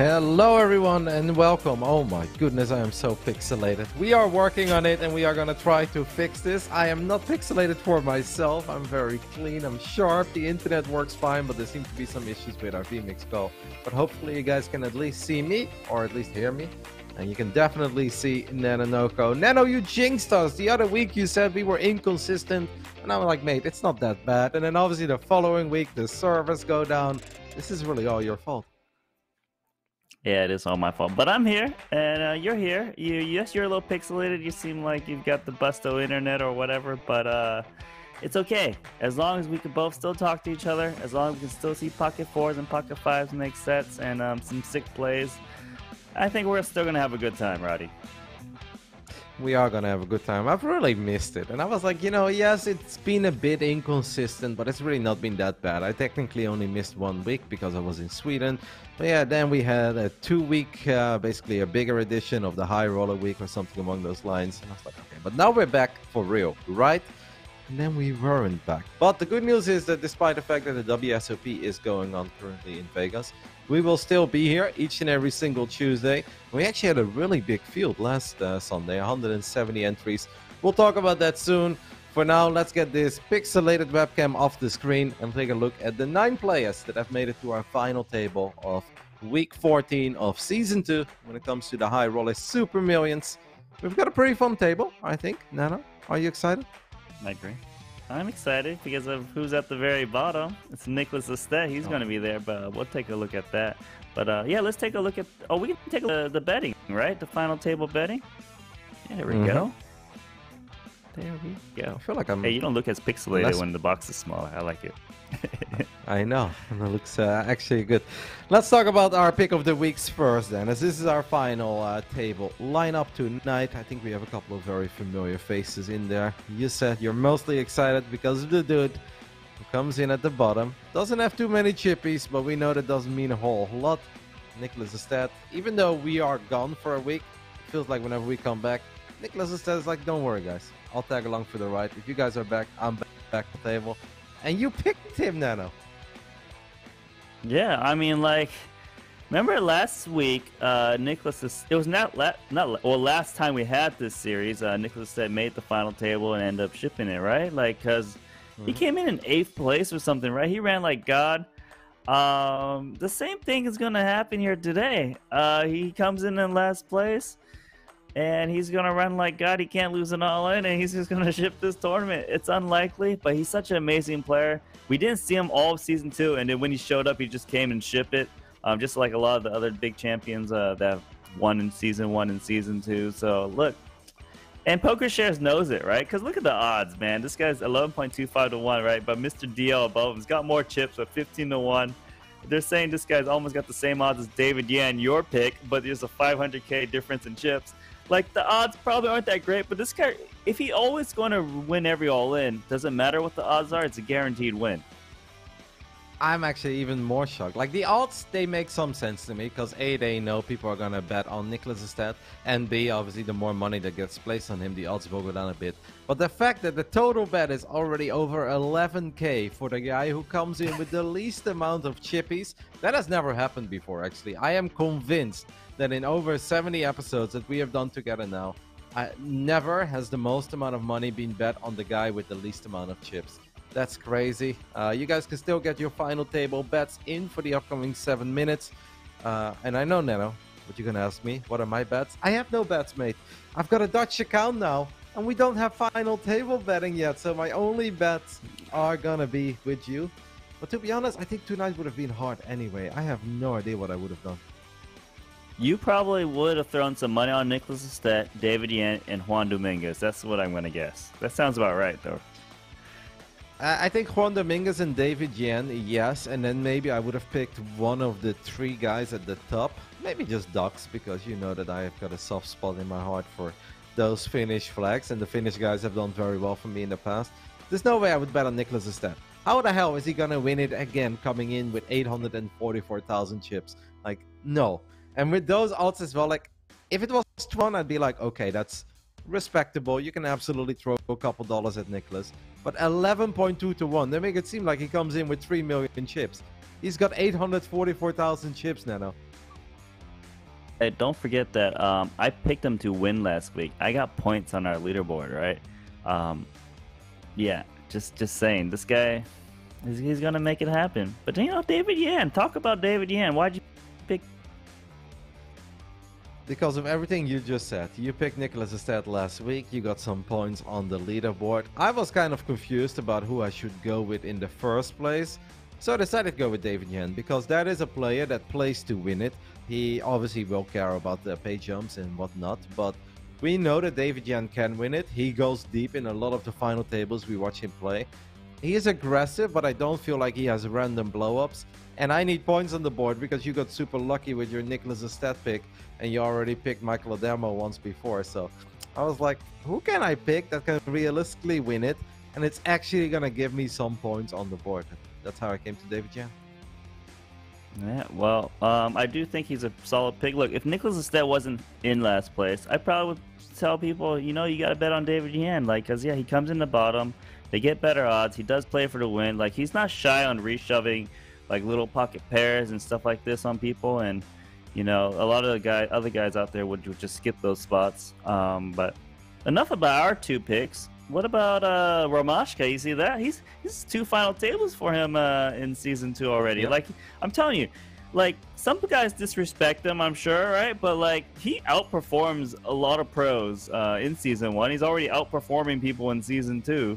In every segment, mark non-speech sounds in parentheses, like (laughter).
Hello everyone and welcome. Oh my goodness, I am so pixelated. We are working on it and we are gonna try to fix this. I am not pixelated for myself. I'm very clean, I'm sharp. The internet works fine, but there seem to be some issues with our vMix Go. But hopefully you guys can at least see me or at least hear me. And you can definitely see Nanonoko. Nano, you jinxed us. The other week you said we were inconsistent. And I'm like, mate, it's not that bad. And then obviously the following week the servers go down. This is really all your fault. Yeah, it is all my fault. But I'm here, and uh, you're here. You, yes, you're a little pixelated. You seem like you've got the busto internet or whatever, but uh, it's okay. As long as we can both still talk to each other, as long as we can still see pocket fours and pocket fives make sets and um, some sick plays, I think we're still gonna have a good time, Roddy we are gonna have a good time. I've really missed it, and I was like, you know, yes, it's been a bit inconsistent, but it's really not been that bad. I technically only missed one week because I was in Sweden, but yeah, then we had a two-week, uh, basically a bigger edition of the High Roller Week or something along those lines. And I was like, okay, but now we're back for real, right? And then we weren't back. But the good news is that despite the fact that the WSOP is going on currently in Vegas, we will still be here each and every single Tuesday. We actually had a really big field last uh, Sunday, 170 entries. We'll talk about that soon. For now, let's get this pixelated webcam off the screen and take a look at the nine players that have made it to our final table of week 14 of season 2 when it comes to the high roller super millions. We've got a pretty fun table, I think. Nano, are you excited? I agree. I'm excited because of who's at the very bottom. It's Niklas Astedt. He's oh. going to be there, but we'll take a look at that. But uh, yeah, let's take a look at. Oh, we can take a, the betting, right? The final table betting. Yeah, there we mm-hmm. go. There we go. I feel like I'm. Hey, you don't look as pixelated less... when the box is smaller. I like it. (laughs) I know, and it looks uh, actually good. Let's talk about our pick of the weeks first, then, as this is our final uh, table lineup tonight. I think we have a couple of very familiar faces in there. You said you're mostly excited because of the dude who comes in at the bottom. Doesn't have too many chippies, but we know that doesn't mean a whole lot. Niklas Astedt, even though we are gone for a week, it feels like whenever we come back, Niklas Astedt is like, don't worry, guys. I'll tag along for the ride. If you guys are back, I'm back, back at the table. And you picked him, Nano. Yeah, I mean, like, remember last week, uh, Niklas, it was not, la- not, well, last time we had this series, uh, Niklas said made the final table and ended up shipping it, right? Like, because mm-hmm. he came in in eighth place or something, right? He ran like God. Um, the same thing is going to happen here today. Uh, he comes in in last place and he's gonna run like God. He can't lose an all in, and he's just gonna (laughs) ship this tournament. It's unlikely, but he's such an amazing player. We didn't see him all of season two, and then when he showed up, he just came and shipped it. Um, just like a lot of the other big champions uh, that won in season one and season two. So look, and Poker Shares knows it, right? Because look at the odds, man. This guy's 11.25 to one, right? But Mr. DL above him's got more chips with 15 to one. They're saying this guy's almost got the same odds as David Yan, your pick, but there's a 500k difference in chips. Like the odds probably aren't that great, but this guy, if he always going to win every all in, doesn't matter what the odds are, it's a guaranteed win. I'm actually even more shocked. Like the odds, they make some sense to me because A, they know people are gonna bet on Niklas Astedt, and B, obviously the more money that gets placed on him, the odds will go down a bit. But the fact that the total bet is already over 11k for the guy who comes in with the (laughs) least amount of chippies, that has never happened before. Actually, I am convinced that in over 70 episodes that we have done together now, I, never has the most amount of money been bet on the guy with the least amount of chips. That's crazy. Uh, you guys can still get your final table bets in for the upcoming seven minutes. Uh, and I know, Nano, what you're gonna ask me. What are my bets? I have no bets, mate. I've got a Dutch account now, and we don't have final table betting yet. So my only bets are gonna be with you. But to be honest, I think tonight would have been hard anyway. I have no idea what I would have done. You probably would have thrown some money on Niklas Astedt, David Yan, and Juan Dominguez. That's what I'm going to guess. That sounds about right, though. I think Juan Dominguez and David Yan, yes, and then maybe I would have picked one of the three guys at the top. Maybe just Ducks, because you know that I have got a soft spot in my heart for those Finnish flags, and the Finnish guys have done very well for me in the past. There's no way I would bet on Niklas Astedt. How the hell is he gonna win it again, coming in with 844,000 chips? Like, no. And with those odds as well, like if it was one, I'd be like, okay, that's respectable. You can absolutely throw a couple dollars at Niklas. But 11.2 to 1, they make it seem like he comes in with 3 million chips. He's got 844,000 chips, Nano. Hey, don't forget that um, I picked him to win last week. I got points on our leaderboard, right? Um, yeah, just just saying, this guy, he's, he's gonna make it happen. But you know, David Yan, talk about David Yan. Why'd you pick? Because of everything you just said. You picked Niklas Astedt last week, you got some points on the leaderboard. I was kind of confused about who I should go with in the first place. So I decided to go with David Yan because that is a player that plays to win it. He obviously will care about the pay jumps and whatnot, but we know that David Yan can win it. He goes deep in a lot of the final tables we watch him play. He is aggressive, but I don't feel like he has random blowups. And I need points on the board because you got super lucky with your Niklas Astedt pick, and you already picked Michael Addamo once before. So I was like, who can I pick that can realistically win it? And it's actually gonna give me some points on the board that's how I came to David Yan. Yeah, well, um, I do think he's a solid pick. Look, if Niklas Astedt wasn't in last place, I probably would tell people, you know, you got to bet on David Yan. Like, because, yeah, he comes in the bottom. They get better odds. He does play for the win. Like, he's not shy on reshoving, like, little pocket pairs and stuff like this on people. And, you know, a lot of the guy, other guys out there would, would just skip those spots. Um, but enough about our two picks. What about uh, Romashka? You see that? He's he's two final tables for him uh, in season two already. Like I'm telling you, like some guys disrespect him, I'm sure, right? But like he outperforms a lot of pros uh, in season one. He's already outperforming people in season two,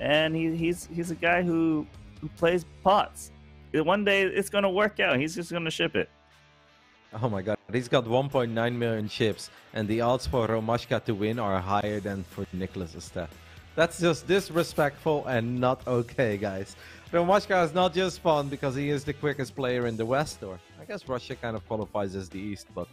and he, he's he's a guy who who plays pots. One day it's gonna work out. He's just gonna ship it. Oh my god, he's got 1.9 million chips, and the odds for Romashka to win are higher than for Niklas Astedt. That's just disrespectful and not okay, guys. Romashka is not just fun because he is the quickest player in the West, or I guess Russia kind of qualifies as the East, but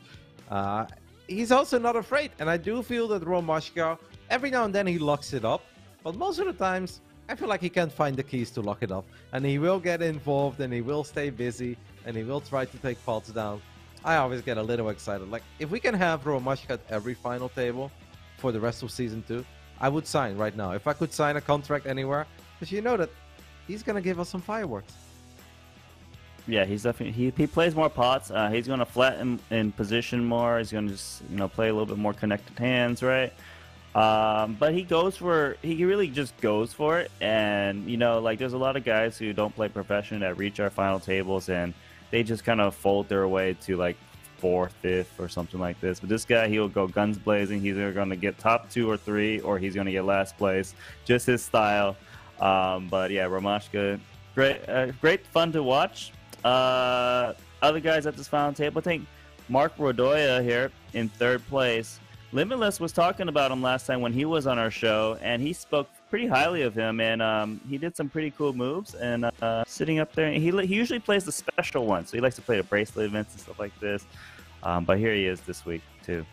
uh, he's also not afraid. And I do feel that Romashka, every now and then he locks it up, but most of the times I feel like he can't find the keys to lock it up. And he will get involved and he will stay busy and he will try to take pots down. I always get a little excited. Like, if we can have Romashka at every final table for the rest of season two, I would sign right now. If I could sign a contract anywhere, because you know that he's gonna give us some fireworks. Yeah, he's definitely he, he plays more pots. Uh, he's gonna flatten in position more. He's gonna just you know play a little bit more connected hands, right? Um, but he goes for he really just goes for it, and you know like there's a lot of guys who don't play profession that reach our final tables and they just kind of fold their way to like fourth, fifth, or something like this. But this guy, he'll go guns blazing. He's either going to get top two or three, or he's going to get last place. Just his style. Um, but yeah, Romashka, great, uh, great fun to watch. Uh, other guys at this final table, I think Mark Radoja here in third place. Limitless was talking about him last time when he was on our show, and he spoke pretty highly of him, and um, he did some pretty cool moves. And uh, sitting up there, he, he usually plays the special ones, so he likes to play the bracelet events and stuff like this. Um, but here he is this week too.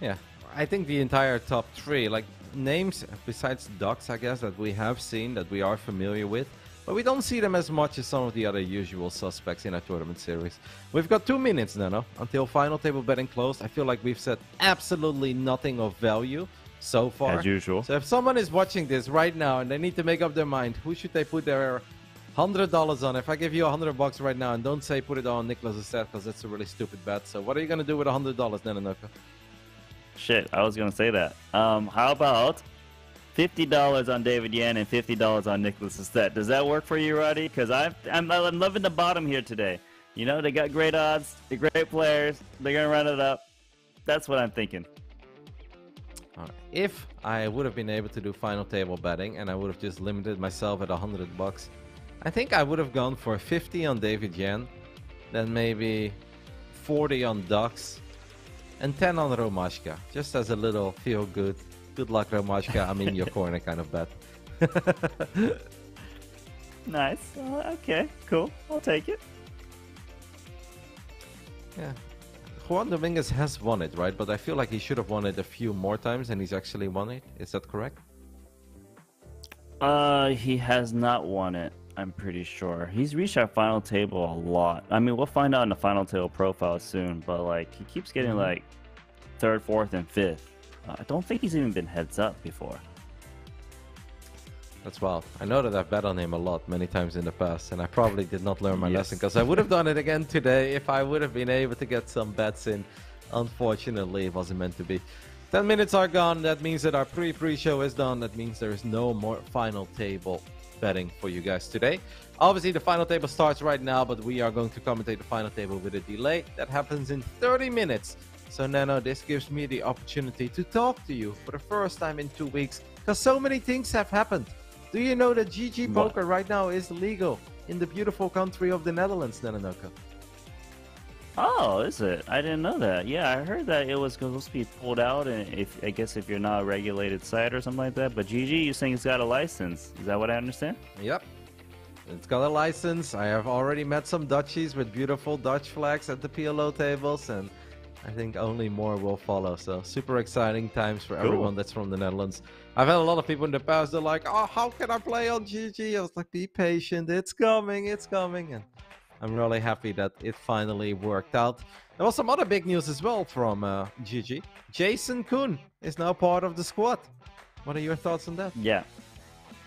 Yeah, I think the entire top three, like names besides Ducks, I guess that we have seen that we are familiar with, but we don't see them as much as some of the other usual suspects in our tournament series. We've got two minutes now no? until final table betting closed. I feel like we've said absolutely nothing of value so far. As usual. So if someone is watching this right now and they need to make up their mind, who should they put their hundred dollars on. If I give you a hundred bucks right now, and don't say put it on Niklas Astedt because that's a really stupid bet. So what are you gonna do with a hundred dollars, Nanonoko? Shit, I was gonna say that. Um, how about fifty dollars on David Yan and fifty dollars on Niklas Astedt? Does that work for you, Roddy? Because I'm I'm loving the bottom here today. You know they got great odds, they're great players. They're gonna run it up. That's what I'm thinking. If I would have been able to do final table betting and I would have just limited myself at a hundred bucks, I think I would have gone for 50 on David Yan, then maybe 40 on Ducks, and 10 on Romashka, just as a little feel good. Good luck, Romashka. I'm in your corner kind of bet. (laughs) nice. Uh, okay, cool. I'll take it. Yeah. Juan Dominguez has won it, right? But I feel like he should have won it a few more times, and he's actually won it. Is that correct? Uh, he has not won it. I'm pretty sure. He's reached our final table a lot. I mean, we'll find out in the final table profile soon, but like he keeps getting mm-hmm. like third, fourth, and fifth. Uh, I don't think he's even been heads up before. That's wild. I know that I've bet on him a lot, many times in the past, and I probably did not learn my Yes. lesson because I would have done it again today if I would have been able to get some bets in. Unfortunately, it wasn't meant to be. 10 minutes are gone. That means that our pre pre show is done. That means there is no more final table betting for you guys today. Obviously, the final table starts right now, but we are going to commentate the final table with a delay. That happens in 30 minutes. So, Nano, this gives me the opportunity to talk to you for the first time in two weeks because so many things have happened. Do you know that GG What? Poker right now is legal in the beautiful country of the Netherlands, Nanonoko? Oh, is it? I didn't know that. Yeah, I heard that it was supposed to be pulled out, and if I guess if you're not a regulated site or something like that. But GG, you're saying it's got a license? Is that what I understand? Yep. It's got a license. I have already met some Dutchies with beautiful Dutch flags at the PLO tables, and I think only more will follow. So super exciting times for Cool. everyone that's from the Netherlands. I've had a lot of people in the past. They're like, "Oh, how can I play on GG?" I was like, "Be patient. It's coming. It's coming." And I'm really happy that it finally worked out. There was some other big news as well from uh, GG. Jason Koon is now part of the squad. What are your thoughts on that? Yeah.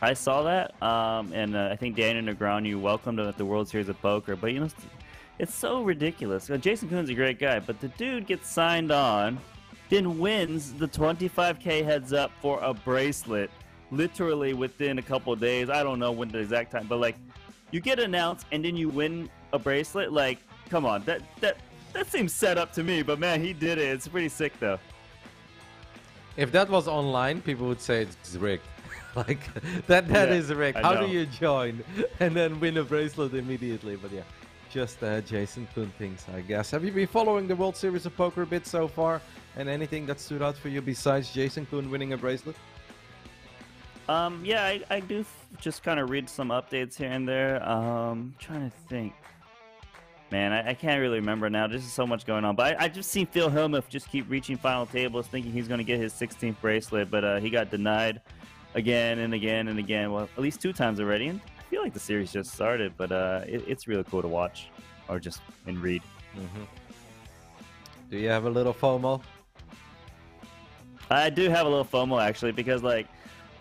I saw that, um, and uh, I think Daniel Negreanu welcomed him at the World Series of Poker. But you know, it's- so ridiculous. Jason Koon's a great guy, but the dude gets signed on, then wins the 25k heads up for a bracelet, literally within a couple of days. I don't know when the exact time, but like, you get announced and then you win a bracelet. Like, come on, that that that seems set up to me. But man, he did it. It's pretty sick though. If that was online, people would say it's rigged. (laughs) like that that Yeah, is rigged. How do you join and then win a bracelet immediately? But yeah, just uh, Jason Koon things, I guess. Have you been following the World Series of Poker a bit so far? And anything that stood out for you besides Jason Koon winning a bracelet? Um, yeah, I, I do just kind of read some updates here and there. Um, trying to think. Man, I, I can't really remember now. There's just so much going on. But I, I just seen Phil Hellmuth just keep reaching final tables, thinking he's going to get his 16th bracelet, but uh, he got denied again and again and again. Well, at least two times already. And feel like the series just started, but uh, it, it's really cool to watch or just and read. Mm-hmm. Do you have a little FOMO? I do have a little FOMO actually because like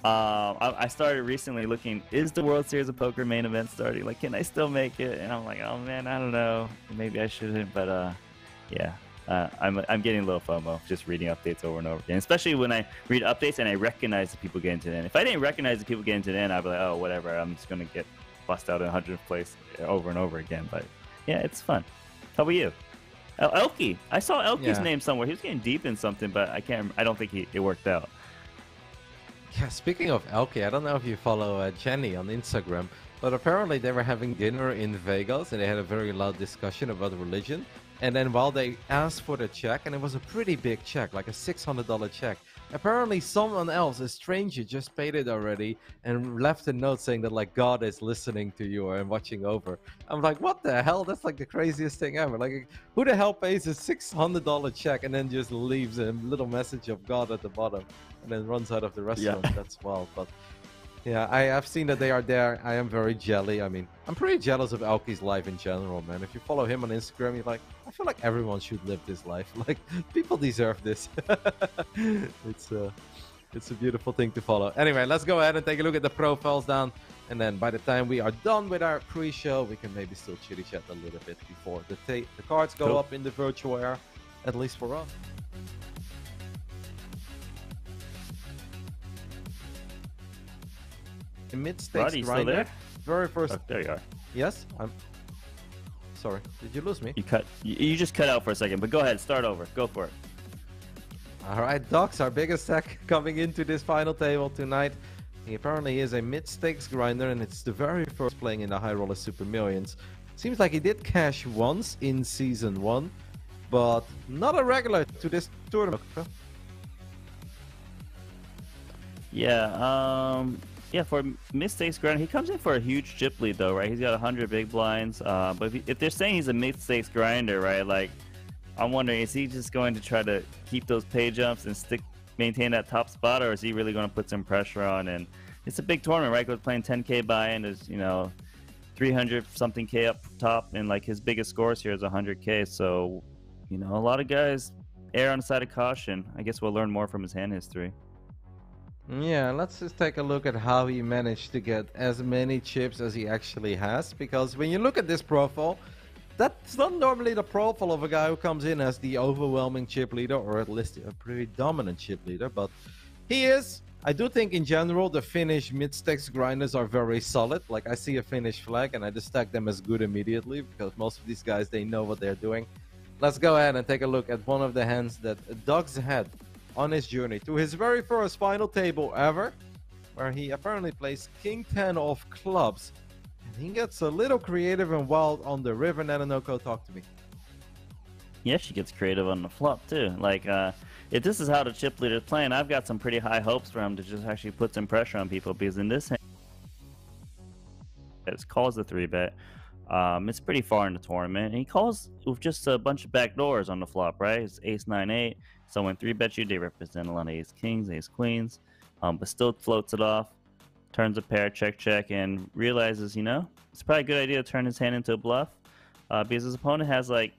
um, I, I started recently looking is the World Series of Poker main event starting? Like, can I still make it? And I'm like, oh man, I don't know. Maybe I shouldn't, but uh, yeah. Uh, I'm, I'm getting a little FOMO just reading updates over and over again, especially when I read updates and I recognize the people getting to the end. If I didn't recognize the people getting to the end, I'd be like, oh, whatever. I'm just gonna get bust out in 100th place over and over again. But yeah, it's fun. How about you? El- Elky. I saw Elky's Yeah. name somewhere. He was getting deep in something, but I can't. I don't think he, it worked out. Yeah, speaking of Elky, I don't know if you follow uh, Jenny on Instagram, but apparently they were having dinner in Vegas and they had a very loud discussion about religion. And then while they asked for the check, and it was a pretty big check, like a $600 check, apparently someone else, a stranger, just paid it already and left a note saying that like God is listening to you and watching over. I'm like, what the hell? That's like the craziest thing ever. Like, who the hell pays a $600 check and then just leaves a little message of God at the bottom? and then runs out of the restaurant. That's wild. But yeah, I have seen that they are there. I am very jelly. I mean, I'm pretty jealous of Elky's life in general, man. If you follow him on Instagram, you're like, I feel like everyone should live this life. (laughs) Like, people deserve this. (laughs) it's uh, it's a beautiful thing to follow. Anyway, let's go ahead and take a look at the profiles down. And then by the time we are done with our pre-show, we can maybe still chitty chat a little bit before the ta- the cards go Cool. up in the virtual air, at least for us. The mid stakes you still grinder. there? Very first. Oh, there you are. Yes, I'm. Sorry, did you lose me? You cut. You, you just cut out for a second, but go ahead. Start over. Go for it. All right, Docs, our biggest tech (laughs) coming into this final table tonight. He apparently is a mid stakes grinder, and it's the very first playing in the High Roller Super Millions. Seems like he did cash once in season one, but not a regular to this tournament. Yeah. Um. Yeah. For mid stakes grinder, he comes in for a huge chip lead though, right? He's got 100 big blinds. Uh, but if, he- if they're saying he's a mid stakes grinder, right? Like, I'm wondering, is he just going to try to keep those pay jumps and stick, maintain that top spot, or is he really going to put some pressure on? And it's a big tournament, right? Because playing 10k buy-in is, you know, 300 something k up top, and like his biggest scores here is 100k. So, you know, a lot of guys err on the side of caution. I guess we'll learn more from his hand history. Yeah, let's just take a look at how he managed to get as many chips as he actually has. Because when you look at this profile, that's not normally the profile of a guy who comes in as the overwhelming chip leader, or at least a pretty dominant chip leader. But he is. I do think in general the Finnish mid-stacks grinders are very solid. Like I see a Finnish flag and I just tag them as good immediately because most of these guys they know what they're doing. Let's go ahead and take a look at one of the hands that Dogs had on his journey to his very first final table ever, where he apparently plays King 10 of clubs. And he gets a little creative and wild on the river. Nanonoko, talk to me. Yeah, she gets creative on the flop too. Like, uh, if this is how the chip leader is playing, I've got some pretty high hopes for him to just actually put some pressure on people because in this hand, it's calls the three bet. Um, it's pretty far in the tournament. And he calls with just a bunch of back doors on the flop, right? It's ace nine eight. So when three bet you, they represent a lot of ace kings, ace queens, um, but still floats it off, turns a pair, check check, and realizes, you know, it's probably a good idea to turn his hand into a bluff uh, because his opponent has like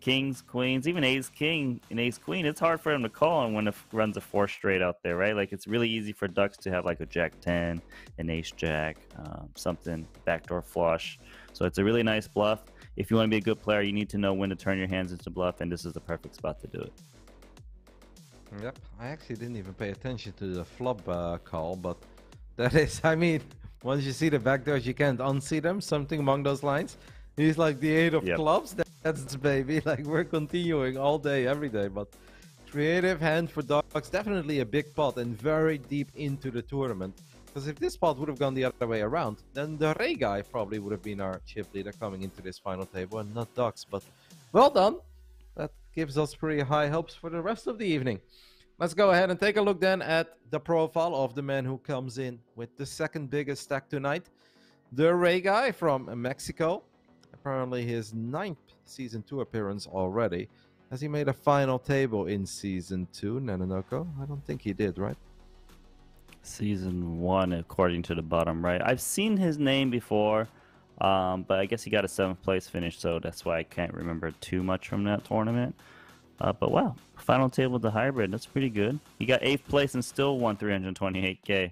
kings, queens, even ace king and ace queen, it's hard for him to call and when it runs a four straight out there, right? Like it's really easy for ducks to have like a jack 10, an ace jack, um, something, backdoor flush. So it's a really nice bluff. If you want to be a good player, you need to know when to turn your hands into bluff, and this is the perfect spot to do it. Yep, I actually didn't even pay attention to the flop uh, call, but (laughs) that is, I mean, once you see the backdoors, you can't unsee them, something along those lines. He's like the eight of yep. clubs. That's baby. (laughs) Like we're continuing all day, every day. But creative hand for dogs, definitely a big pot and very deep into the tournament. Because if this pot would have gone the other way around, then the Ray guy probably would have been our chip leader coming into this final table and not Ducks. But well done. Gives us pretty high hopes for the rest of the evening. Let's go ahead and take a look then at the profile of the man who comes in with the second biggest stack tonight. The Ray guy from Mexico apparently his ninth season two appearance already. Has he made a final table in season two, Nanonoko? I don't think he did, right? Season one, according to the bottom right. I've seen his name before, um, but I guess he got a seventh place finish, so that's why I can't remember too much from that tournament. Uh, but wow, final table the hybrid, that's pretty good. He got eighth place and still won 328k.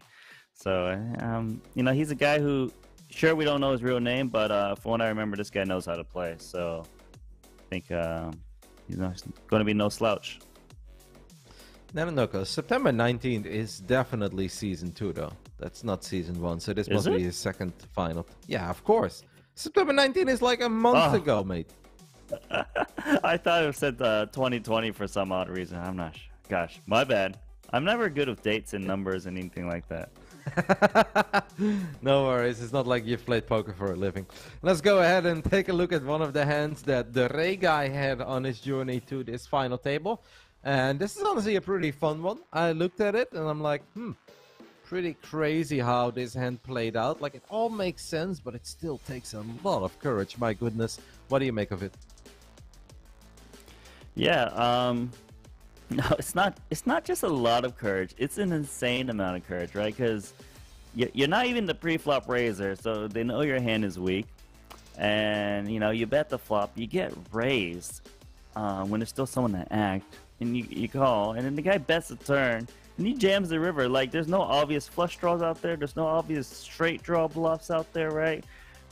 So, um, you know, he's a guy who Sure, we don't know his real name, but uh, from what I remember, this guy knows how to play. So I think uh, he's going to be no slouch. Nanonoko, September 19th is definitely season two, though. That's not season one, so this is must it? be his second final. Yeah, of course. September 19th is like a month oh. ago, mate. (laughs) I thought it said uh, 2020 for some odd reason. I'm not sure. Gosh, my bad. I'm never good with dates and numbers and anything like that. (laughs) no worries, it's not like you've played poker for a living. Let's go ahead and take a look at one of the hands that the Ray guy had on his journey to this final table. And this is honestly a pretty fun one. I looked at it and I'm like, hmm, pretty crazy how this hand played out. Like it all makes sense, but it still takes a lot of courage. My goodness, what do you make of it? Yeah, um, (laughs) No, it's not. It's not just a lot of courage. It's an insane amount of courage, right? Because you're not even the pre-flop raiser, so they know your hand is weak, and you know you bet the flop. You get raised uh, when there's still someone to act, and you you call, and then the guy bets a turn, and he jams the river. Like there's no obvious flush draws out there. There's no obvious straight draw bluffs out there, right?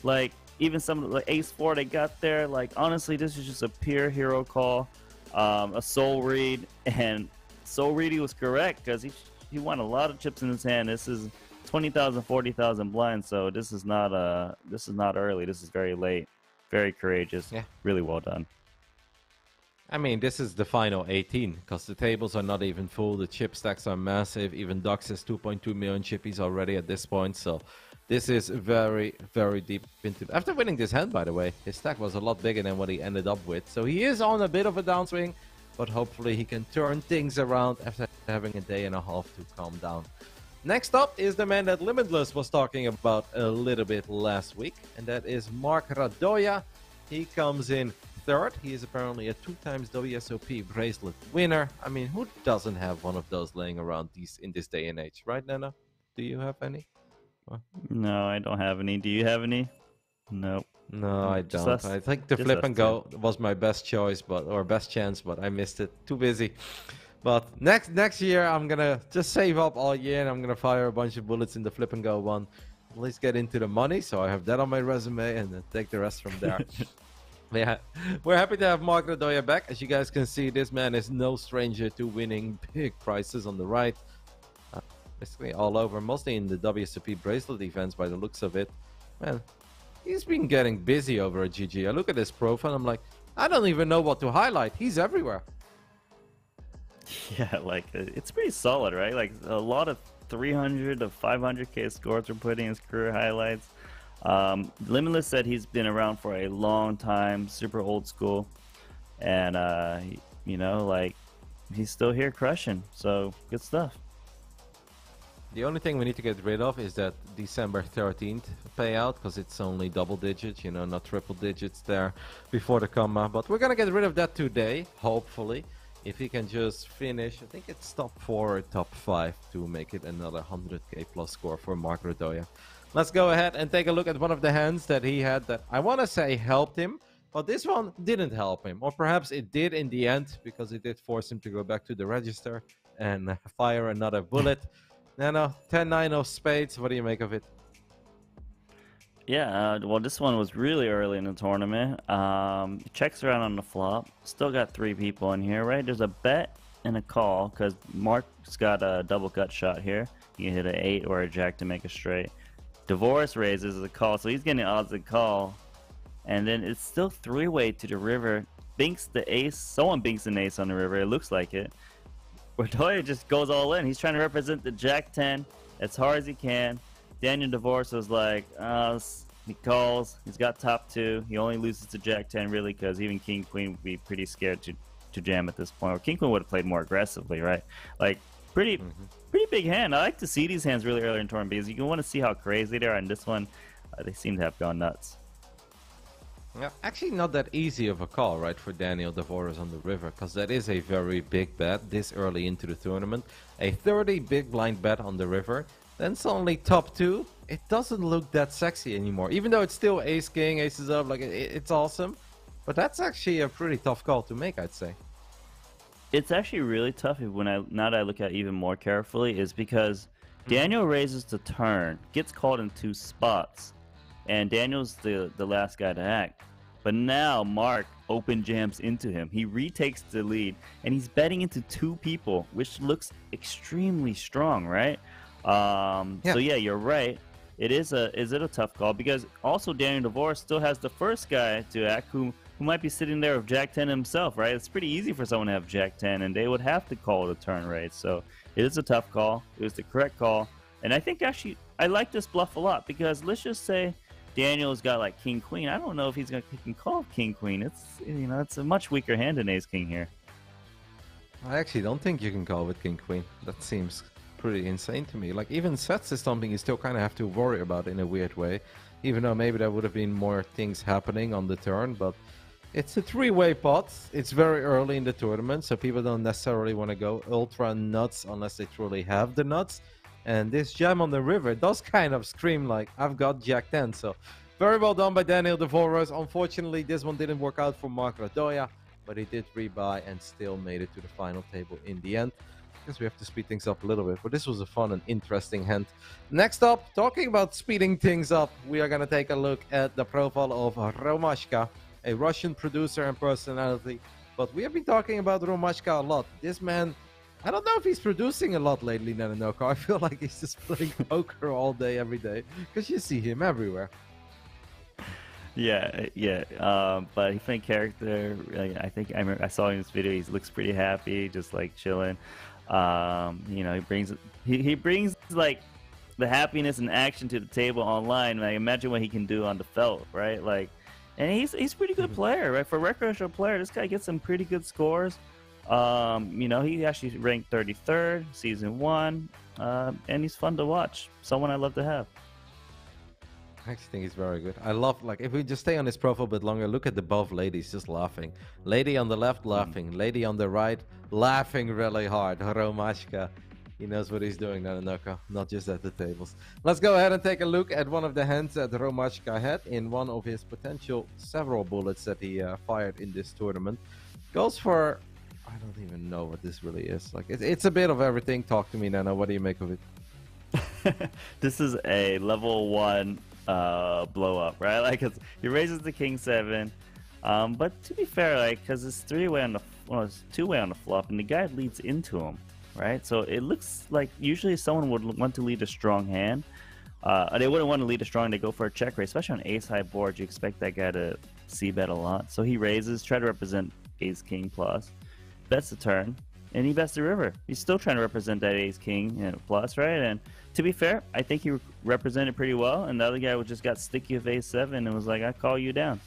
Like even some of the ace four they got there. Like honestly, this is just a pure hero call um, a soul read, (laughs) and soul read he was correct because he he won a lot of chips in his hand. This is 20,000, 40,000 blinds, so this is not uh this is not early. This is very late. Very courageous. Yeah. Really well done. I mean, this is the final 18 because the tables are not even full. The chip stacks are massive. Even Docs has 2.2 million chippies already at this point. So this is very, very deep into... After winning this hand, by the way, his stack was a lot bigger than what he ended up with. So he is on a bit of a downswing, but hopefully he can turn things around after having a day and a half to calm down. Next up is the man that Limitless was talking about a little bit last week, and that is Mark Radoja. He comes in third. He is apparently a two times WSOP bracelet winner. I mean, who doesn't have one of those laying around these in this day and age, right, Nana? Do you have any? No, I don't have any. Do you have any? Nope. No, I mm, don't. Us, I think the flip and go two. was my best choice, but or best chance, but I missed it. Too busy. But next next year, I'm gonna just save up all year, and I'm gonna fire a bunch of bullets in the flip and go one. At least get into the money, so I have that on my resume, and then take the rest from there. (laughs) yeah, we're happy to have Mark Radoja back. As you guys can see, this man is no stranger to winning big prizes on the right. Uh, basically all over, mostly in the WSOP bracelet events by the looks of it. Man, he's been getting busy over at GG. I look at his profile, I'm like, I don't even know what to highlight. He's everywhere. (laughs) Yeah, like uh, it's pretty solid, right? Like a lot of 300 to 500k scores are putting his career highlights. Um, Limitless said he's been around for a long time, super old school, and uh, you know, like he's still here crushing. So good stuff. The only thing we need to get rid of is that December 13th payout because it's only double digits, you know, not triple digits there before the comma. But we're gonna get rid of that today, hopefully. If he can just finish, I think it's top 4 or top 5 to make it another 100k plus score for Mark Radoja. Let's go ahead and take a look at one of the hands that he had that I want to say helped him. But this one didn't help him. Or perhaps it did in the end because it did force him to go back to the register and (laughs) fire another bullet. Nano, 10-9 of spades. What do you make of it? Yeah, uh, well, this one was really early in the tournament. Um, checks around on the flop. Still got three people in here, right? There's a bet and a call because Mark's got a double gut shot here. You can hit an eight or a jack to make a straight. Dvoress raises a call, so he's getting odds to call. And then it's still three way to the river. Binks the ace. Someone binks an ace on the river. It looks like it. Radoja just goes all in. He's trying to represent the Jack 10 as hard as he can. Daniel Dvoress was like, uh, he calls. He's got top two. He only loses to Jack 10 really because even King Queen would be pretty scared to, to jam at this point. Or King Queen would have played more aggressively, right? Like, pretty mm-hmm. Pretty big hand. I like to see these hands really early in tournament because you can want to see how crazy they are. And this one, uh, they seem to have gone nuts. Yeah, actually not that easy of a call, right, for Daniel Dvoress on the river, because that is a very big bet this early into the tournament. A 30 big blind bet on the river, then suddenly top two. It doesn't look that sexy anymore, even though it's still ace king, aces up, like it, it's awesome. But that's actually a pretty tough call to make, I'd say. It's actually really tough when I now that I look at it even more carefully, is because hmm. Daniel raises the turn, gets called in two spots and Daniel's the the last guy to act. But now Mark open jams into him. He retakes the lead, and he's betting into two people, which looks extremely strong, right? Um, yeah. So yeah, you're right. It is a is it a tough call because also Daniel Dvoress still has the first guy to act who who might be sitting there with Jack 10 himself, right? It's pretty easy for someone to have Jack 10, and they would have to call the turn right. So it is a tough call. It was the correct call, and I think actually I like this bluff a lot because let's just say Daniel's got like King Queen. I don't know if he's gonna he can call King Queen. It's you know it's a much weaker hand than Ace King here. I actually don't think you can call with King Queen. That seems pretty insane to me. Like even sets is something you still kind of have to worry about in a weird way. Even though maybe there would have been more things happening on the turn, but it's a three-way pot. It's very early in the tournament, so people don't necessarily want to go ultra nuts unless they truly have the nuts. And this jam on the river does (laughs) kind of scream like, I've got Jack 10. So very well done by Daniel Dvoress. Unfortunately, this one didn't work out for Mark Radoja, but he did rebuy and still made it to the final table in the end. Guess we have to speed things up a little bit, but this was a fun and interesting hand. Next up, talking about speeding things up, we are going to take a look at the profile of Romashka, a Russian producer and personality. But we have been talking about Romashka a lot. This man I don't know if he's producing a lot lately, Nanonoko. I feel like he's just playing (laughs) poker all day, every day, because you see him everywhere. Yeah, yeah. Um, but he's playing character. I think I, remember, I saw in this video. He looks pretty happy, just like chilling. Um, you know, he brings he, he brings like the happiness and action to the table online. Like imagine what he can do on the felt, right? Like, and he's he's a pretty good mm-hmm. player, right? For a recreational player, this guy gets some pretty good scores. Um, you know, he actually ranked 33rd, season one, uh, and he's fun to watch. Someone I love to have. I actually think he's very good. I love like if we just stay on his profile a bit longer, look at the both ladies just laughing. Lady on the left laughing, mm. lady on the right laughing really hard. Romashka. He knows what he's doing, Nanonoko, not just at the tables. Let's go ahead and take a look at one of the hands that Romashka had in one of his potential several bullets that he uh, fired in this tournament. Goes for I don't even know what this really is. Like, it's, it's a bit of everything. Talk to me, Nana. What do you make of it? (laughs) this is a level one uh, blow up, right? (laughs) Like, it's, he raises the king seven. Um, but to be fair, like, because it's three way on the, well, it's two way on the flop, and the guy leads into him, right? So it looks like usually someone would want to lead a strong hand. Uh, they wouldn't want to lead a strong. They go for a check raise, especially on ace high board. You expect that guy to c bet a lot. So he raises, try to represent ace king plus, bets the turn, and he bets the river. He's still trying to represent that ace king you know, plus, right? And to be fair, I think he represented pretty well. And the other guy just got sticky with ace seven and was like, "I call you down."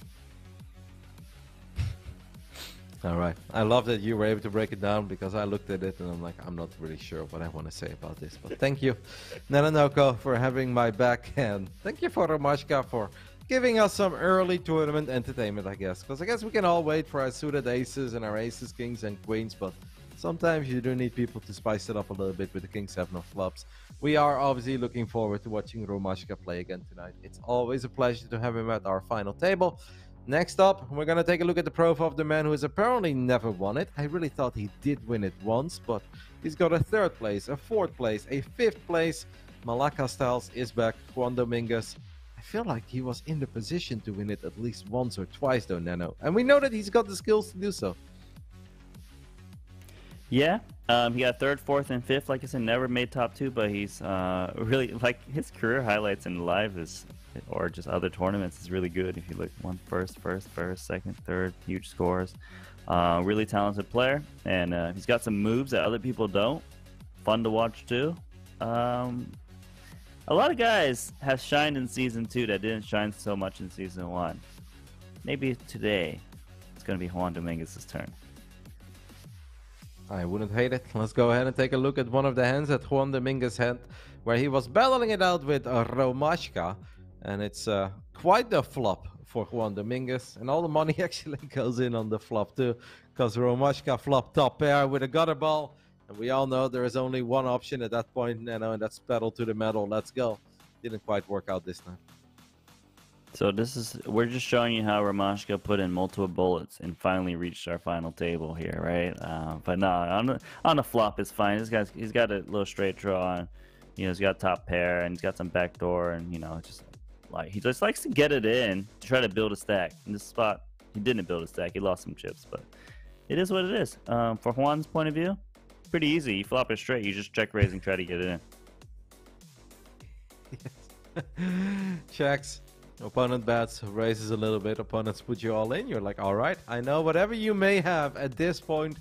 All right. I love that you were able to break it down because I looked at it and I'm like, I'm not really sure what I want to say about this. But thank you, (laughs) Nanonoko, for having my back. And thank you for Romashka for giving us some early tournament entertainment, I guess. Because I guess we can all wait for our suited aces and our aces, kings, and queens. But sometimes you do need people to spice it up a little bit with the king seven of clubs. We are obviously looking forward to watching Romashka play again tonight. It's always a pleasure to have him at our final table. Next up, we're going to take a look at the profile of the man who has apparently never won it. I really thought he did win it once, but he's got a third place, a fourth place, a fifth place. Malacca Styles is back. Juan Dominguez. I feel like he was in the position to win it at least once or twice, though, Nano. And we know that he's got the skills to do so. Yeah, um, he got third, fourth, and fifth. Like I said, never made top two, but he's uh, (laughs) really like his career highlights in live is or just other tournaments is really good. If you look one first, first, first, second, third, huge scores. Uh, really talented player, and uh, he's got some moves that other people don't. Fun to watch too. Um, a lot of guys have shined in season two that didn't shine so much in season one. Maybe today it's going to be Juan Dominguez's turn. I wouldn't hate it. Let's go ahead and take a look at one of the hands that Juan Dominguez had, where he was battling it out with Romashka. And it's uh, quite the flop for Juan Dominguez. And all the money (laughs) actually goes in on the flop too. Because Romashka flopped top pair with a gutter ball. And we all know there is only one option at that point, you know, and that's pedal to the metal. Let's go. Didn't quite work out this time. So this is we're just showing you how Romashka put in multiple bullets and finally reached our final table here, right? Uh, but no, on the on the flop is fine. This guy's he's got a little straight draw, and you know he's got top pair and he's got some backdoor, and you know just like he just likes to get it in to try to build a stack. In this spot, he didn't build a stack. He lost some chips, but it is what it is. Um, for Juan's point of view, pretty easy. You flop it straight. You just check raise and try to get it in. (laughs) Checks. Opponent bets, raises a little bit. Opponents put you all in. You're like, all right, I know whatever you may have at this point,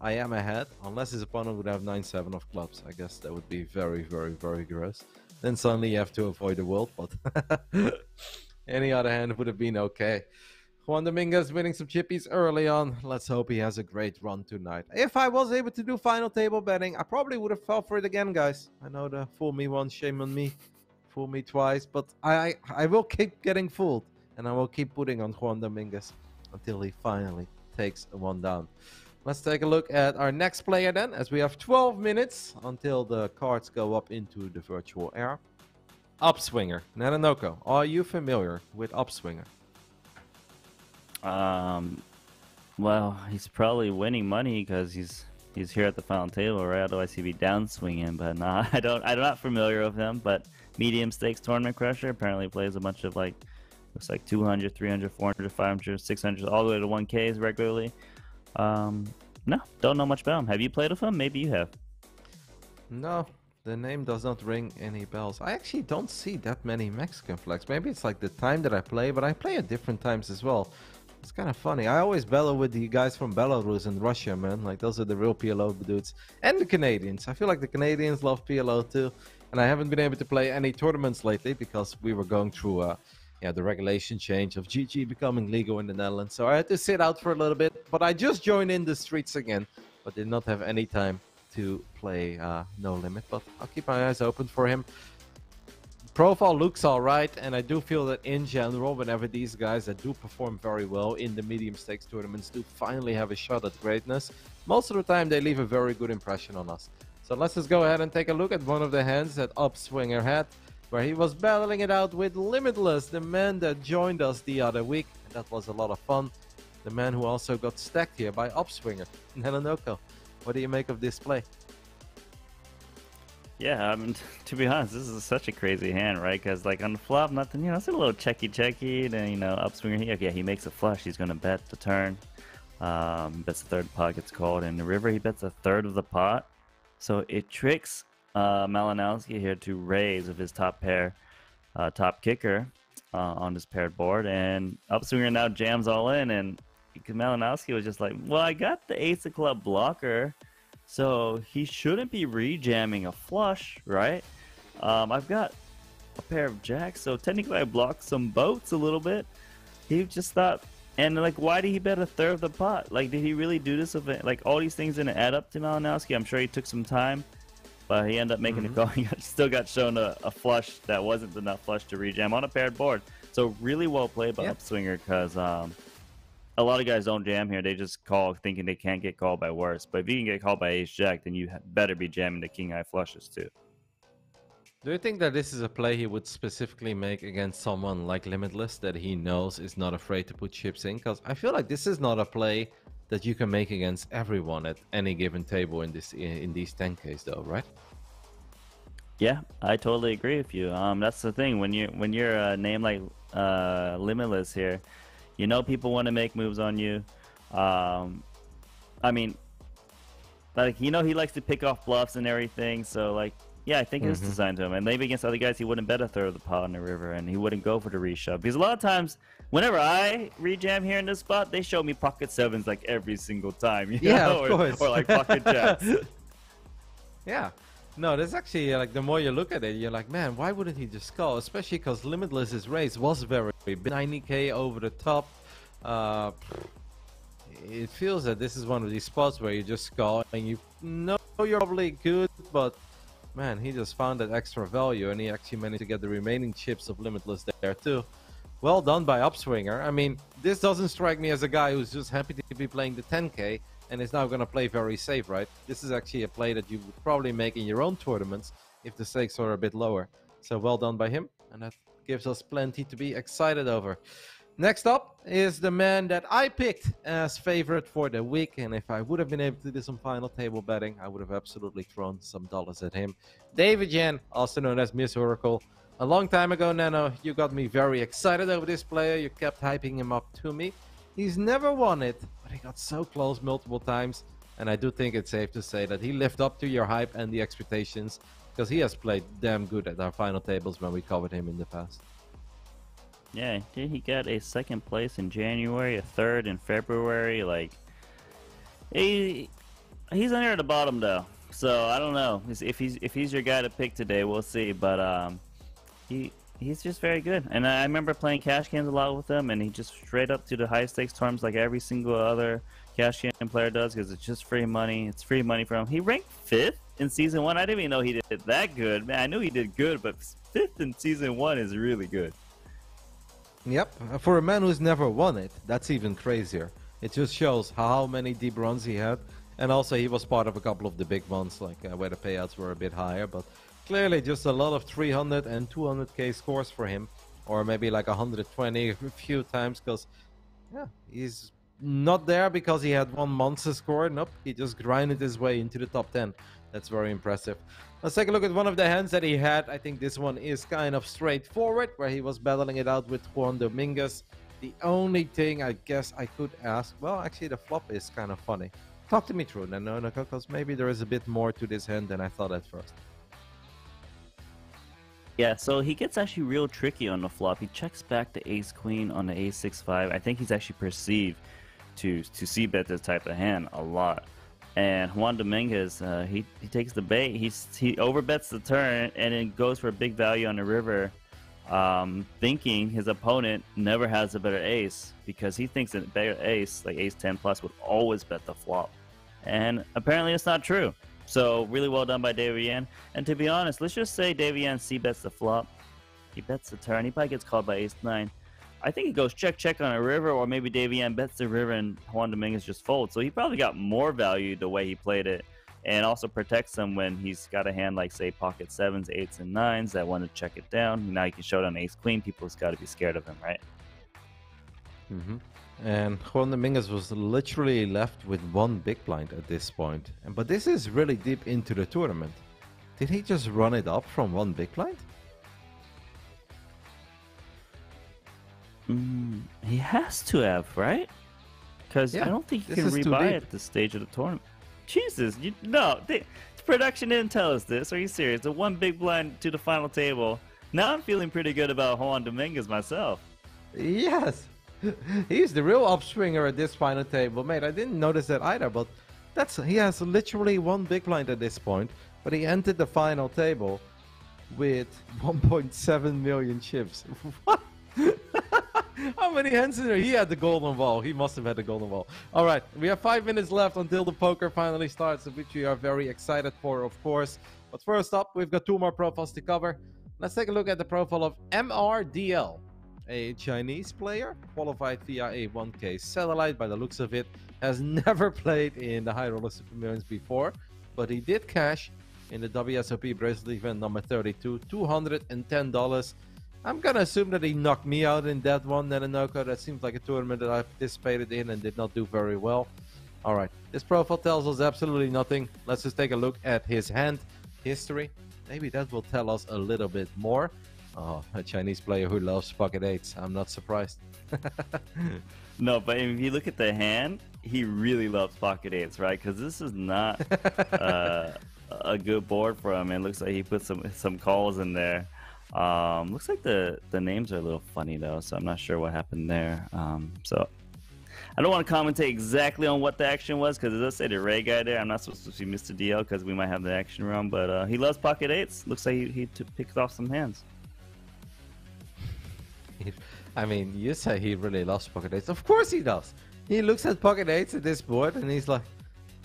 I am ahead. Unless his opponent would have 9-7 of clubs. I guess that would be very, very, very gross then suddenly you have to avoid the world. But (laughs) any other hand would have been okay. Juan Dominguez winning some chippies early on. Let's hope he has a great run tonight. If I was able to do final table betting, I probably would have fell for it again, guys. I know the fool me once, shame on me. Fool me twice, but I, I, will keep getting fooled. And I will keep putting on Juan Dominguez until he finally takes one down. Let's take a look at our next player then, as we have 12 minutes until the cards go up into the virtual air. Upswinger. Nanonoko, are you familiar with Upswinger? Um, well, he's probably winning money because he's he's here at the final table, right? Otherwise, he'd be downswinging. But (laughs) I don't. I'm not familiar with him. But medium stakes tournament crusher apparently plays a bunch of like looks like 200, 300, 400, 500, 600, all the way to 1Ks regularly. Um, no, don't know much about him. Have you played with him? Maybe you have. No, the name does not ring any bells. I actually don't see that many Mexican flags. Maybe it's like the time that I play, but I play at different times as well. It's kind of funny. I always bellow with the guys from Belarus and Russia, man. Like those are the real PLO dudes, and the Canadians. I feel like the Canadians love PLO too. And I haven't been able to play any tournaments lately because we were going through uh, yeah, the regulation change of GG becoming legal in the Netherlands. So I had to sit out for a little bit, but I just joined in the streets again, but did not have any time to play uh, No Limit. But I'll keep my eyes open for him. Profile looks all right, and I do feel that in general, whenever these guys that do perform very well in the medium stakes tournaments do finally have a shot at greatness, most of the time they leave a very good impression on us. So let's just go ahead and take a look at one of the hands that Upswinger had where he was battling it out with Limitless, the man that joined us the other week. And that was a lot of fun. the man who also got stacked here by Upswinger, (laughs) Nanonoko. What do you make of this play? Yeah, I mean, (laughs) to be honest, this is such a crazy hand, right? Because like on the flop, nothing, you know, it's a little checky checky. Then you know, upswinger here, yeah, he makes a flush. He's gonna bet the turn. Um, bets the third pot gets called. In the river, he bets a third of the pot. So it tricks uh, Malinowski here to raise with his top pair, uh, top kicker uh, on his paired board, and upswinger now jams all in, and Malinowski was just like, "Well, I got the ace of club blocker." So he shouldn't be rejamming a flush, right? Um, I've got a pair of jacks, so technically I blocked some boats a little bit. He just thought, and like, why did he bet a third of the pot? Like, did he really do this event? Like, all these things didn't add up to Malinowski. I'm sure he took some time, but he ended up making mm-hmm. a call. (laughs) He still got shown a, a, flush that wasn't enough flush to rejam on a paired board. So really well played by yep. Upswinger because um, a lot of guys don't jam here. They just call thinking they can't get called by worse. But if you can get called by ace jack, then you better be jamming the king high flushes too. Do you think that this is a play he would specifically make against someone like Limitless that he knows is not afraid to put chips in? Because I feel like this is not a play that you can make against everyone at any given table in this in these 10ks though, right? Yeah, I totally agree with you. Um, that's the thing when you when you're a name like uh, Limitless here, you know people want to make moves on you. Um, I mean, like you know he likes to pick off bluffs and everything. So like, yeah, I think mm-hmm. it's designed to him. And maybe against other guys he wouldn't bet a third of the pot in the river, and he wouldn't go for the reshove because a lot of times. Whenever I rejam here in this spot, they show me pocket sevens like every single time. (laughs) You yeah, know? of course. Or, or like pocket jacks. (laughs) yeah, no, that's actually like the more you look at it, you're like, man, why wouldn't he just call? Especially because Limitless's race was very big, 90k over the top. Uh, it feels that this is one of these spots where you just call and you know you're probably good, but man, he just found that extra value and he actually managed to get the remaining chips of Limitless there too. Well done by Upswinger. I mean, this doesn't strike me as a guy who's just happy to be playing the 10k and is now going to play very safe, right? This is actually a play that you would probably make in your own tournaments if the stakes are a bit lower. So well done by him, and that gives us plenty to be excited over. Next up is the man that I picked as favorite for the week, and if I would have been able to do some final table betting, I would have absolutely thrown some dollars at him. David Yan, also known as Miss Oracle. A long time ago, Nano, you got me very excited over this player. You kept hyping him up to me. He's never won it, but he got so close multiple times. And I do think it's safe to say that he lived up to your hype and the expectations because he has played damn good at our final tables when we covered him in the past. Yeah, did he get a second place in January, a third in February? Like, he he's under the bottom though, so I don't know if he's if he's your guy to pick today. We'll see, but um, he he's just very good. And I remember playing cash games a lot with him, and he just straight up to the high stakes terms like every single other cash game player does because it's just free money. It's free money for him. He ranked fifth in season one. I didn't even know he did that good. Man, I knew he did good, but fifth in season one is really good. Yep, for a man who's never won it, that's even crazier. It just shows how many deep runs he had, and also he was part of a couple of the big ones, like uh, where the payouts were a bit higher. But clearly just a lot of 300 and 200k scores for him or maybe like 120 a few times because yeah he's not there because he had one monster score nope he just grinded his way into the top 10 that's very impressive let's take a look at one of the hands that he had i think this one is kind of straightforward where he was battling it out with juan dominguez the only thing i guess i could ask well actually the flop is kind of funny talk to me through no no because maybe there is a bit more to this hand than i thought at first yeah, so he gets actually real tricky on the flop. He checks back the ace queen on the a6 5. I think he's actually perceived to to see bet this type of hand a lot. And Juan Dominguez, uh, he he takes the bait. He's he overbets the turn and then goes for a big value on the river, um, thinking his opponent never has a better ace because he thinks a better ace like ace 10 plus would always bet the flop. And apparently it's not true. So really well done by David Yan. And to be honest, let's just say David Yan C bets the flop. He bets the turn. He probably gets called by ace nine. I think he goes check check on a river, or maybe David Yan bets the river and Juan Dominguez just folds. So he probably got more value the way he played it, and also protects him when he's got a hand like say pocket sevens, eights, and nines that want to check it down. Now he can show down ace queen. People's got to be scared of him, right? Mm-hmm. And Juan Dominguez was literally left with one big blind at this point. But this is really deep into the tournament. Did he just run it up from one big blind? Mm, he has to have, right? Because Yeah, I don't think you can rebuy at this stage of the tournament. Jesus, you no, the production didn't tell us this. Are you serious? The one big blind to the final table. Now I'm feeling pretty good about Juan Dominguez myself. Yes. (laughs) He's the real upswinger at this final table, mate. I didn't notice that either, but that's he has literally one big blind at this point, but he entered the final table with (laughs) 1.7 million chips. (laughs) What? (laughs) How many hands there? He had the golden ball. He must have had the golden ball. All right, we have five minutes left until the poker finally starts, which we are very excited for, of course. But first up, we've got two more profiles to cover. Let's take a look at the profile of MRDL, a Chinese player qualified via a 1K satellite. By the looks of it, has (laughs) never played in the High Roller Super Millions before, but he did cash in the WSOP bracelet event number 32, $210. I'm gonna assume that he knocked me out in that one, Nanonoko. That seems like a tournament that I participated in and did not do very well. All right, this profile tells us absolutely nothing. Let's just take a look at his hand history. Maybe that will tell us a little bit more. Oh, a Chinese player who loves pocket eights. I'm not surprised. (laughs) No, but if you look at the hand, he really loves pocket eights, right? Because this is not (laughs) uh, a good board for him. It looks like he put some some calls in there. Um, looks like the the names are a little funny though, so I'm not sure what happened there. Um, so I don't want to commentate exactly on what the action was because it does say the Ray guy there. I'm not supposed to see Mr. DL because we might have the action wrong, but uh, he loves pocket eights. Looks like he, he t- picked off some hands. (laughs) I mean, you say he really loves pocket eights. Of course he does. He looks at pocket eights at this board and he's like,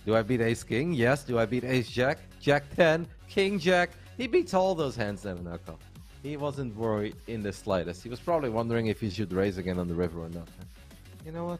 Do I beat ace king? Yes. Do I beat ace jack? Jack 10? King jack? He beats all those hands, Nanonoko. He wasn't worried in the slightest. He was probably wondering if he should raise again on the river or not. You know what?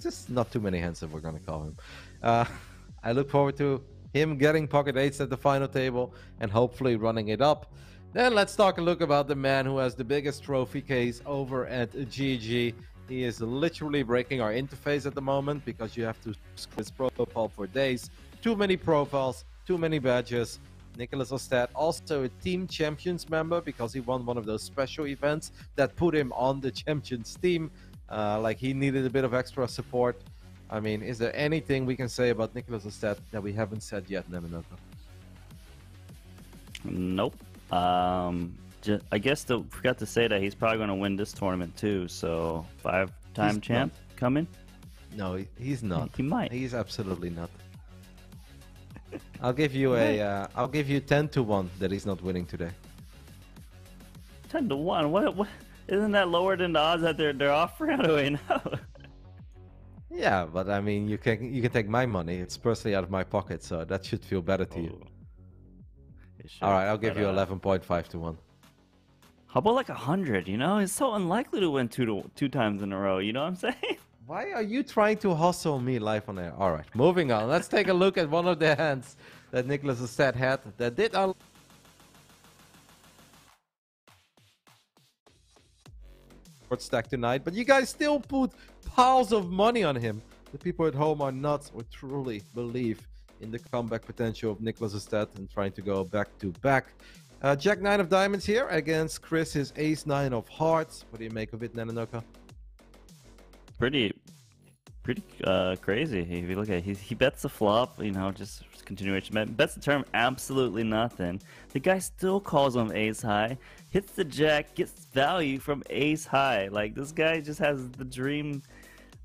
Just not too many hands that we're going to call him. Uh, (laughs) I look forward to him getting pocket eights at the final table and hopefully running it up. Then let's talk a look about the man who has the biggest trophy case over at GG. He is literally breaking our interface at the moment because you have to scroll his profile for days. Too many profiles, too many badges. Niklas Astedt, also a team champions member because he won one of those special events that put him on the champions team. Uh, like he needed a bit of extra support. I mean, is there anything we can say about Niklas Astedt that we haven't said yet, Nanonoko? Nope. Um, ju- I guess the, forgot to say that he's probably going to win this tournament too. So five-time He's champ coming. No, he's not. He might. He's absolutely not. I'll give you a. Uh, I'll give you ten to one that he's not winning today. Ten to one. What? What? Isn't that lower than the odds that they're they're offering? How (laughs) do I know? Yeah, but I mean, you can you can take my money. It's personally out of my pocket, so that should feel better to you. It All right, I'll give you uh, eleven point five to one. How about like a hundred? You know, it's so unlikely to win two to two times in a row. You know what I'm (laughs) saying? Why are you trying to hustle me live on air? All right, moving on. Let's take a look at one of the hands that Niklas Astedt had that did un- stack tonight, but you guys still put piles of money on him. The people at home are nuts or truly believe in the comeback potential of Niklas Astedt and trying to go back to back. Uh, Jack 9 of diamonds here against Chris's ace 9 of hearts. What do you make of it, Nanonoko? Pretty, pretty uh, crazy. If you look at it, he he bets the flop. You know, just continuation. Bet- Bets the turn absolutely nothing. The guy still calls him ace high. Hits the jack, gets value from ace high. Like this guy just has the dream.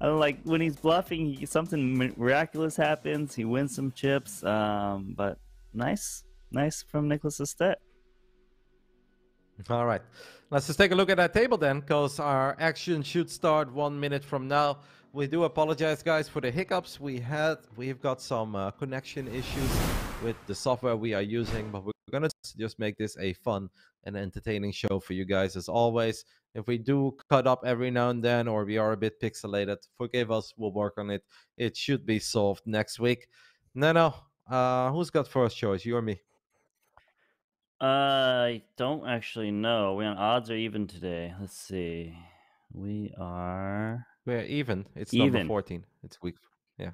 I don't like when he's bluffing. He, something miraculous happens. He wins some chips. Um, but nice, nice from Niklas Astedt. All right. Let's just take a look at that table then, because our action should start one minute from now. We do apologize, guys, for the hiccups we had. We've got some uh, connection issues with the software we are using, but we're going to just make this a fun and entertaining show for you guys as always. If we do cut up every now and then or we are a bit pixelated, forgive us. We'll work on it. It should be solved next week. No, no. Uh, who's got first choice? You or me? I don't actually know. We on odds are even today. Let's see. We are. We're even. It's Even. number 14. It's week. Yeah.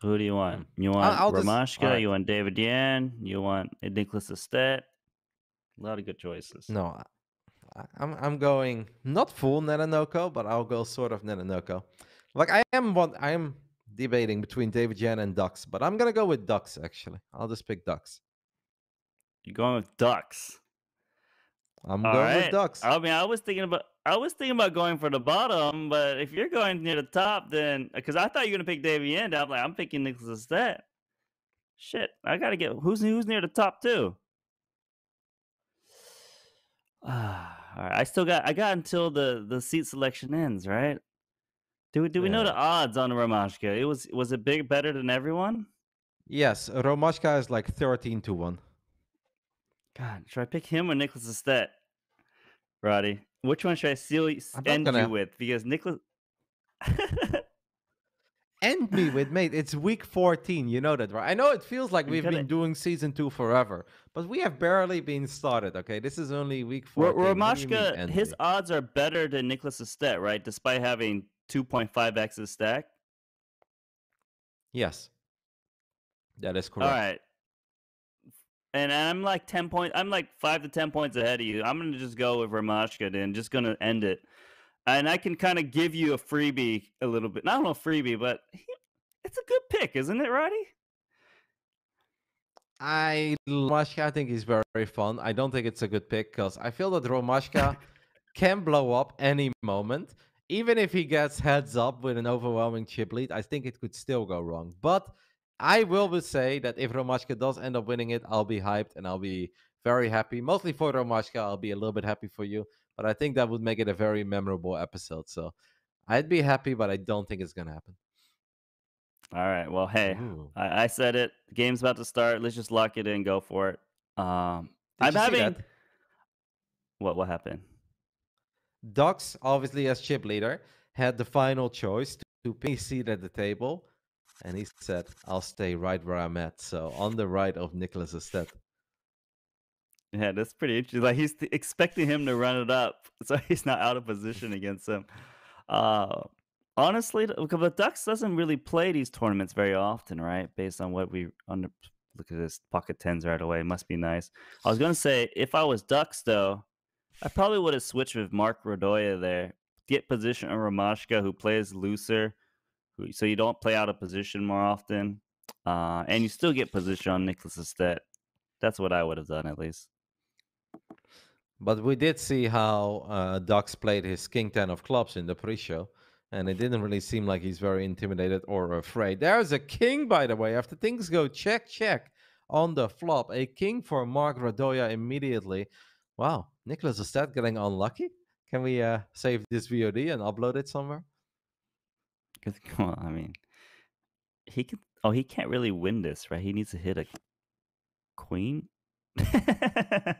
So who do you want? Mm. You I'll- want I'll just- Romashka? alright. You want David Yan? You want Niklas Astedt? A lot of good choices. No, I, I'm I'm going not full Nanonoko, but I'll go sort of Nanonoko. Like I am one. I am debating between David Yan and Ducks, but I'm gonna go with Ducks. Actually, I'll just pick Ducks. You're going with Ducks. I'm All going right. with Ducks. I mean, I was thinking about I was thinking about going for the bottom, but if you're going near the top, then because I thought you were gonna pick David Yan, I'm like I'm picking Niklas Astedt. Shit, I gotta get who's who's near the top too. (sighs) All right. I still got I got until the the seat selection ends, right? Do we do we know the odds on Romashka? It was was it big better than everyone? Yes, Romashka is like 13 to one. God, should I pick him or Niklas Astedt? Roddy, which one should I seal end gonna- you with? Because Niklas. (laughs) End me with mate. It's week 14. You know that, right? I know it feels like we've been doing season two forever, but we have barely been started. Okay, this is only week 14. Ro- What do you mean, Romashka, his me? odds are better than Niklas Astedt, right? Despite having 2.5x his stack. Yes, that is correct. All right. And I'm like 10 points. I'm like 5 to 10 points ahead of you. I'm going to just go with Romashka then. Just going to end it. And I can kind of give you a freebie a little bit. Not a freebie, but he, it's a good pick, isn't it, Roddy? I Romashka, I think he's very, very fun. I don't think it's a good pick because I feel that Romashka (laughs) can blow up any moment. Even if he gets heads up with an overwhelming chip lead, I think it could still go wrong. But I will say that if Romashka does end up winning it, I'll be hyped and I'll be very happy. Mostly for Romashka, I'll be a little bit happy for you. But I think that would make it a very memorable episode. So I'd be happy, but I don't think it's gonna happen. All right. Well, hey, I, I said it. The game's about to start. Let's just lock it in. Go for it. Um, Did I'm having what? What happened? Dux, obviously as chip leader, had the final choice to, to pick a seat at the table, and he said, "I'll stay right where I'm at." So on the right of Niklas Astedt. Yeah, that's pretty interesting. Like he's th- expecting him to run it up, (laughs) so he's not out of position against him. Uh, honestly, because the Ducks doesn't really play these tournaments very often, right? Based on what we under look at this pocket tens right away. Must be nice. I was gonna say if I was Ducks though, I probably would have switched with Mark Radoja there. Get position on Romashka, who plays looser, so you don't play out of position more often, uh, and you still get position on Niklas Astedt. That's what I would have done at least. But we did see how uh, played his King Ten of clubs in the pre-show, and it didn't really seem like he's very intimidated or afraid. There's a king, by the way. After things go check check on the flop, a king for Mark Radoja immediately. Wow, Niklas Astedt getting unlucky. Can we uh, save this VOD and upload it somewhere? 'Cause, (laughs) Well, I mean, he can. Oh, he can't really win this, right? He needs to hit a queen. (laughs)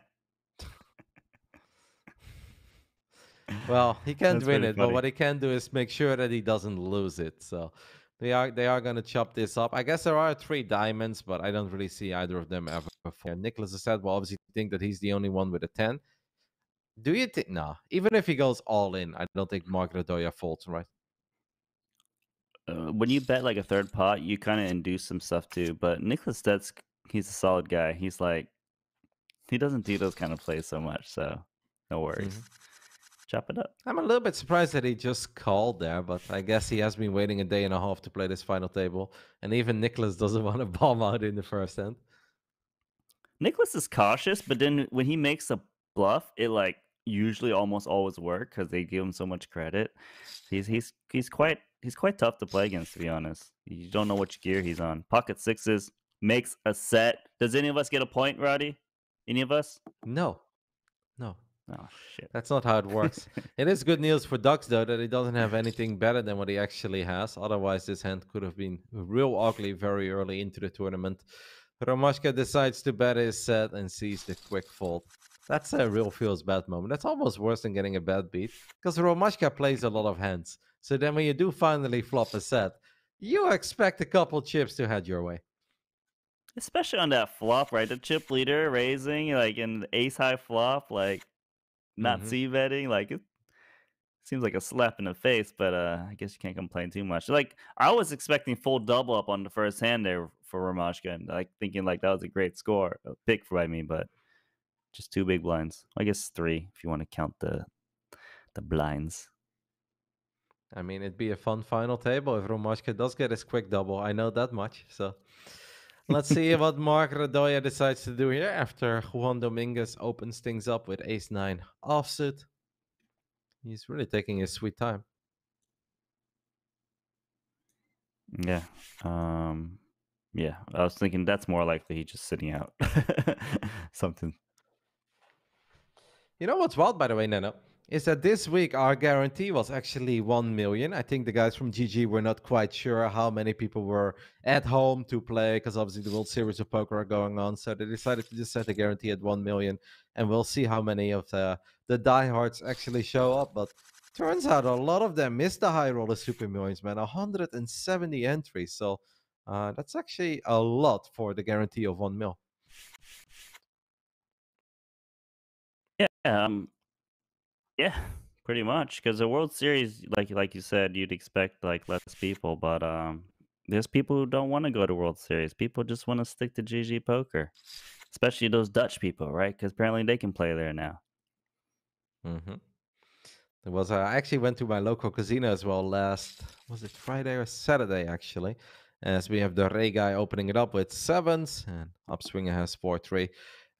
Well, he can't That's win it, but funny. what he can do is make sure that he doesn't lose it. So they are they are gonna chop this up. I guess there are three diamonds, but I don't really see either of them ever before. Nicholas has said, well, obviously think that he's the only one with a ten. Do you think? No, even if he goes all in, I don't think Mark Radoja folds, right? Uh, when you bet like a third pot, you kind of induce some stuff too. But Niklas Astedt, he's a solid guy. He's like, he doesn't do those kind of plays so much. So no worries. Mhm. Chop it up. I'm a little bit surprised that he just called there, but I guess he has been waiting a day and a half to play this final table, and even Niklas doesn't (laughs) want to bomb out in the first hand. Niklas is cautious, but then when he makes a bluff, it like usually almost always work because they give him so much credit. He's he's he's quite he's quite tough to play against, to be honest. You don't know which gear he's on. Pocket sixes makes a set. Does any of us get a point, Roddy? Any of us? No, no, Oh shit. That's not how it works. (laughs) it is good news for Ducks though that he doesn't have anything better than what he actually has. Otherwise, this hand could have been real ugly very early into the tournament. Romashka decides to bet his set and sees the quick fold. That's a real feels bad moment. That's almost worse than getting a bad beat because Romashka plays a lot of hands. So then when you do finally flop a set, you expect a couple chips to head your way. Especially on that flop, right? The chip leader raising, like in ace high flop, like not c betting, like it, seems like a slap in the face, but uh, I guess you can't complain too much. Like I was expecting full double up on the first hand there for Romashka, and like thinking like that was a great score, a pick for I mean, but just two big blinds. I guess three if you want to count the the blinds. I mean, it'd be a fun final table if Romashka does get his quick double. I know that much. So let's see (laughs) what Mark Radoja decides to do here after Juan Dominguez opens things up with ace nine offsuit. He's really taking his sweet time. Yeah. Um yeah, I was thinking that's more likely he's just sitting out. (laughs) Something. You know what's wild, by the way, Nano? Is that this week our guarantee was actually 1 million. I think the guys from GG were not quite sure how many people were at home to play because obviously the World Series of Poker are going on. So they decided to just set the guarantee at 1 million. And we'll see how many of the, the diehards actually show up. But turns out a lot of them missed the high roller super millions, man. 170 entries. So uh, that's actually a lot for the guarantee of 1 mil. Yeah, um, yeah, pretty much. Because the World Series, like like you said, you'd expect like less people, but um, there's people who don't want to go to World Series. People just want to stick to GG Poker, especially those Dutch people, right? Because apparently they can play there now. Mm-hmm. There was uh, I actually went to my local casino as well last was it Friday or Saturday actually, as we have the Ray guy opening it up with sevens and upswinger has four three.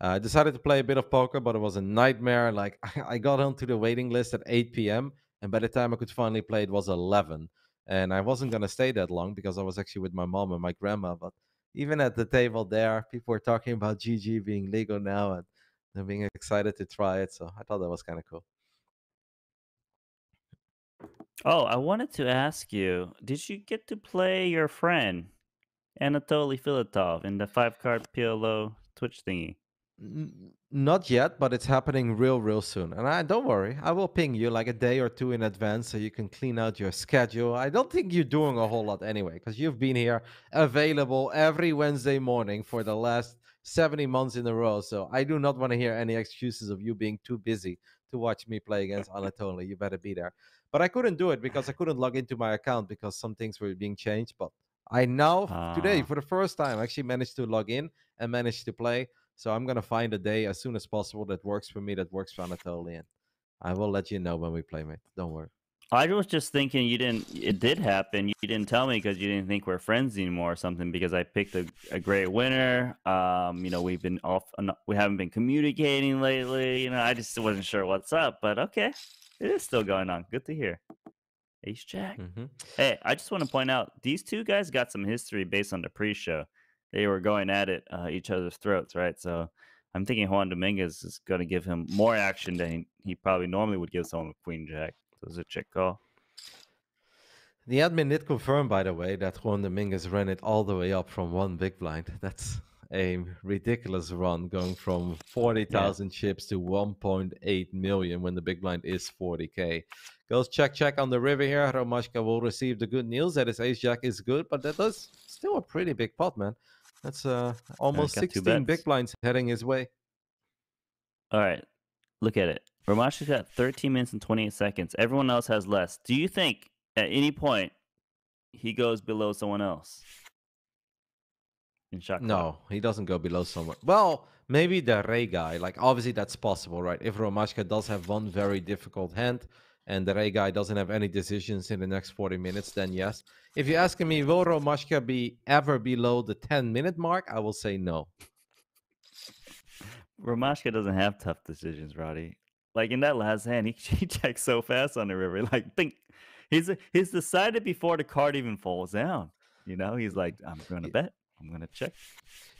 Uh, I decided to play a bit of poker, but it was a nightmare. Like (laughs) I got onto the waiting list at 8 p.m. and by the time I could finally play, it was 11. And I wasn't gonna stay that long because I was actually with my mom and my grandma. But even at the table there, people were talking about GG being legal now and being excited to try it. So I thought that was kind of cool. Oh, I wanted to ask you, did you get to play your friend Anatoly Filatov in the five card PLO Twitch thingy? N- not yet, but it's happening real, real soon. And I don't worry, I will ping you like a day or two in advance so you can clean out your schedule. I don't think you're doing a whole lot anyway, because you've been here available every Wednesday morning for the last 70 months in a row. So I do not want to hear any excuses of you being too busy to watch me play against (laughs) Anatoly. You better be there. But I couldn't do it because I couldn't log into my account because some things were being changed. But I now today Ah. for the first time actually managed to log in and managed to play. So I'm gonna find a day as soon as possible that works for me, that works for Anatoly, and I will let you know when we play, mate. Don't worry. I was just thinking you didn't. It did happen. You didn't tell me because you didn't think we're friends anymore or something. Because I picked a, a great winner. Um, you know, we've been off. We haven't been communicating lately. You know, I just wasn't sure what's up. But okay, it is still going on. Good to hear. Ace Jack. hmm Hey, I just want to point out these two guys got some history based on the pre-show. They were going at it, uh, each other's throats, right? So I'm thinking Juan Dominguez is going to give him more action than he, he probably normally would give someone with Queen Jack. So it's a check call. The admin did confirm, by the way, that Juan Dominguez ran it all the way up from one big blind. That's a ridiculous run, going from 40,000 chips to 1.8 million when the big blind is 40k. Goes check, check on the river here. Romashka will receive the good news that his ace jack is good, but that is still a pretty big pot, man. That's uh, almost two 16 big blinds heading his way. All right, look at it. Ramash's got 13 minutes and 28 seconds. Everyone else has less. Do you think at any point he goes below someone else in shot? No, he doesn't go below someone. Well, maybe the Ray guy. Like, obviously, that's possible, right? If Romashka does have one very difficult hand and the Ray guy doesn't have any decisions in the next 40 minutes, then yes. If you're asking me, will Romashka be ever below the 10 minute mark? I will say no. Romashka doesn't have tough decisions, Roddy. Like in that last hand, he, (laughs) he checks so fast on the river. Like, think he's he's decided before the card even falls down. You know, he's mm. like, I'm going to bet. I'm going to check.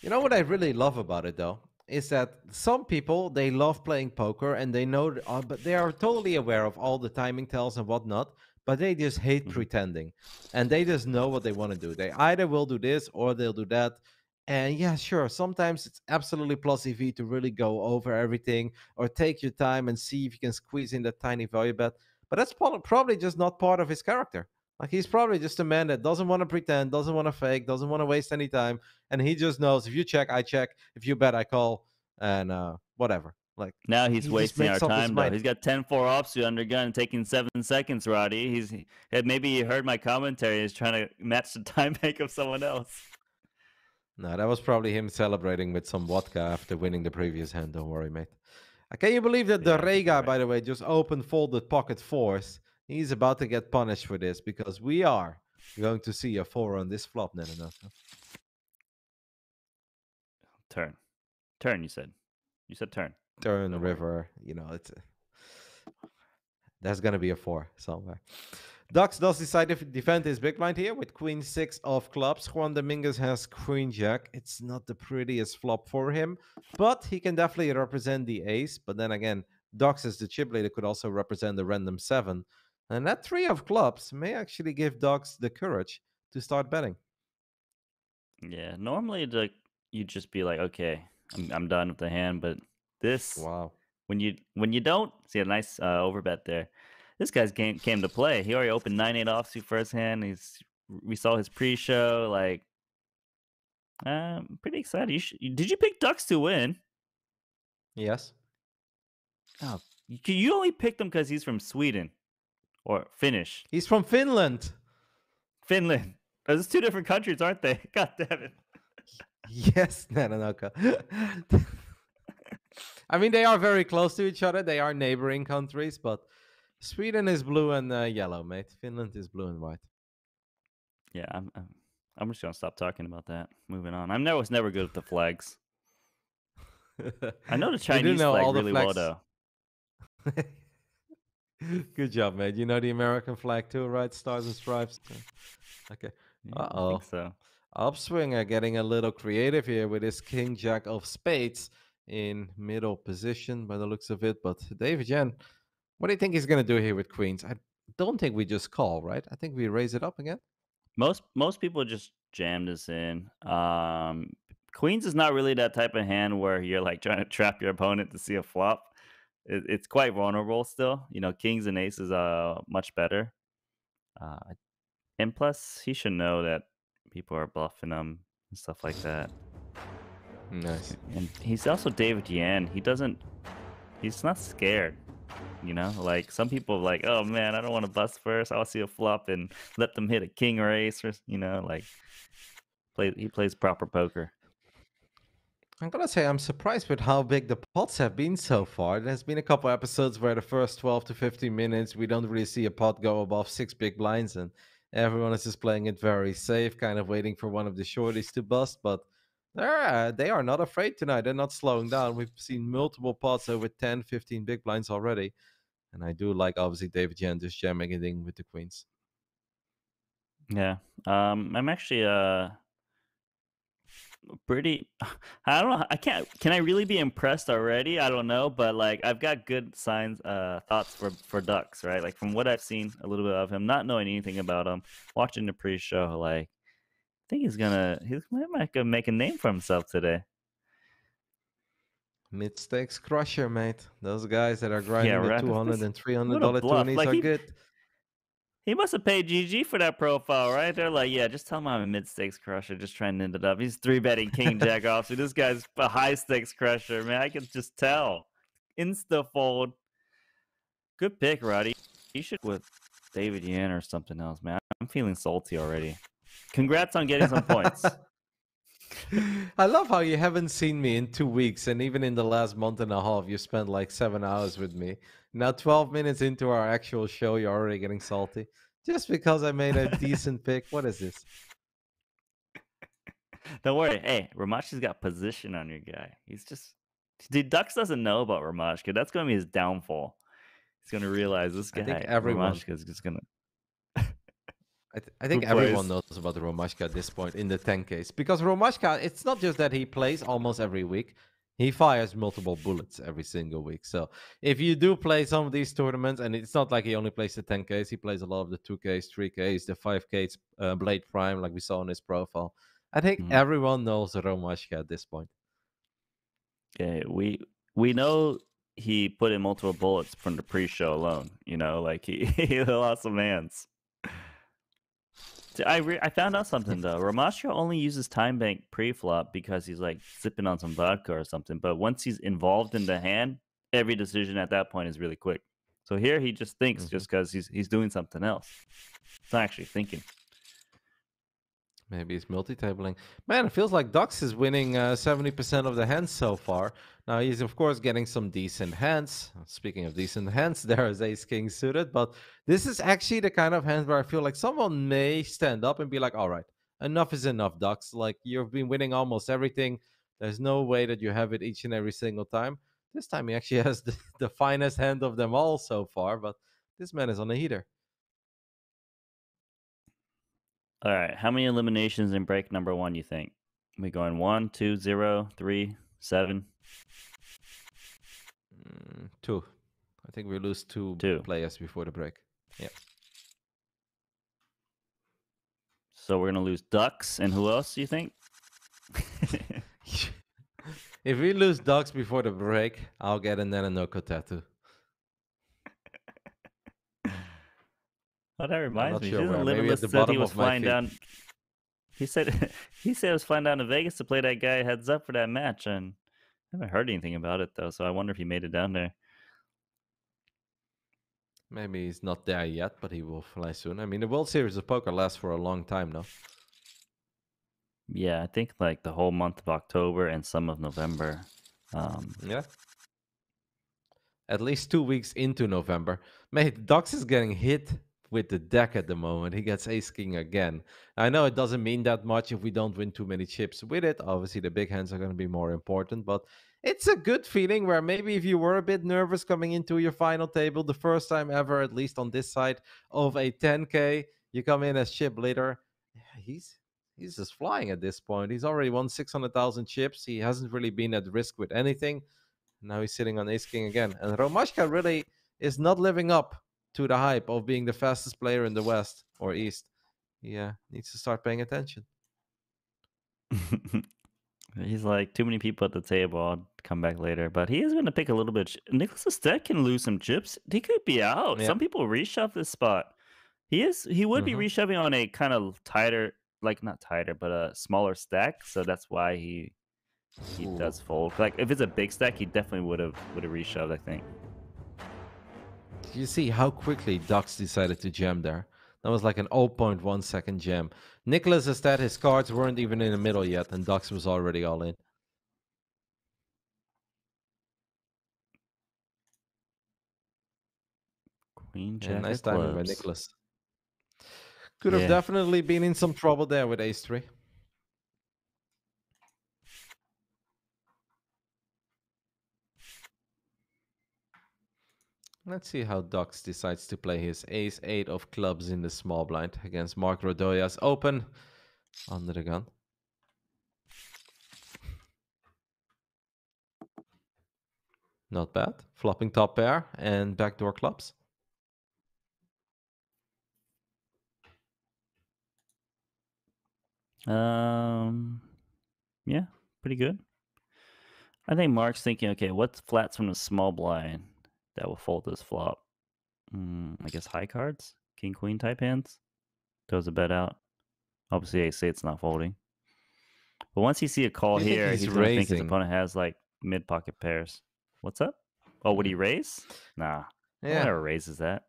You know what I really love about it though is that some people they love playing poker and they know, uh, but they are totally aware of all the timing tells and whatnot. But they just hate Mhm. pretending, and they just know what they want to do. They either will do this or they'll do that. And yeah, sure. Sometimes it's absolutely plus EV to really go over everything or take your time and see if you can squeeze in that tiny value bet. But that's probably just not part of his character. Like he's probably just a man that doesn't want to pretend, doesn't want to fake, doesn't want to waste any time, and he just knows if you check, I check. If you bet, I call, and uh, whatever. Like Now he's He wasting our makes up his time though. He's got 10-4 offsuit under gun taking seven seconds, Roddy. He's eh, maybe he heard my commentary. He's trying to match the (laughs) time bank of someone else. no, that was probably him celebrating with some vodka after winning the previous hand. Don't worry, mate. Uh, Can you believe that Yeah, the think Ray you're guy, right. by the way, just opened folded pocket fours? He's about to get punished for this because we are going to see a four on this flop, no, no, no. Turn, turn. You said. You said turn. Turn Don't worry. river, you know, it's a, (sighs) there's gonna be a four somewhere. Dux does decide to defend his big blind here with queen six of clubs. Juan Dominguez has queen jack. It's not the prettiest flop for him, but he can definitely represent the ace. But then again, Dux as the chip leader could also represent the random seven. And that three of clubs may actually give Dux the courage to start betting. Yeah. Normally, like you'd just be like, okay, I'm I'm done with the hand. But this, Wow. when you when you don't see a nice uh, overbet there. This guy's game came to play. He already opened nine eight offsuit first hand. He's we saw his pre-show. Like, I'm pretty excited. You did you pick Ducks to win? Yes. Oh, you, you only picked him because he's from Sweden or Finnish, He's from Finland. Finland. Those two different countries, aren't they? (laughs) God damn it. Yes, (laughs) Nanonoko. (laughs) I mean, they are very close to each other. They are neighboring countries, but Sweden is blue and uh, yellow, mate. Finland is blue and white. Yeah, I'm, I'm. I'm just gonna stop talking about that. Moving on. I'm never was never good at the flags. I know the Chinese know flag really well though. (laughs) Good job, mate. You know the American flag too, right? Stars and stripes. Okay. Uh-oh. think so. Upswinger getting a little creative here with his king jack of spades in middle position by the looks of it. But David Yan, what do you think he's going to do here with queens? I don't think we just call, right? I think we raise it up again. Most most people just jam this in. Um, Queens is not really that type of hand where you're like trying to trap your opponent to see a flop. It, it's quite vulnerable still. You know, kings and aces are much better. Uh, and plus, he should know that people are bluffing him and stuff like that. Nice. And he's also David Yan. He doesn't. He's not scared. You know, like some people like, oh man, I don't want to bust first. I'll see a flop and let them hit a king or ace, or you know, like play. He plays proper poker. I'm gonna say I'm surprised with how big the pots have been so far. There's been a couple episodes where the first 12 to 15 minutes we don't really see a pot go above six big blinds, and everyone is just playing it very safe, kind of waiting for one of the shorties to bust. But they're uh, they are not afraid tonight. They're not slowing down. We've seen multiple pots over 10, 15 big blinds already, and I do like obviously David Yan just jamming it in with the queens. Yeah. Um, I'm actually uh pretty. (sighs) I don't know. I can't. Can I really be impressed already? I don't know, but like I've got good signs, uh, thoughts for for Ducks, right? Like from what I've seen, a little bit of him, not knowing anything about him, watching the pre-show, like I think he's gonna he's might might gonna make a name for himself today. Mid stakes crusher, mate. Those guys that are grinding right. the This- 200 this- and 300 what a dollar Like, are good. He must have paid GG for that profile, right? They're like, yeah, just tell him I'm a mid stakes crusher, just trying to end it up. He's three betting King Jack off. So this guy's a high stakes crusher, man. I can just tell. Insta fold. Good pick, Roddy. You should with David Yan or something else, man. I'm feeling salty already. Congrats on getting some points. (laughs) I love how you haven't seen me in two weeks, and even in the last month and a half, you spent like seven hours with me. Now, 12 minutes into our actual show, you're already getting salty. Just because I made a decent (laughs) pick. What is this? Don't worry. Hey, Romashka's got position on your guy. He's just. Dude, Dux doesn't know about Romashka. That's going to be his downfall. He's going to realize this guy, I think everyone- Romashka's just going to. I, th- I (laughs) think everyone knows about Romashka at this point in the 10 case. Because Romashka, it's not just that he plays almost every week, he fires multiple bullets every single week. So if you do play some of these tournaments, and it's not like he only plays the 10Ks, he plays a lot of the 2Ks, 3Ks, the 5Ks, uh, Blade Prime, like we saw on his profile. I think Mhm. everyone knows Romashka at this point. Okay, we we know he put in multiple bullets from the pre-show alone. You know, like he, (laughs) he lost some hands. I re- I found out something though. Romashka only uses time bank pre-flop because he's like sipping on some vodka or something. But once he's involved in the hand, every decision at that point is really quick. So here he just thinks Mhm. just because he's he's doing something else. He's not actually thinking. Maybe he's multi-tabling. Man, it feels like Dux is winning uh, 70% of the hands so far. Now, he's of course getting some decent hands. Speaking of decent (laughs) hands, there is Ace King suited. But this is actually the kind of hand where I feel like someone may stand up and be like, all right, enough is enough, Ducks. Like, you've been winning almost everything. There's no way that you have it each and every single time. This time he actually (laughs) has the, the finest hand of them all so far. But this man is on a heater. All right, how many eliminations in break number one? You think we going one, two, zero, three, seven? Mm, two. I think we lose two, Two. players before the break. Yeah. So we're gonna lose Ducks and who else? Do you think? (laughs) if we lose Ducks before the break, I'll get a Nanonoko tattoo. Oh, that reminds me. sure Didn't Limitless the said he was flying down. He said (laughs) he said he was flying down to Vegas to play that guy heads up for that match, and I haven't heard anything about it though. So I wonder if he made it down there. Maybe he's not there yet, but he will fly soon. I mean, the World Series of Poker lasts for a long time now. Yeah, I think like the whole month of October and some of November. Um, Yeah. At least two weeks into November. Mate, Dux is getting hit with the deck at the moment. He gets ace king again. I know it doesn't mean that much if we don't win too many chips with it. Obviously, the big hands are going to be more important, but it's a good feeling where maybe if you were a bit nervous coming into your final table, the first time ever, at least on this side of a 10k, you come in as chip leader. He's he's just flying at this point. He's already won 600,000 chips. He hasn't really been at risk with anything. Now he's sitting on ace king again. And Romashka really is not living up to the hype of being the fastest player in the West or East. Yeah, needs to start paying attention. (laughs) he's like too many people at the table. I'll come back later, but he is going to pick a little bit. Niklas Deck can lose some chips. He could be out. Yeah. Some people reshove this spot. He is. He would be Mhm. reshoving on a kind of tighter, like not tighter, but a smaller stack. So that's why he he Ooh. does fold. Like if it's a big stack, he definitely would have would have reshoved. I think. You see how quickly Dux decided to jam there. That was like an 0.1 second jam. Niklas is that his cards weren't even in the middle yet, and Dux was already all in. Queen Yeah, nice timing by. Niklas. Could have definitely been in some trouble there with ace three. Let's see how Dux decides to play his ace eight of clubs in the small blind against Mark Radoja's open under the gun. Not bad. Flopping top pair and backdoor clubs. Um, yeah, pretty good. I think Mark's thinking, okay, what's flats from the small blind that will fold this flop? Mm, I guess high cards, king queen type hands. Throws a bet out. Obviously, ace eight's not folding. But once you see a call here, he's he's, gonna think his opponent has like mid pocket pairs. What's up? Oh, would he raise? Nah, yeah. Never raises that.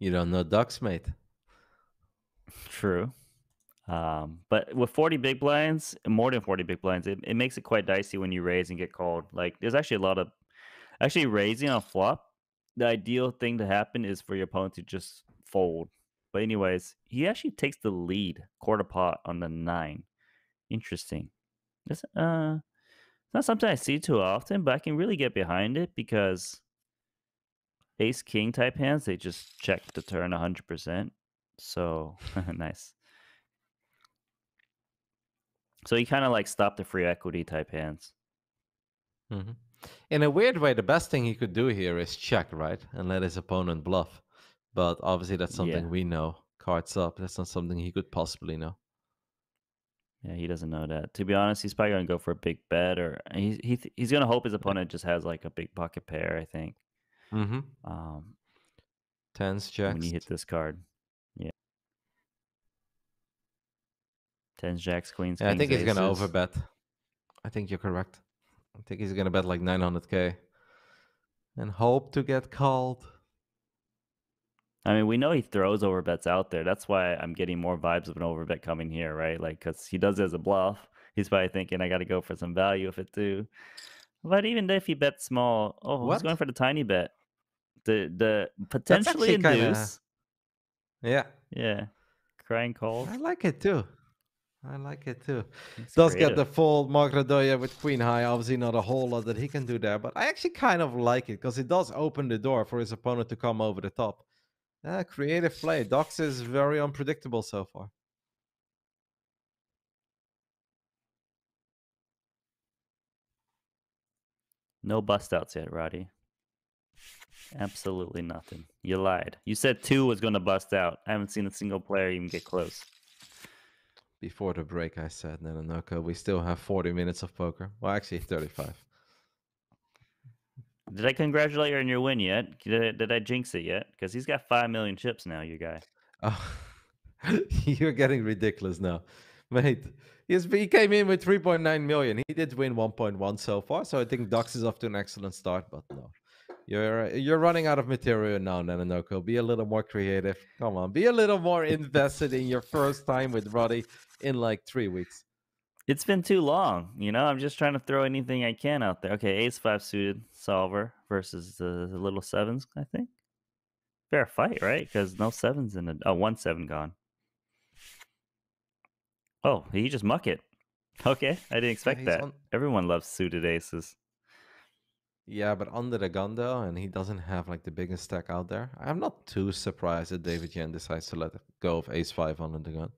you don't know Dux, mate. (laughs) True. Um, but with 40 big blinds, more than 40 big blinds, it, it makes it quite dicey when you raise and get called. Like, there's actually a lot of actually raising on flop. The ideal thing to happen is for your opponent to just fold. But, anyways, he actually takes the lead quarter pot on the nine. Interesting. Uh, it's not something I see too often, but I can really get behind it because ace king type hands, they just check the turn 100%. So (laughs) nice. So he kind of like stopped the free equity type hands. hmm In a weird way, the best thing he could do here is check, right? And let his opponent bluff. But obviously, that's something Yeah. we know. Cards up. That's not something he could possibly know. Yeah, he doesn't know that. To be honest, he's probably gonna go for a big bet, or he, he he's gonna hope his opponent just has like a big pocket pair. I think. Mm-hmm. Um, Tens, jacks. when you hit this card, yeah. Tens, jacks, queens. Yeah, I think kings, he's gonna aces. overbet. I think you're correct. I think he's gonna bet like 900k and hope to get called. I mean, we know he throws overbets out there. That's why I'm getting more vibes of an overbet coming here, right? Like, because he does it as a bluff. He's probably thinking, I got to go for some value if it do. But even if he bets small, oh, he's going for the tiny bet. The the potentially actually kinda- Yeah, Yeah, crying calls. I like it too. I like it too. It's Does get the creative. full Mark Radoja with Queen High. Obviously, not a whole lot that he can do there, but I actually kind of like it because it does open the door for his opponent to come over the top. Yeah, creative play. Dox is very unpredictable so far. No bust outs yet, Roddy. Absolutely nothing. You lied. You said two was going to bust out. I haven't seen a single player even get close. Before the break, I said, Nanonoko, we still have 40 minutes of poker. Well, actually, 35. Did I congratulate you on your win yet? Did I, did I jinx it yet? Because he's got five million chips now, you guy. Oh, (laughs) you're getting ridiculous now, mate. He's, he came in with 3.9 million. He did win 1.1 so far, so I think Dux is off to an excellent start. But no, you're you're running out of material now, Nanonoko. Be a little more creative. Come on, be a little more invested in your first time with Roddy in like three weeks. It's been too long, you know. I'm just trying to throw anything I can out there. Okay, ace five suited solver versus the, the little sevens. I think fair fight, right? Because no sevens in it. Oh, one seven gone. Oh, he just muck it. Okay, I didn't expect he's that. on- Everyone loves suited aces. Yeah, but under the gun though, and he doesn't have like the biggest stack out there. I'm not too surprised that David Yan decides to let go of Ace Five under the gun.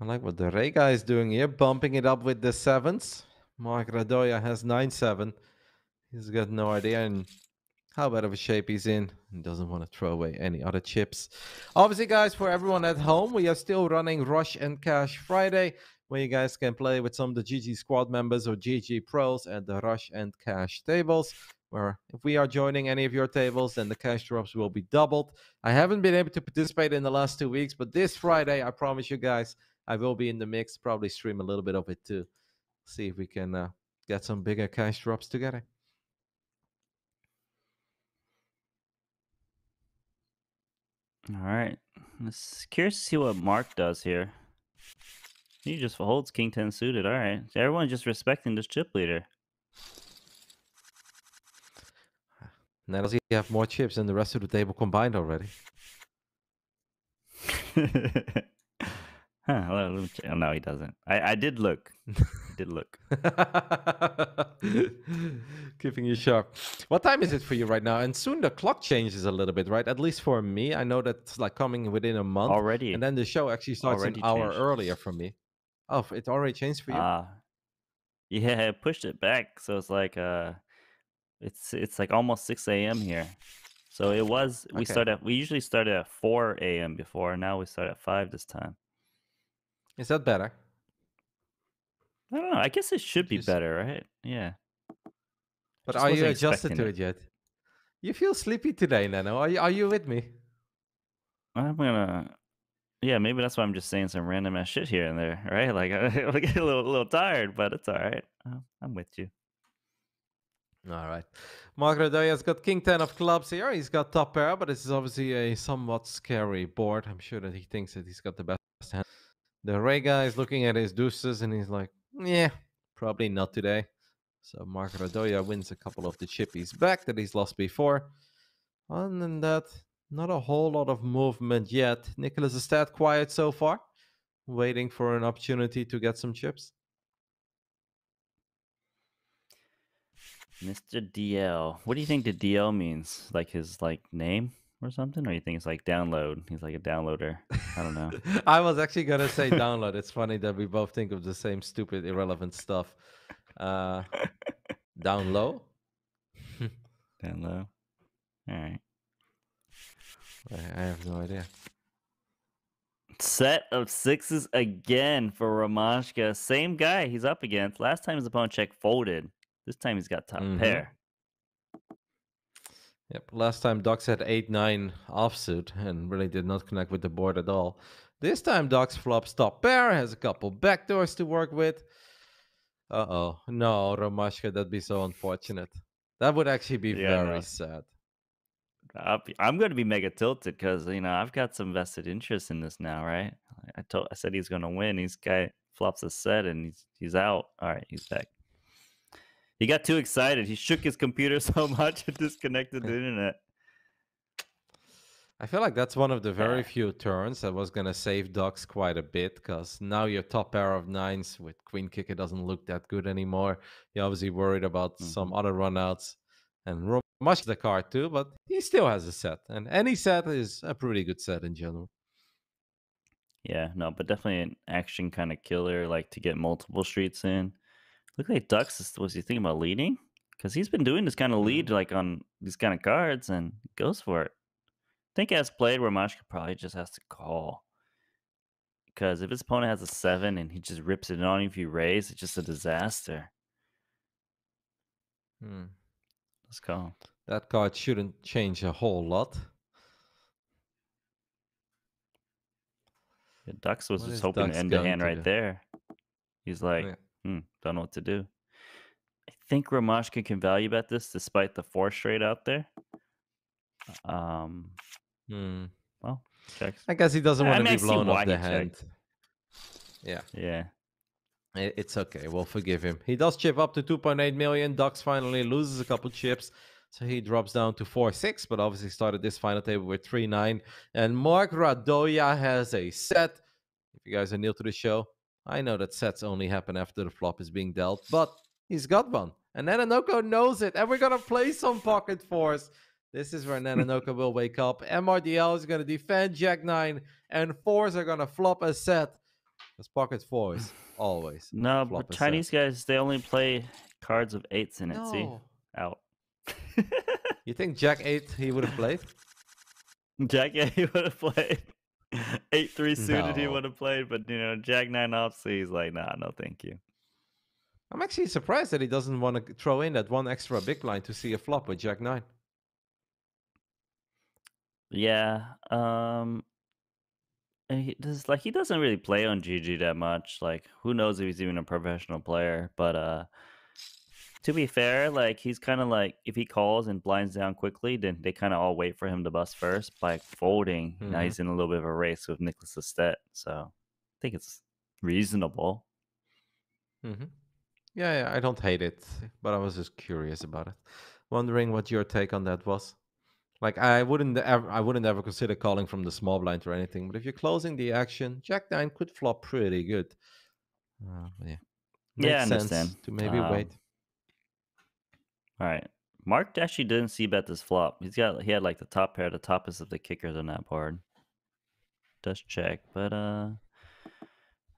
I like what the Ray guy is doing here, bumping it up with the sevens. Mark Radoja has nine seven. He's got no idea in how bad of a shape he's in. He doesn't want to throw away any other chips. Obviously, guys, for everyone at home, we are still running Rush and Cash Friday, where you guys can play with some of the GG squad members or GG pros at the Rush and Cash tables. Where if we are joining any of your tables, then the cash drops will be doubled. I haven't been able to participate in the last two weeks, but this Friday, I promise you guys, I will be in the mix. Probably stream a little bit of it too. See if we can uh, get some bigger cash drops together. All right. Let's curious to see what Mark does here. He just holds king ten suited. All right. Everyone's just respecting this chip leader. Now does he have more chips than the rest of the table combined already? (laughs) huh, (laughs) let me check. Oh, no, he doesn't. I, I did look. I did look. (laughs) Keeping you sharp. What time is it for you right now? And soon the clock changes a little bit, right? At least for me. I know that's like coming within a month. Already. And then the show actually starts Already an hour changed. earlier for me. Oh, it already changed for you? Ah, yeah, I pushed it back, so it's like uh, it's it's like almost six a.m. here. So it was we Okay. start at we usually started at four a.m. before. Now we start at five this time. Is that better? I don't know. I guess it should be Just- better, right? Yeah. But Just are you wasn't adjusted to expecting it yet? You feel sleepy today, Nano. Are you, are you with me? I'm gonna. Yeah, maybe that's why I'm just saying some random ass shit here and there, right? Like (laughs) I get a little, little tired, but it's all right. Uh, I'm with you. All right. Mark Radoja's got king 10 of clubs here. He's got top pair, but this is obviously a somewhat scary board. I'm sure that he thinks that he's got the best hand. The Ray guy is looking at his deuces and he's like, yeah, probably not today. So Mark Radoja wins a couple of the chippies back that he's lost before. Other than that, not a whole lot of movement yet. Niklas is stat quiet so far, waiting for an opportunity to get some chips. Mr. DL. What do you think the DL means? Like his like name or something? Or you think it's like download? He's like a downloader. I don't know. (laughs) I was actually gonna say download. It's funny that we both think of the same stupid, irrelevant stuff. Uh, down low. (laughs) Down low. All right. I have no idea. Set of sixes again for Romashka. Same guy he's up against. Last time his opponent check folded. This time he's got top Mhm. pair. Yep. Last time Docs had 8 9 offsuit and really did not connect with the board at all. This time Docs flops top pair, has a couple backdoors to work with. Uh oh. No, Romashka, that'd be so unfortunate. That would actually be Yeah, very know. sad. Be, I'm going to be mega tilted because you know I've got some vested interest in this now, right? I told I said he's going to win. This guy flops a set and he's he's out. All right, he's back. He got too excited. He shook his computer (laughs) so much it disconnected the (laughs) internet. I feel like that's one of the very Yeah. few turns that was gonna save ducks quite a bit because now your top pair of nines with Queen Kicker doesn't look that good anymore. You're obviously worried about some mm-hmm. other runouts and Romash the card too, but he still has a set, and any set is a pretty good set in general. Yeah, no, but definitely an action kind of killer, like to get multiple streets in. Look like Ducks is, was he thinking about leading? Because he's been doing this kind of lead like on these kind of cards and goes for it. I think as played, where Romashka probably just has to call. Because if his opponent has a seven and he just rips it on you if you raise, it's just a disaster. Hmm. Let's call. That card shouldn't change a whole lot. Yeah, Ducks was What just hoping to end the hand right do? there. He's like, Yeah. Hmm, don't know what to do. I think Romashka can value bet this despite the four straight out there. Um, Hmm. well, checks. I guess he doesn't want I to be blown off the hand. checked. Yeah. Yeah. It's okay. We'll forgive him. He does chip up to 2.8 million. Ducks finally loses a couple chips. So he drops down to 4 6, but obviously started this final table with 3 9. And Mark Radoja has a set. If you guys are new to the show, I know that sets only happen after the flop is being dealt, but he's got one. And Nanonoko knows it. And we're going to play some pocket fours. This is where (laughs) Nanonoko will wake up. MRDL is going to defend Jack 9, and fours are going to flop a set. Because pocket fours (sighs) always. No, but a set. Chinese guys, they only play cards with eights in it. See? Out. You think Jack 8 he would have played? (laughs) Jack, yeah, he would have played. 8 3 suited, he would have played, but, you know, Jack 9 off, so he's like, nah, no, thank you. I'm actually surprised that he doesn't want to throw in that one extra big line to see a flop with Jack 9. Yeah. Um and he does like he doesn't really play on GG that much. Like who knows if he's even a professional player, but uh to be fair, like he's kind of like if he calls and blinds down quickly, then they kind of all wait for him to bust first by folding. Now Mhm. he's in a little bit of a race with Niklas Astedt, so I think it's reasonable. Mm-hmm. Yeah, yeah, I don't hate it, but I was just curious about it. Wondering what your take on that was. Like I wouldn't ever I wouldn't ever consider calling from the small blind or anything, but if you're closing the action, Jack 9 could flop pretty good. Uh, yeah. Yeah, I sense understand. to maybe Um, wait. All right. Mark actually didn't see bet this flop. He's got he had like the top pair, the toppest of the kickers on that board. Does check, but uh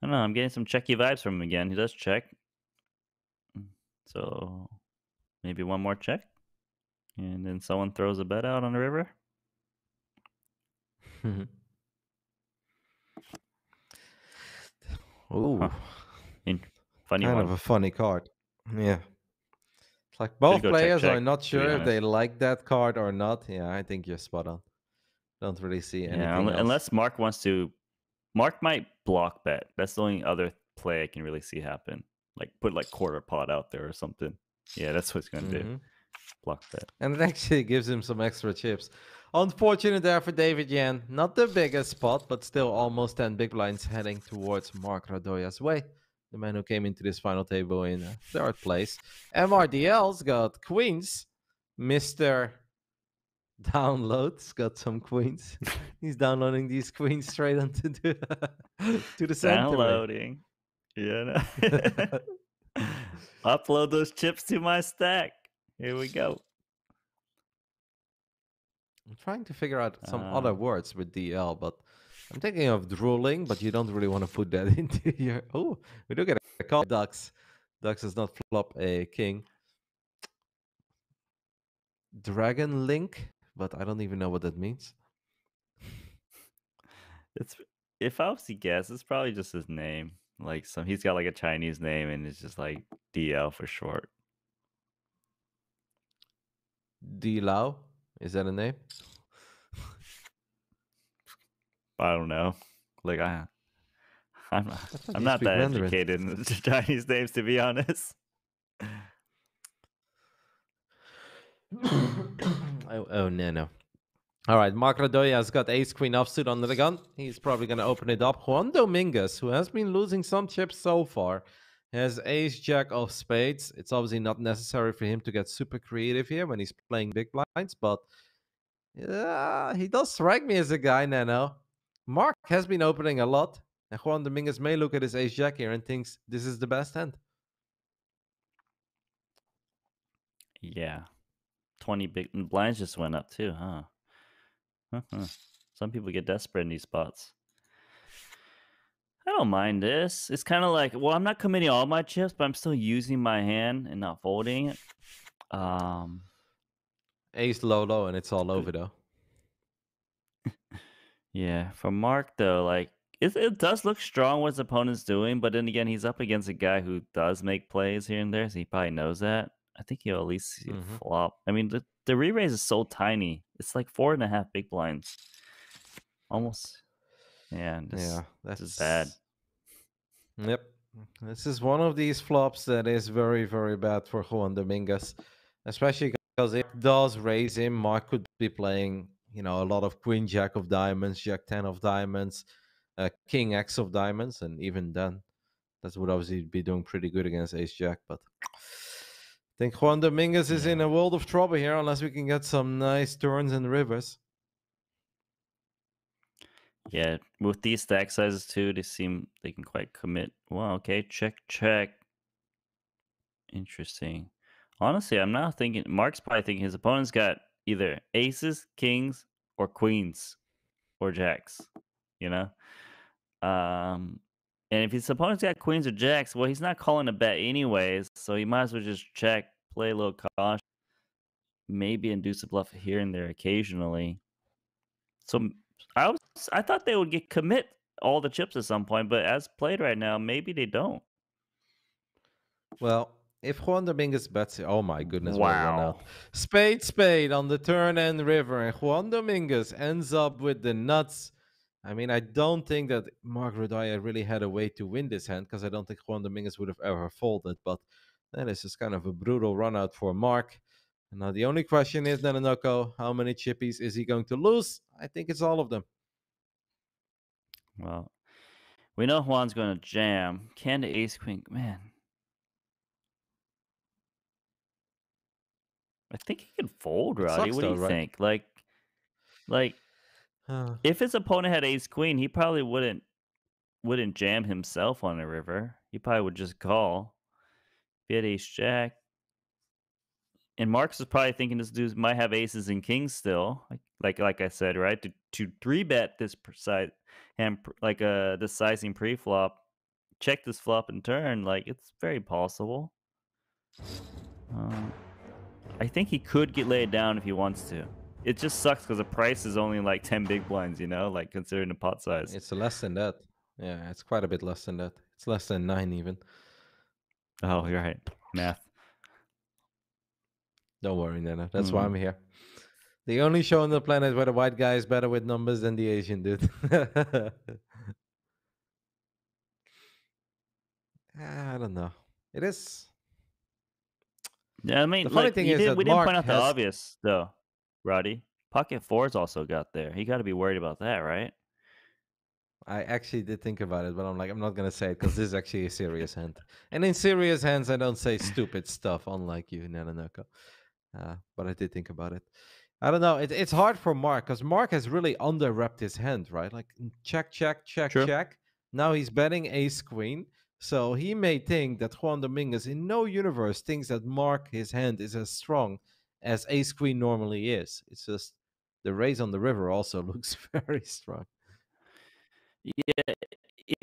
I don't know, I'm getting some checky vibes from him again. He does check. So maybe one more check. And then someone throws a bet out on the river. (laughs) Ooh. Huh. Funny kind one. of a funny card. Yeah. Like both go check, players are not sure if they like that card or not. Yeah, I think you're spot on. Don't really see anything yeah, else. unless Mark wants to Mark might block bet. That's the only other play I can really see happen. Like put like quarter pot out there or something. Yeah, that's what he's gonna do. Mhm. Block bet. And it actually gives him some extra chips. Unfortunate there for David Yan. Not the biggest spot, but still almost 10 big blinds heading towards Mark Radoja's way. The man who came into this final table in uh, third place. MRDL's got queens. Mr. Downloads got some queens. (laughs) He's downloading these queens straight onto the, (laughs) to the center. Downloading. Yeah. no. (laughs) Upload those chips to my stack. Here we go. I'm trying to figure out some other Uh, words with DL, but I'm thinking of drooling, but you don't really want to put that (laughs) into your. Oh, we do get a call. Ducks. Ducks does not flop a king. Dragon Link, but I don't even know what that means. It's if I was to guess, it's probably just his name. Like some he's got like a Chinese name and it's just like DL for short. D Lao. Is that a name? I don't know. Like I, I'm not, I'm not that Mandarin. (laughs) educated in (laughs) Chinese names, to be honest. (coughs) oh, oh, no, no. All right, Mark Radoja has got ace queen offsuit under the gun. He's probably going to open it up. Juan Dominguez, who has been losing some chips so far, has ace jack of spades. It's obviously not necessary for him to get super creative here when he's playing big blinds, but yeah, he does strike me as a guy, Nano. Mark has been opening a lot, and Juan Dominguez may look at his ace jack here and thinks this is the best hand. Yeah, twenty big blinds just went up too, huh? Uh-huh. Some people get desperate in these spots. I don't mind this. It's kind of like, well, I'm not committing all my chips, but I'm still using my hand and not folding it. Um, Ace low low, and it's all over though. Yeah, for Mark though, like it, it does look strong what his opponent's doing, but then again, he's up against a guy who does make plays here and there, so he probably knows that. I think he'll at least Mhm. flop. I mean, the the re-raise is so tiny. It's like four and a half big blinds, almost. Yeah, this, yeah, that's is bad. Yep. This is one of these flops that is very, very bad for Juan Dominguez, especially because it does raise him. Mark could be playing, you know, a lot of Queen Jack of Diamonds, Jack 10 of Diamonds, uh, King X of Diamonds, and even then, that would obviously be doing pretty good against Ace Jack. But I think Juan Dominguez is in a world of trouble here unless we can get some nice turns and rivers. Yeah, with these stack sizes too, they seem they can quite commit. Well, okay, check, check. Interesting. Honestly, I'm not thinking. Mark's probably thinking his opponent's got either aces, kings, or queens, or jacks. You know, um, and if his opponent's got queens or jacks, well, he's not calling a bet anyways, so he might as well just check, play a little caution, maybe induce a bluff here and there occasionally. So I was I thought they would get commit all the chips at some point, but as played right now, maybe they don't. Well, if Juan Dominguez bets, oh my goodness, Wow. out. Spade, spade on the turn and river, and Juan Dominguez ends up with the nuts. I mean, I don't think that Mark Radoja really had a way to win this hand because I don't think Juan Dominguez would have ever folded. But that is just kind of a brutal run out for Mark. And now the only question is, Nanonoko, how many chippies is he going to lose? I think it's all of them. Well, we know Juan's going to jam. Can the ace queen? Man, I think he can fold, It Roddy. sucks What do though, you right? think? Like, like Uh, if his opponent had ace queen, he probably wouldn't wouldn't jam himself on a river. He probably would just call. If he had ace jack, and Marcus is probably thinking this dude might have aces and kings still, like like like I said, right? To to three bet this precise and pr- like uh the sizing pre-flop, check this flop and turn, like it's very possible. Um, I think he could get laid down if he wants to. It just sucks because the price is only like ten big blinds, you know, like considering the pot size. it's less than that. Yeah, it's quite a bit less than that. It's less than nine even. Oh, you're right. Math. Don't worry, Nana. That's why Mhm. I'm here. The only show on the planet where the white guy is better with numbers than the Asian dude. (laughs) I don't know. It is. Yeah, I mean, funny like, thing is did, we didn't point out the obvious though, Roddy. Pocket fours also got there. He got to be worried about that, right? I actually did think about it, but I'm like, I'm not gonna say it because this is actually a serious hand. And in serious hands, I don't say stupid stuff, unlike you, Nanonoko. Uh, but I did think about it. I don't know. It, it's hard for Mark because Mark has really under wrapped his hand, right? Like check, check, check, True. check. Now he's betting ace queen. So he may think that Juan Dominguez in no universe thinks that Mark, his hand, is as strong as ace queen normally is. It's just the raise on the river also (laughs) looks very strong. Yeah.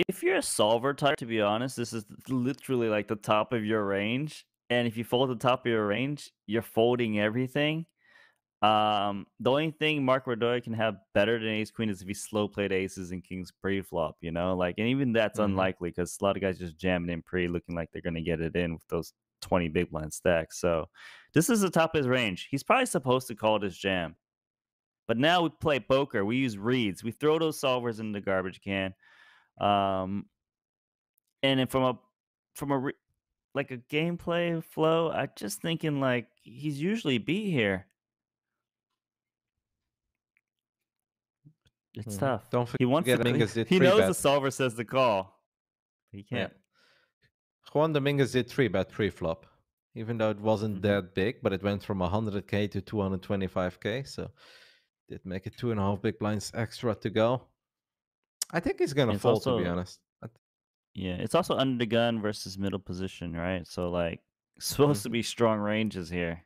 If you're a solver type, to be honest, this is literally like the top of your range. And if you fold the top of your range, you're folding everything. Um, the only thing Mark Radoja can have better than ace queen is if he slow played aces and kings pre-flop, you know, like, and even that's Mhm. unlikely because a lot of guys just jam it in pre, looking like they're gonna get it in with those 20 big blind stacks. So this is the top of his range. He's probably supposed to call this jam. But now we play poker. We use reads. We throw those solvers in the garbage can. Um, and then from a from a re- like a gameplay flow, I just thinking like he's usually be here. It's Mhm. tough. Don't forget He wants to. Dominguez did He knows bet. the solver says the call. He can't. Yeah. Juan Dominguez did three bet pre-flop, even though it wasn't Mhm. that big, but it went from 100k to 225k, so did make it two and a half big blinds extra to go. I think he's gonna It's fold, to be honest. Yeah, it's also under the gun versus middle position, right? So like (laughs) supposed to be strong ranges here.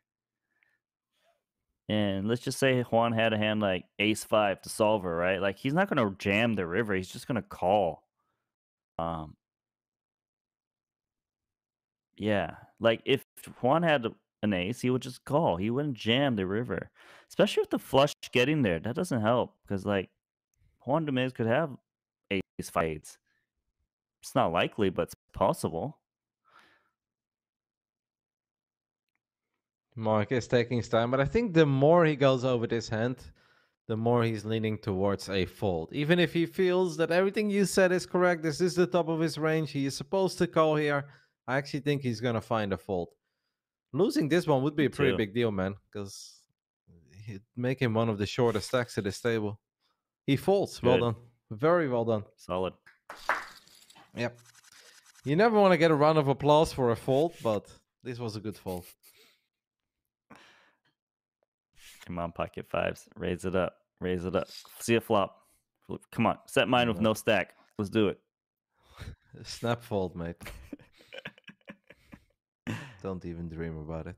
And let's just say Juan had a hand like ace five to solver, right? Like he's not gonna jam the river, he's just gonna call. Um Yeah. Like if Juan had an ace, he would just call. He wouldn't jam the river. Especially with the flush getting there. That doesn't help. Because like Juan Dominguez could have ace five eights. It's not likely, but it's possible. Mark is taking his time, but I think the more he goes over this hand, the more he's leaning towards a fold. Even if he feels that everything you said is correct, this is the top of his range, he is supposed to call here. I actually think he's gonna find a fold. Losing this one would be a pretty big deal, man, because he'd make him one of the shortest stacks at this table. He folds. Well done. Very well done. Solid. Yep. You never want to get a round of applause for a fold, but this was a good fold. Come on, pocket fives. Raise it up. Raise it up. See a flop. Come on. Set mine with no stack. Let's do it. (laughs) Snap fold, mate. (laughs) Don't even dream about it.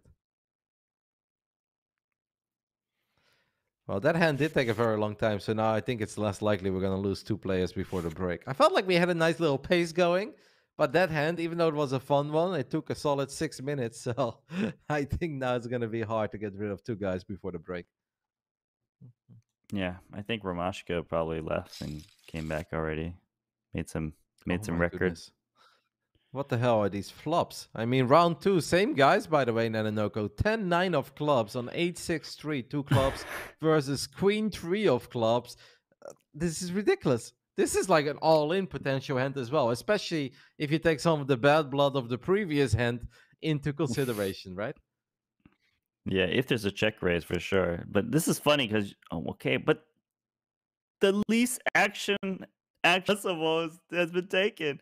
Well, that hand did take a very long time, so now I think it's less likely we're going to lose two players before the break. I felt like we had a nice little pace going, but that hand, even though it was a fun one, it took a solid six minutes. So (laughs) I think now it's going to be hard to get rid of two guys before the break. Yeah, I think Romashka probably left and came back already. Made some made Oh some records. goodness. What the hell are these flops? I mean, round two, same guys, by the way, Nanonoko. 10 9 of clubs on 8 6 3, two clubs (laughs) versus Queen 3 of clubs. Uh, This is ridiculous. This is like an all in potential hand as well, especially if you take some of the bad blood of the previous hand into consideration, right? Yeah, if there's a check raise for sure. But this is funny because oh, okay, but the least action accessible has been taken.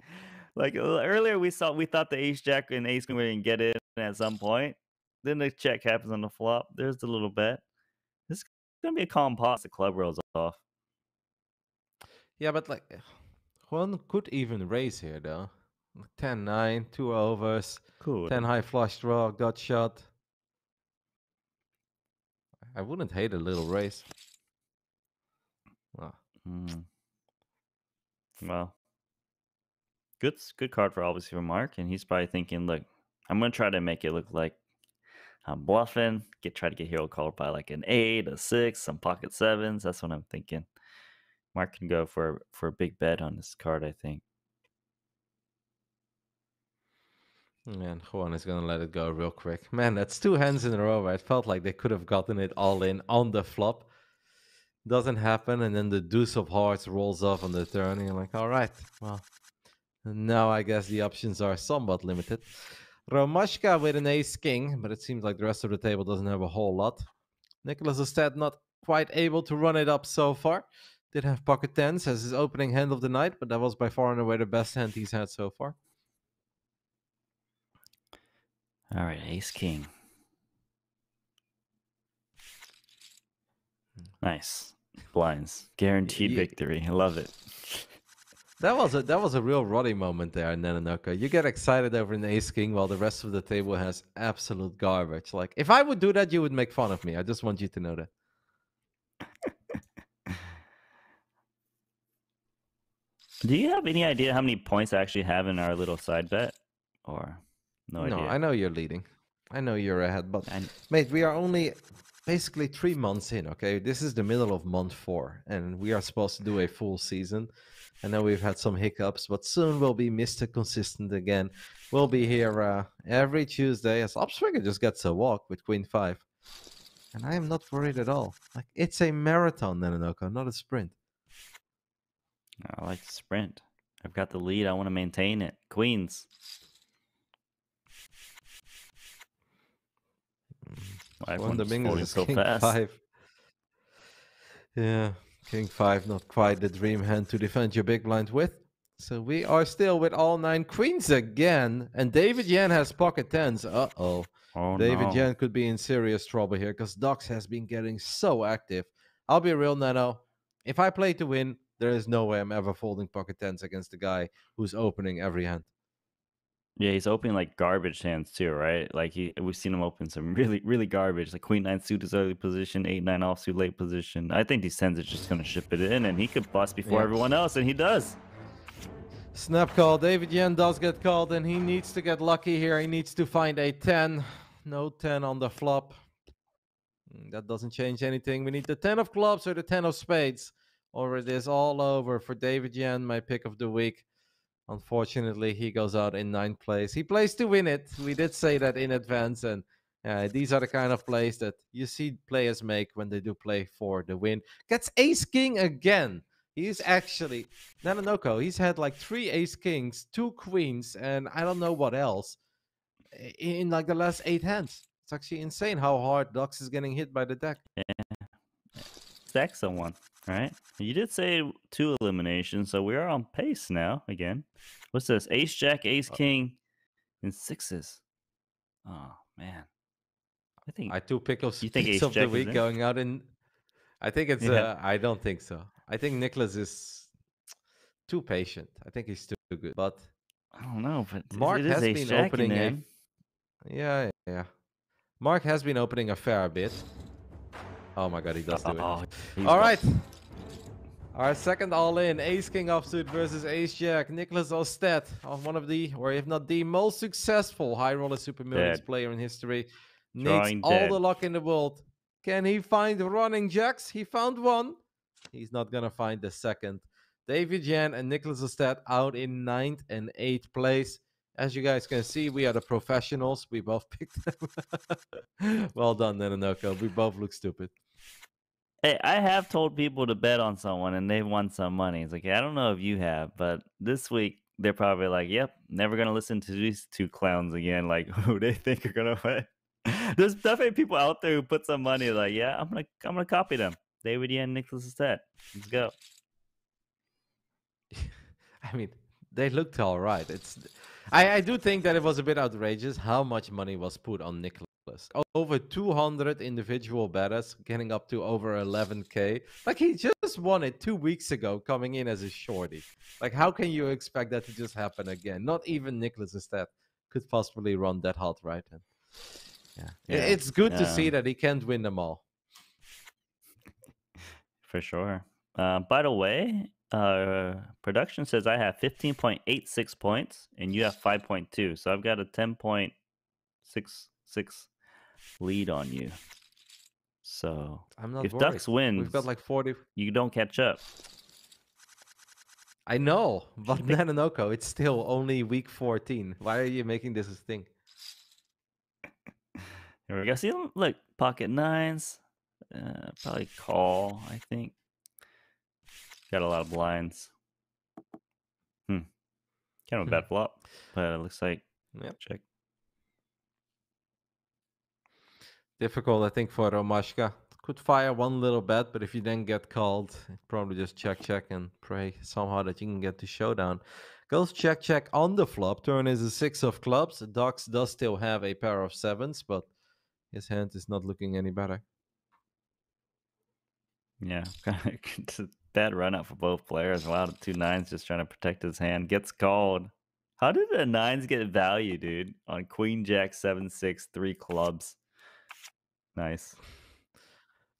Like uh, earlier, we saw we thought the ace jack and ace queen gonna get in at some point. Then the check happens on the flop. There's the little bet. This is gonna be a calm pause. The club rolls off. Yeah, but like one could even raise here though. 10 9, two overs, Cool. 10 high flush draw, gut shot. I wouldn't hate a little raise. Well, Mm. Well, good good card for obviously for Mark, and he's probably thinking, look, I'm gonna try to make it look like I'm bluffing. Get try to get hero called by like an eight, a six, some pocket sevens. That's what I'm thinking. Mark can go for for a big bet on this card, I think. man, Juan is gonna let it go real quick. Man, that's two hands in a row. Where it felt like they could have gotten it all in on the flop. Doesn't happen, and then the deuce of hearts rolls off on the turn, and you're like, all right, well, now I guess the options are somewhat limited. Romashka with an ace king, but it seems like the rest of the table doesn't have a whole lot. Niklas Astedt not quite able to run it up so far. Did have pocket tens as his opening hand of the night, but that was by far and away the best hand he's had so far. All right, Ace King. Hmm. Nice blinds, guaranteed victory. I love it. That was a that was a real Roddy moment there, Nanonoko. You get excited over an ace king while the rest of the table has absolute garbage. Like if I would do that, you would make fun of me. I just want you to know that. Do you have any idea how many points I actually have in our little side bet, or no, No, idea? I know you're leading. I know you're ahead, but I- mate, we are only basically three months in. Okay, this is the middle of month four, and we are supposed to do a full season. I know we've had some hiccups, but soon we'll be Mr. Consistent again. We'll be here uh, every Tuesday as Upswinger just gets a walk with Queen Five. And I am not worried at all. Like it's a marathon, Nanonoko, not a sprint. I like to sprint. I've got the lead. I want to maintain it. Queens. Why Juan everyone's Dominguez is so king fast? five. Yeah, king five, not quite the dream hand to defend your big blind with. So we are still with all nine queens again, and David Yan has pocket tens. Uh oh. Oh David no. Yan could be in serious trouble here because Docs has been getting so active. I'll be real, Nano. If I play to win, there is no way I'm ever folding pocket tens against the guy who's opening every hand. Yeah, he's opening like garbage hands too, right? Like he, we've seen him open some (laughs) really, really garbage. Like queen nine suit is early position, eight nine offsuit late position. I think these tens are just gonna ship it in, and he could bust before Yeah. everyone else, and he does. Snap call. David Yan does get called, and he needs to get lucky here. He needs to find a 10. No 10 on the flop. Mm, That doesn't change anything. We need the 10 of clubs or the 10 of spades, or it is all over for David Yan, my pick of the week. Unfortunately, he goes out in ninth place. He plays to win it. We did say that in advance, and uh, these are the kind of plays that you see players make when they do play for the win. Gets ace king again. He's actually Nanonoko. He's had like three ace kings, two queens, and I don't know what else in like the last eight hands. It's actually insane how hard Dox is getting hit by the deck. Yeah. Stack someone, right? You did say two eliminations, so we are on pace now again. What's this? Ace Jack, Ace Uh, King, and sixes. Oh man, I think I two pickles You think ace of jack is week going out in. I think it's. Yeah. Uh, I don't think so. I think Niklas is too patient. I think he's too good. But I don't know, but Mark it is has been Jack opening a yeah, yeah. Mark has been opening a fair bit. Oh my god, he does do it. Oh, All right. Our second all in Ace King offsuit versus Ace Jack. Niklas Astedt, of one of the, or if not the most successful high roller super millions Dead. player in history, needs all the luck in the world. Can he find running jacks? He found one. He's not gonna find the second. David Yan and Niklas Astedt out in ninth and eighth place. As you guys can see, we are the professionals. We both (laughs) picked them. well done, Nanonoko. We both look stupid. Hey, I have told people to bet on someone and they've won some money. It's like, I don't know if you have, but this week they're probably like, yep, never going to listen to these two clowns again. Like, (laughs) who they think are going to win. (laughs) There's definitely people out there who put some money like, yeah, I'm going to I'm gonna copy them. David Yan, Niklas Astedt. Let's go. (laughs) I mean, they looked all right. It's, I, I do think that it was a bit outrageous how much money was put on Niklas. O- Over 200 individual betters, getting up to over 11k. Like he just won it two weeks ago, coming in as a shorty. Like, how can you expect that to just happen again? Not even Niklas Astedt could possibly run that hot, right? And yeah, Yeah, it's good to see that he can't win them all. For sure. Uh, by the way, uh, production says I have 15.86 points and you have 5.2. So I've got a 10.66 lead on you. So I'm not if worried. Ducks wins, We've got like 40. you don't catch up. I know, (laughs) but Nanonoko, it's still only week 14. Why are you making this a thing? (laughs) Here we go. See, look, pocket nines. Uh, probably call, I think. Got a lot of blinds. Hmm. Kind of a Hmm. bad flop, but it looks like Yep. check. Difficult, I think, for Romashka. Could fire one little bet, but if you then get called, probably just check, check, and pray somehow that you can get to showdown. Goes check, check on the flop. Turn is a six of clubs. Docs does still have a pair of sevens, but his hand is not looking any better. Yeah, (laughs) bad run out for both players. Of two nines just trying to protect his hand. Gets called. How did the nines get value, dude? On Queen Jack seven six three clubs. Nice.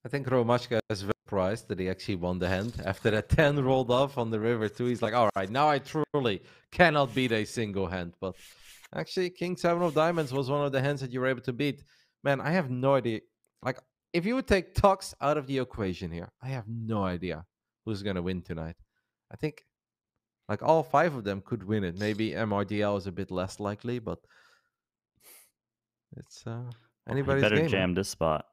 I think Romashka is very surprised that he actually won the hand. After that (laughs) 10 rolled off on the river, too, he's like, all right, now I truly cannot beat a single hand. But actually, King 7 of Diamonds was one of the hands that you were able to beat. Man, I have no idea. Like, if you would take Tox out of the equation here, I have no idea who's going to win tonight. I think, like, all five of them could win it. Maybe MRDL is a bit less likely, but it's uh, Well, he better jam this spot.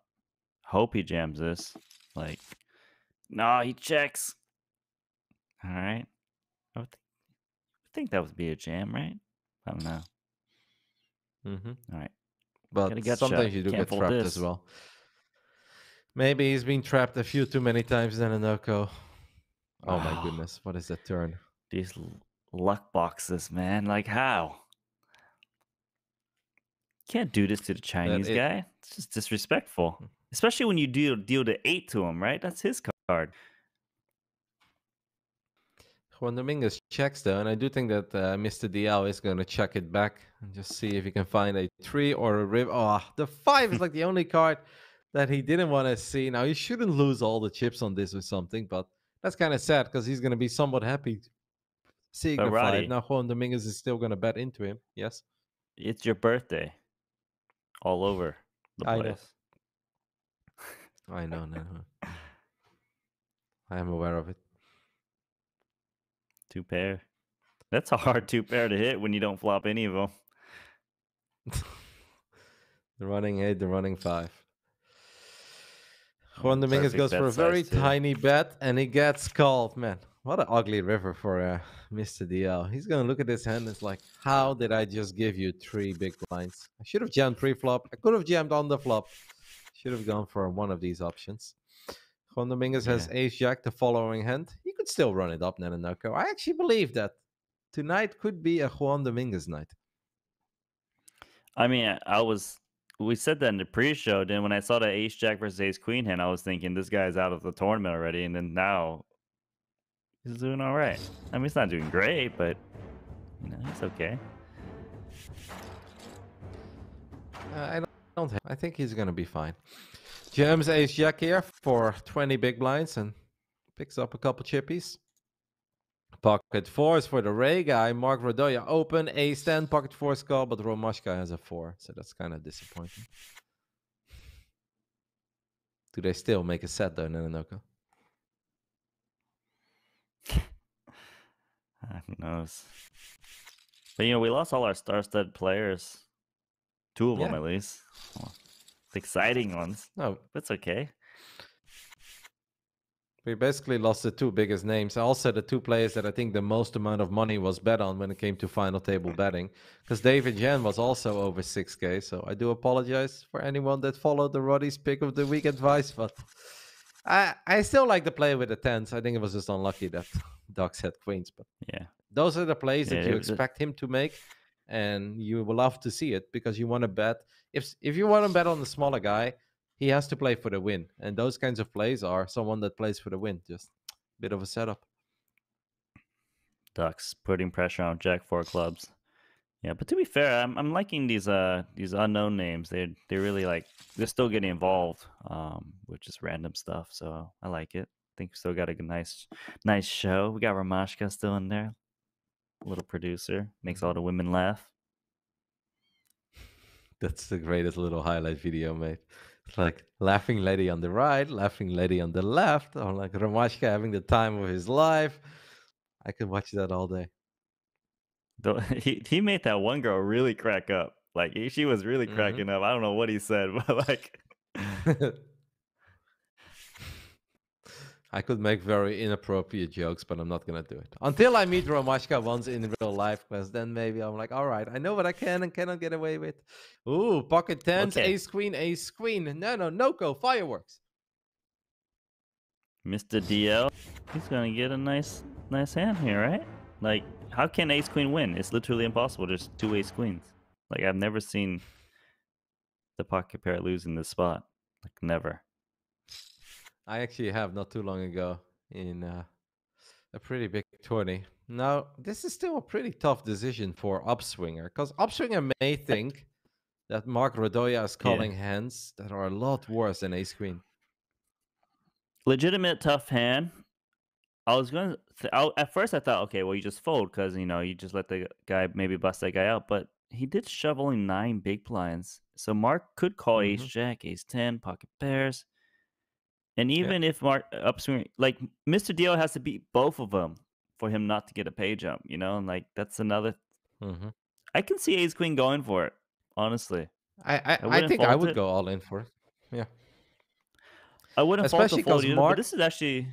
hope he jams this. Like, no, he checks. All right. I would th- think that would be a jam, right? I don't know. Mm-hmm. All right. But sometimes shot. you do Can't get trapped this. as well. Maybe he's been trapped a few too many times than Anoko. Oh my (sighs) goodness, what is that turn? These luck boxes, man. Like, how? Can't do this to the Chinese it- guy. It's just disrespectful. Especially when you deal deal the eight to him, right? That's his card. Juan Dominguez checks though, and I do think that uh, Mr. DL is going to check it back and just see if he can find a three or a rib. Oh, the five is like the only card that he didn't want to see. Now, he shouldn't lose all the chips on this or something, but that's kind of sad because he's going to be somewhat happy seeing the five. Now, Juan Dominguez is still going to bet into him. Yes. It's your birthday. All over the I know. place. I know, no, no. I am (laughs) aware of it. Two pair. That's a hard two pair to hit when you don't flop any of them. (laughs) The running eight, the running five. Juan Dominguez Perfect goes for a very too. tiny bet and he gets called. Man, what an ugly river for uh, Mr. DL. He's going to look at his hand and it's like, how did I just give you three big blinds? I should have jammed pre flop. I could have jammed on the flop. Should have gone for one of these options. Juan Dominguez has ace jack, the following hand. He could still run it up, Nanonoko. I actually believe that tonight could be a Juan Dominguez night. I mean, I- I was. We said that in the pre-show. Then when I saw the Ace Jack versus Ace Queen hand, I was thinking this guy's out of the tournament already. And then now he's doing all right. I mean, he's not doing great, but you know, he's okay. Uh, I don't. I think he's gonna be fine. James ace jack here for 20 big blinds and picks up a couple chippies. Pocket fours for the Ray guy. Mark Radoja open ace 10 pocket four skull, but Romashka has a four, so that's kind of disappointing. Do they still make a set though, Nanonoko? Uh, Who knows? But you know, we lost all our star-stud players. Two of them at least. Well, exciting ones. No, That's okay. we basically lost the two biggest names. Also, the two players that I think the most amount of money was bet on when it came to final table betting. Because David Yan was also over 6k. So I do apologize for anyone that followed the Roddy's pick of the week advice. But I, I still like the play with the tens. I think it was just unlucky that (laughs) Ducks had queens. But Yeah. those are the plays Yeah, that you was a- expect him to make. And you will love to see it because you want to bet. If if you want to bet on the smaller guy, he has to play for the win. And those kinds of plays are someone that plays for the win. Just a bit of a setup. Ducks putting pressure on Jack four clubs. Yeah, but to be fair, I'm I'm liking these uh these unknown names. They they really like they're still getting involved um with just random stuff. So I like it. I think we still got a nice nice show. We got Romashka still in there, little producer makes all the women laugh. (laughs) That's the greatest little highlight video, mate. Like laughing lady on the right, laughing lady on the left, or like Romashka having the time of his life. I could watch that all day. Though (laughs) he he made that one girl really crack up. Like he- she was really Mhm. cracking up. I don't know what he said, (laughs) but like (laughs) I could make very inappropriate jokes, but I'm not gonna do it until I meet Romashka once in real life. Because then maybe I'm like, all right, I know what I can and cannot get away with. Ooh, pocket tens, Okay. ace queen, ace queen. No, no, no go fireworks. Mr. DL, he's gonna get a nice nice hand here, right? Like, how can ace queen win? It's literally impossible. There's two ace queens. Like I've never seen the pocket pair lose in this spot. Like never. I actually have not too long ago in uh, a pretty big tourney. Now, this is still a pretty tough decision for Upswinger because Upswinger may think that Mark Radoja is calling hands that are a lot worse than Ace Queen. Legitimate tough hand. I was gonna. Th- I, at first, I thought, okay, well, you just fold because you know you just let the guy maybe bust that guy out. But he did shove only nine big blinds, so Mark could call Ace Mhm. Jack, Ace Ten, pocket pairs, and even if Mark uh, upswing, like Mr. Dio has to beat both of them for him not to get a pay jump, you know, and like that's another. hmm I can see Ace Queen going for it, honestly. I I, I wouldn't think I would it. go all in for it. Yeah. I wouldn't fault Especially the fold either, Mark- but this is actually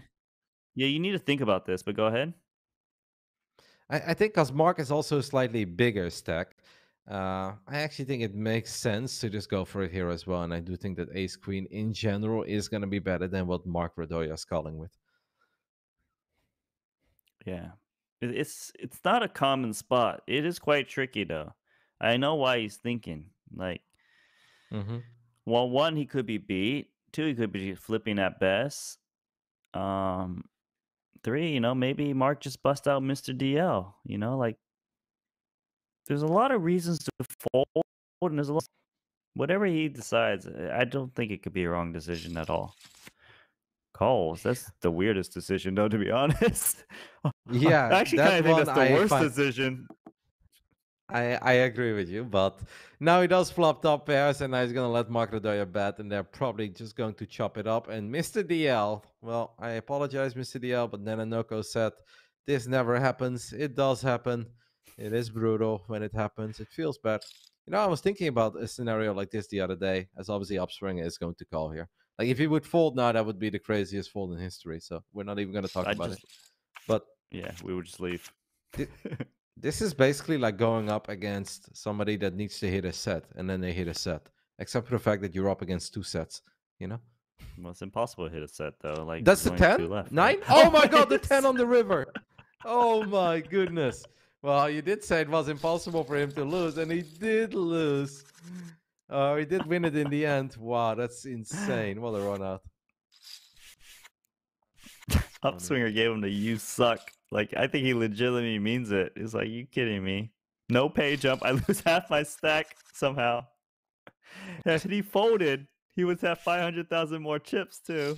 yeah. You need to think about this, but go ahead. I, I think because Mark is also a slightly bigger stack, uh, I actually think it makes sense to just go for it here as well. And I do think that Ace Queen in general is going to be better than what Mark Radoja is calling with. Yeah, it's it's not a common spot. It is quite tricky though. I know why he's thinking like. Mm-hmm. Well, one, he could be beat. Two, he could be flipping at best. Um, three, you know, maybe Mark just bust out Mr. DL. You know, like there's a lot of reasons to fold, and there's a lot. Whatever he decides, eh, I don't think it could be a wrong decision at all. Calls. That's the weirdest decision, though. To be (laughs) honest. (laughs) Yeah, I actually kind of think that's the I worst find- decision. I, I agree with you, but now he does flop top pairs, and now he's gonna let Mark Radoja bet, and they're probably just going to chop it up. And Mr. DL, well, I apologize, Mr. DL, but Nanonoko said this never happens. It does happen. It is brutal when it happens. It feels bad. You know, I was thinking about a scenario like this the other day, as obviously Upswing is going to call here. Like if he would fold now, that would be the craziest fold in history. So we're not even gonna talk I about just, it. But yeah, we would just leave. (laughs) This is basically like going up against somebody that needs to hit a set and then they hit a set except for the fact that you're up against two sets you know well, it's impossible to hit a set though. Like that's the there's 10 left, 9 right? oh my god the 10 on the (laughs) river oh my goodness well you did say it was impossible for him to lose and he did lose oh he did win it in the end wow that's insane what a run out. (laughs) Upswinger gave him the "you suck." Like I think he legitimately means it. He's like, "You kidding me? No pay jump. I (laughs) lose half my stack somehow." (laughs) If he folded, he would have five hundred thousand more chips too.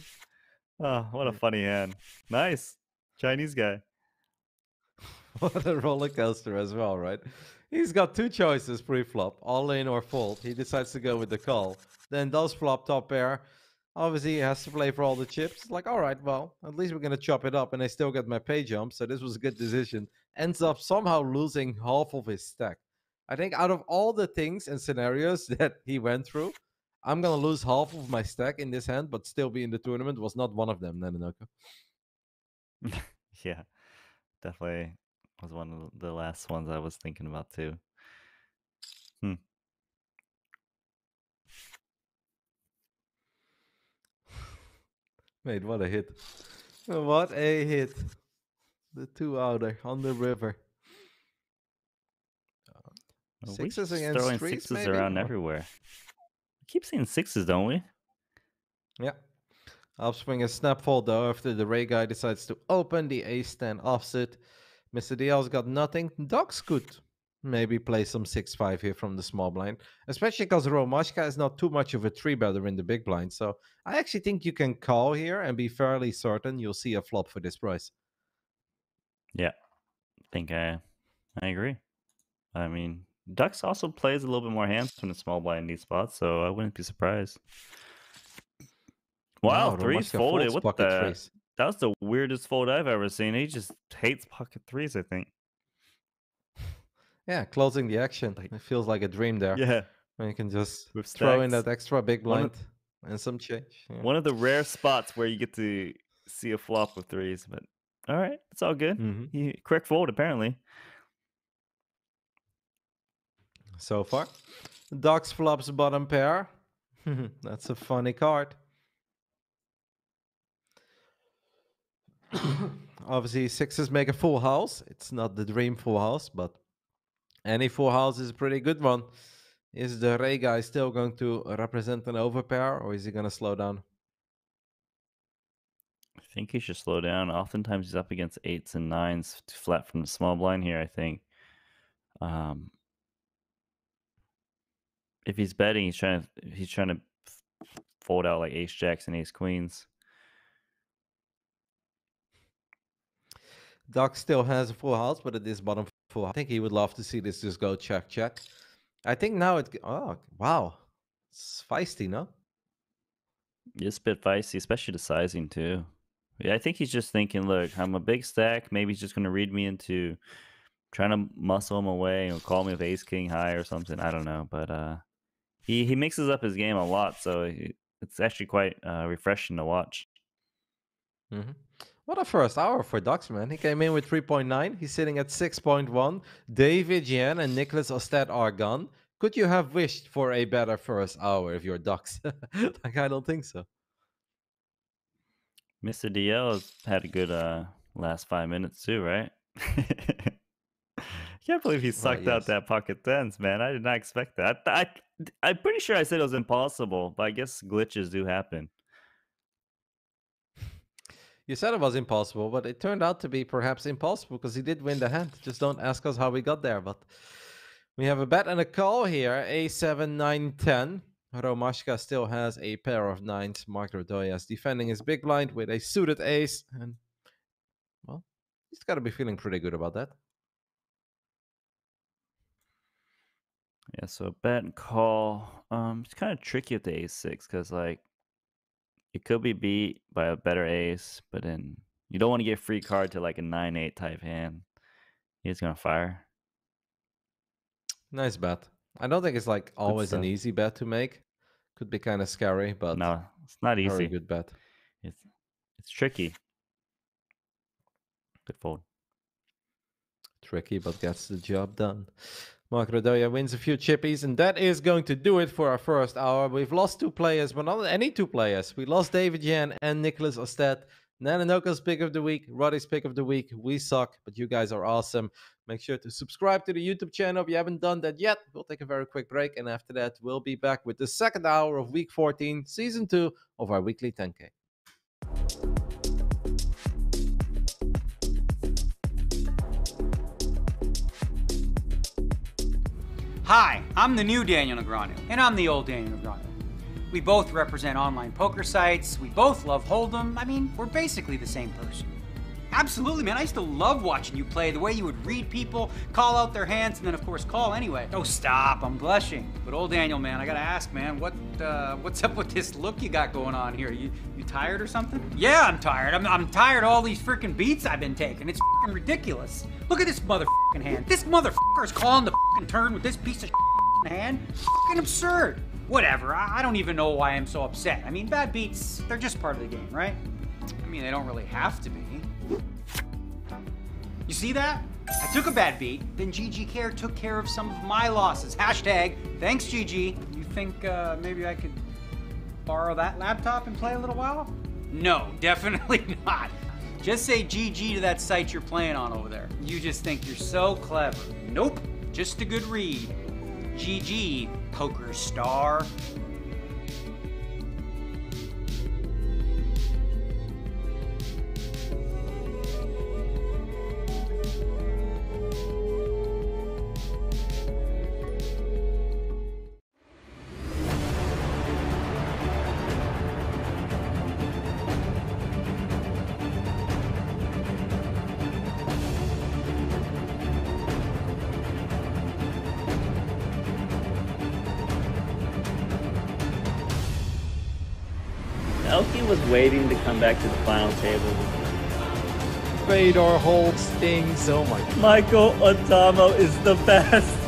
Oh, what a funny hand! Nice Chinese guy. (laughs) What a roller coaster as well, right? He's got two choices pre-flop, all in or fold. He decides to go with the call. Then does flop top pair. Obviously, he has to play for all the chips. Like, all right, well, at least we're gonna chop it up, and I still get my pay jump. So this was a good decision. Ends up somehow losing half of his stack. I think out of all the things and scenarios (laughs) that he went through, I'm gonna lose half of my stack in this hand, but still be in the tournament. Was not one of them, Nanonoko. (laughs) Yeah, definitely was one of the last ones I was thinking about too. Hmm. Mate, what a hit. What a hit. The two outer on the river. Well, we Sixes just against throwing threes, sixes maybe? around everywhere. We keep seeing sixes, don't we? Yeah. Upswing is snap fold though after the Ray guy decides to open the ace stand offset. Mr. DL's got nothing. Docs could maybe play some 6-5 here from the small blind. Especially because Romashka is not too much of a three better in the big blind. So I actually think you can call here and be fairly certain you'll see a flop for this price. Yeah, I think I, I agree. I mean, Ducks also plays a little bit more hands from the small blind in these spots, so I wouldn't be surprised. Wow, threes Romashka folded. What the? threes. That was the weirdest fold I've ever seen. He just hates pocket threes. I think. Yeah, closing the action. Like- it feels like a dream there. Yeah, When you can just with throw in that extra big blind of- and some change. yeah. One of the rare spots where you get to see a flop with threes, but all right, it's all good. Mhm. He, correct fold apparently. So far, Docs flops bottom pair. (laughs) That's a funny card. (coughs) Obviously, sixes make a full house. It's not the dream full house, but any full house is a pretty good one. Is the Ray guy still going to represent an overpair, or is he going to slow down? I think he should slow down. Oftentimes he's up against eights and nines flat from the small blind here. I think. Um, if he's betting, he's trying to he's trying to fold out like ace jacks and ace queens. Doc still has a full house, but it is bottom I think he would love to see this just go check, check. I think now it. Oh, wow. It's feisty, no? It's a bit feisty, especially the sizing too. Yeah, I think he's just thinking, look, I'm a big stack. Maybe he's just gonna read me into trying to muscle him away or call me with ace king high or something. I don't know, but uh, he he mixes up his game a lot, so he, it's actually quite uh, refreshing to watch. Mm-hmm. What a first hour for Ducks, man. He came in with 3.9. He's sitting at 6.1. David Yan and Niklas Astedt are gone. Could you have wished for a better first hour if you're Ducks? (laughs) like, I don't think so. Mr. DL had a good uh, last five minutes too, right? I (laughs) can't believe he sucked right, yes. out that pocket tens, man. I did not expect that. I, I, I'm pretty sure I said it was impossible, but I guess glitches do happen. You said it was impossible, but it turned out to be perhaps impossible because he did win the hand. Just don't ask us how we got there. But we have a bet and a call here. A7, 9, 10. Romashka still has a pair of nines. Mark Radoja is defending his big blind with a suited ace. And, well, he's got to be feeling pretty good about that. Yeah, so bet and call. Um, it's kind of tricky with the ace six because like it could be beat by a better ace, but then you don't want to get free card to like a nine eight type hand. He's gonna fire. Nice bet. I don't think it's like always an easy bet to make. Could be kind of scary, but no, it's not easy. Good bet. It's it's tricky. Good fold. Tricky, but gets the job done. Mark Radoja wins a few chippies, and that is going to do it for our first hour. We've lost two players, but not any two players. We lost David Yan and Niklas Astedt. Nanonoko's pick of the week, Roddy's pick of the week. We suck, but you guys are awesome. Make sure to subscribe to the YouTube channel if you haven't done that yet. We'll take a very quick break, and after that, we'll be back with the second hour of week 14, season 2 of our weekly 10K. Hi, I'm the new Daniel Negreanu, and I'm the old Daniel Negreanu. We both represent online poker sites, we both love Hold'em. I mean, we're basically the same person. Absolutely, man. I used to love watching you play, the way you would read people, call out their hands, and then, of course, call anyway. Oh, stop. I'm blushing. But old Daniel, man, I gotta ask, man, what uh, what's up with this look you got going on here? You you tired or something? Yeah, I'm tired. I'm, I'm tired of all these freaking beats I've been taking. It's ridiculous. Look at this motherfucking hand. This motherfucker's calling the fucking turn with this piece of hand. Fucking absurd. Whatever. I, I don't even know why I'm so upset. I mean, bad beats, they're just part of the game, right? I mean, they don't really have to be. You see that? I took a bad beat, then GG Care took care of some of my losses. Hashtag, thanks GG. You think uh, maybe I could borrow that laptop and play a little while? No, (laughs) definitely not. Just say GG to that site you're playing on over there. You just think you're so clever. Nope, just a good read. GG, poker star. Come back to the final table. Fedor Holz stings. Oh my god. Michael Addamo is the best.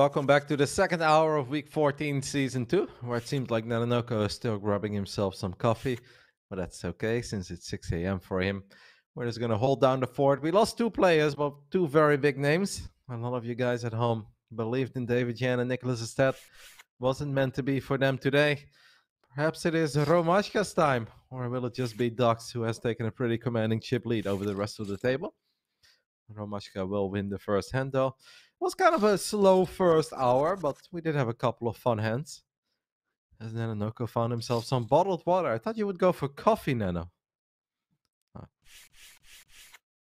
Welcome back to the second hour of week 14, season 2, where it seems like Nanonoko is still grabbing himself some coffee, but that's okay since it's 6 a.m. for him. We're just going to hold down the fort. We lost two players, but two very big names. A lot of you guys at home believed in David Yan and Niklas Astedt. Wasn't meant to be for them today. Perhaps it is Romashka's time, or will it just be Dux who has taken a pretty commanding chip lead over the rest of the table? Romashka will win the first hand though was kind of a slow first hour, but we did have a couple of fun hands. As Nanonoko found himself some bottled water. I thought you would go for coffee, Nano. Oh.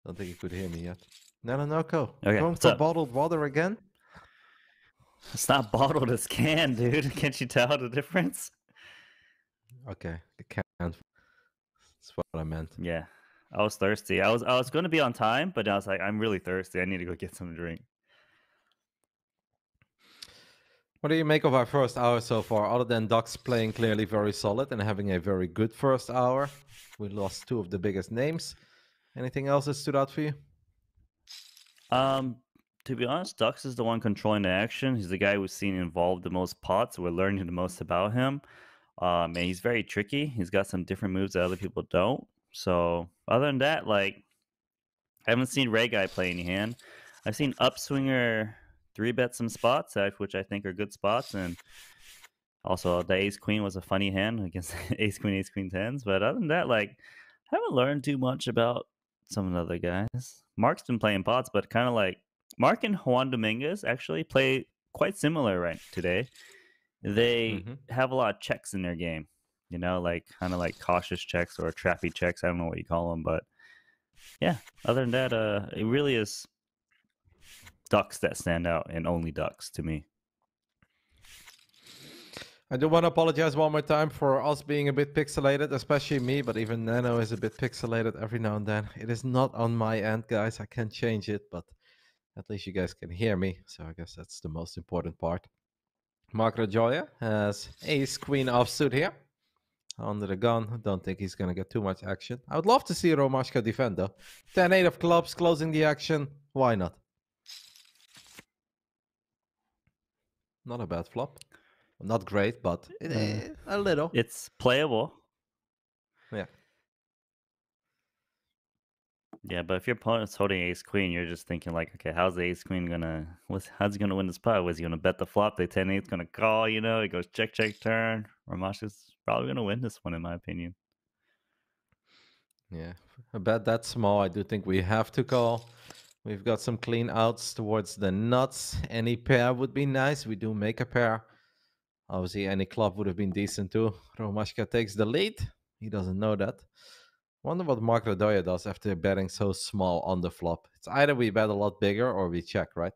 Don't think you could hear me yet. Nanonoko, Okay, going for up? bottled water again? It's not bottled, it's canned, dude. (laughs) Can't you tell the difference? Okay, can't. That's what I meant. Yeah. I was thirsty. I was I was gonna be on time, but I was like, I'm really thirsty. I need to go get some drink. What do you make of our first hour so far, other than Ducks playing clearly very solid and having a very good first hour? We lost two of the biggest names. Anything else that stood out for you? Um, to be honest, Dux is the one controlling the action. He's the guy we've seen involved the most pots. We're learning the most about him. Um, and he's very tricky. He's got some different moves that other people don't. So other than that, like I haven't seen Ray Guy play any hand. I've seen Upswinger three bet some spots, which I think are good spots, and also the Ace Queen was a funny hand against (laughs) Ace Queen Ace Queen tens. But other than that, like I haven't learned too much about some of the other guys. Mark's been playing pots, but kind of like Mark and Juan Dominguez actually play quite similar right today. They Mhm. have a lot of checks in their game, you know, like kind of like cautious checks or trappy checks. I don't know what you call them, but yeah. Other than that, uh, it really is ducks that stand out and only ducks to me. I do want to apologize one more time for us being a bit pixelated, especially me, but even Nano is a bit pixelated every now and then. It is not on my end, guys. I can't change it, but at least you guys can hear me. So I guess that's the most important part. Mark Radoja has ace queen offsuit here. Under the gun. Don't think he's going to get too much action. I would love to see Romashka defend, though. 10 8 of clubs closing the action. Why not? Not a bad flop. Not great, but it, eh, a little. It's playable. Yeah. Yeah, but if your opponent's holding ace queen, you're just thinking like, okay, how's the ace queen gonna? What's how's he gonna win this pot? Was he gonna bet the flop? The 10 8's gonna call. You know, it goes check check turn. Romashka's probably gonna win this one, in my opinion. Yeah, a bet that small, I do think we have to call. We've got some clean outs towards the nuts. Any pair would be nice. We do make a pair. Obviously, any club would have been decent too. Romashka takes the lead. He doesn't know that. Wonder what Mark Radoja does after betting so small on the flop. It's either we bet a lot bigger or we check, right?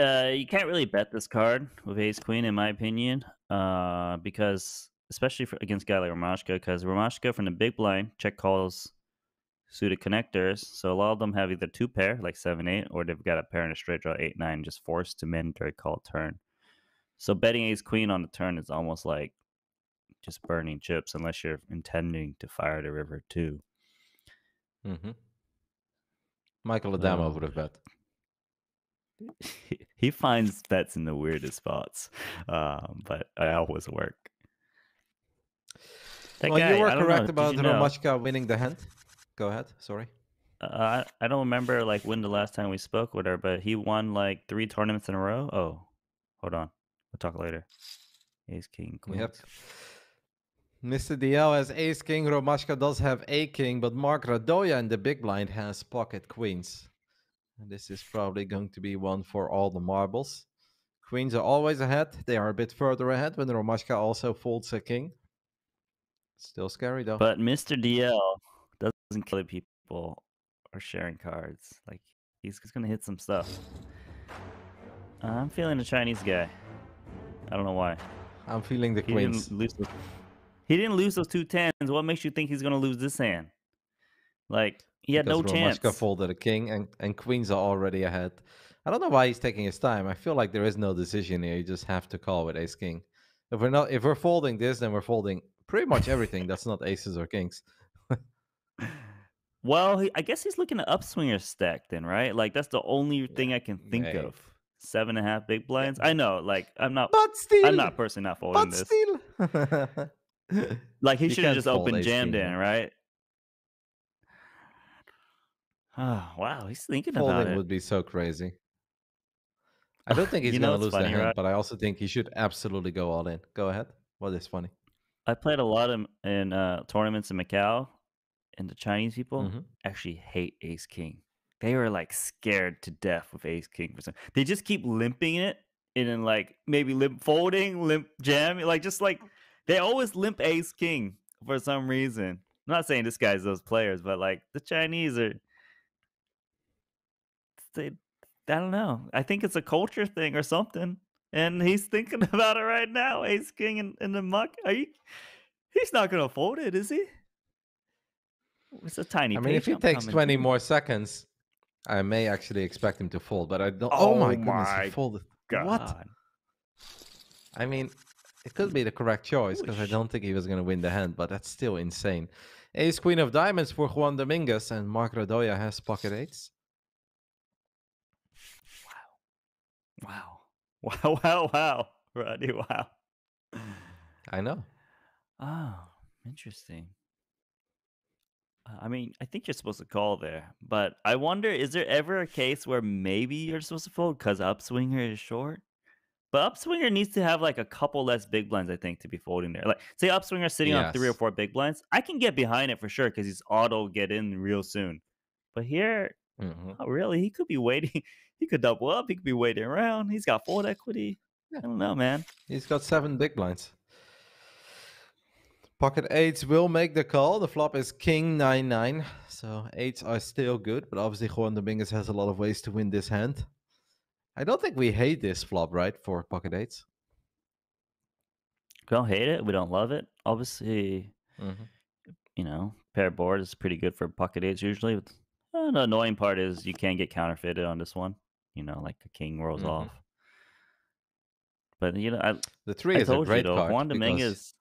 Uh, you can't really bet this card with ace queen, in my opinion, uh, because especially for, against a guy like Romashka, because Romashka from the big blind check calls suited connectors, so a lot of them have either two pair like seven eight, or they've got a pair in a straight draw eight nine, just forced to mandatory call turn. So betting ace queen on the turn is almost like just burning chips, unless you're intending to fire the river too. Mm-hmm. Michael Addamo Oh. would have bet. (laughs) he, finds bets in the weirdest spots, um, but I always work. That well, guy, you were don't know, correct about Romashka winning the hand. Go ahead. Sorry. Uh, I I don't remember like when the last time we spoke with her, but he won like three tournaments in a row. Oh, hold on, we'll talk later. Ace King Queen. Yep. Mr. DL has ace king. Romashka does have a king, but Mark Radoja in the big blind has pocket queens. And this is probably going to be one for all the marbles. Queens are always ahead. They are a bit further ahead when Romashka also folds a king. Still scary though. But Mr. DL doesn't kill people or sharing cards. Like he's just gonna hit some stuff. I'm feeling a Chinese guy. I don't know why. I'm feeling the He queens. didn't lose. Those, he didn't lose those two tens. What makes you think he's gonna lose this hand? Like he had no because chance. Romashka folded a king and, and queens are already ahead. I don't know why he's taking his time. I feel like there is no decision here. You just have to call with ace king. If we're not if we're folding this, then we're folding pretty much everything that's not aces or kings. Well, he, I guess he's looking at upswinger stack then, right? Like that's the only thing I can think Hey. of. Seven and a half big blinds. I know, like I'm not. But still, I'm not personally not folding this. still. (laughs) Like he should have just opened jammed in, right? Oh (sighs) wow, he's thinking about Folding it. would be so crazy. I don't think (sighs) he's You know gonna lose the funny, hand, right? but I also think he should absolutely go all in. Go ahead. What is funny? I played a lot in, in uh, tournaments in Macau, and the Chinese people Mhm. actually hate Ace King. They were like scared to death with Ace King for some. They just keep limping it, and then like maybe limp folding, limp jam, like just like they always limp Ace King for some reason. I'm not saying this guy's those players, but like the Chinese are. They, I don't know. I think it's a culture thing or something. And he's thinking (laughs) about it right now. Ace King in, in the muck. Are you? He's not gonna fold it, is he? It's a tiny. I mean, if he I'm takes 20 to. more seconds, I may actually expect him to fold, but I don't. Oh, oh my Oh goodness, my he folded. God. What? I mean, it could be the correct choice because I don't think he was going to win the hand, but that's still insane. Ace Queen of Diamonds for Juan Dominguez, and Mark Radoja has pocket eights. Wow. (laughs) Wow. Wow. Wow. Roddy. Wow. I know. Oh, interesting. Uh, I mean, I think you're supposed to call there, but I wonder is there ever a case where maybe you're supposed to fold because upswinger is short? But upswinger needs to have like a couple less big blinds, I think, to be folding there. Like, say upswinger sitting on three or four big blinds, I can get behind it for sure because he's auto get in real soon. But here, Mhm. not really. He could be waiting. (laughs) He could double up. He could be waiting around. He's got fold equity. I don't know, man. He's got seven big blinds. Pocket eights will make the call. The flop is king nine nine, so eights are still good. But obviously, Juan Dominguez has a lot of ways to win this hand. I don't think we hate this flop, right? For pocket eights. We don't hate it. We don't love it. Obviously, Mhm. you know, pair board is pretty good for pocket eights usually. But, uh, the annoying part is you can't get counterfeited on this one. You know, like a king rolls Mhm. off. But you know, I, The three I is a told you great though, card. Juan Dominguez.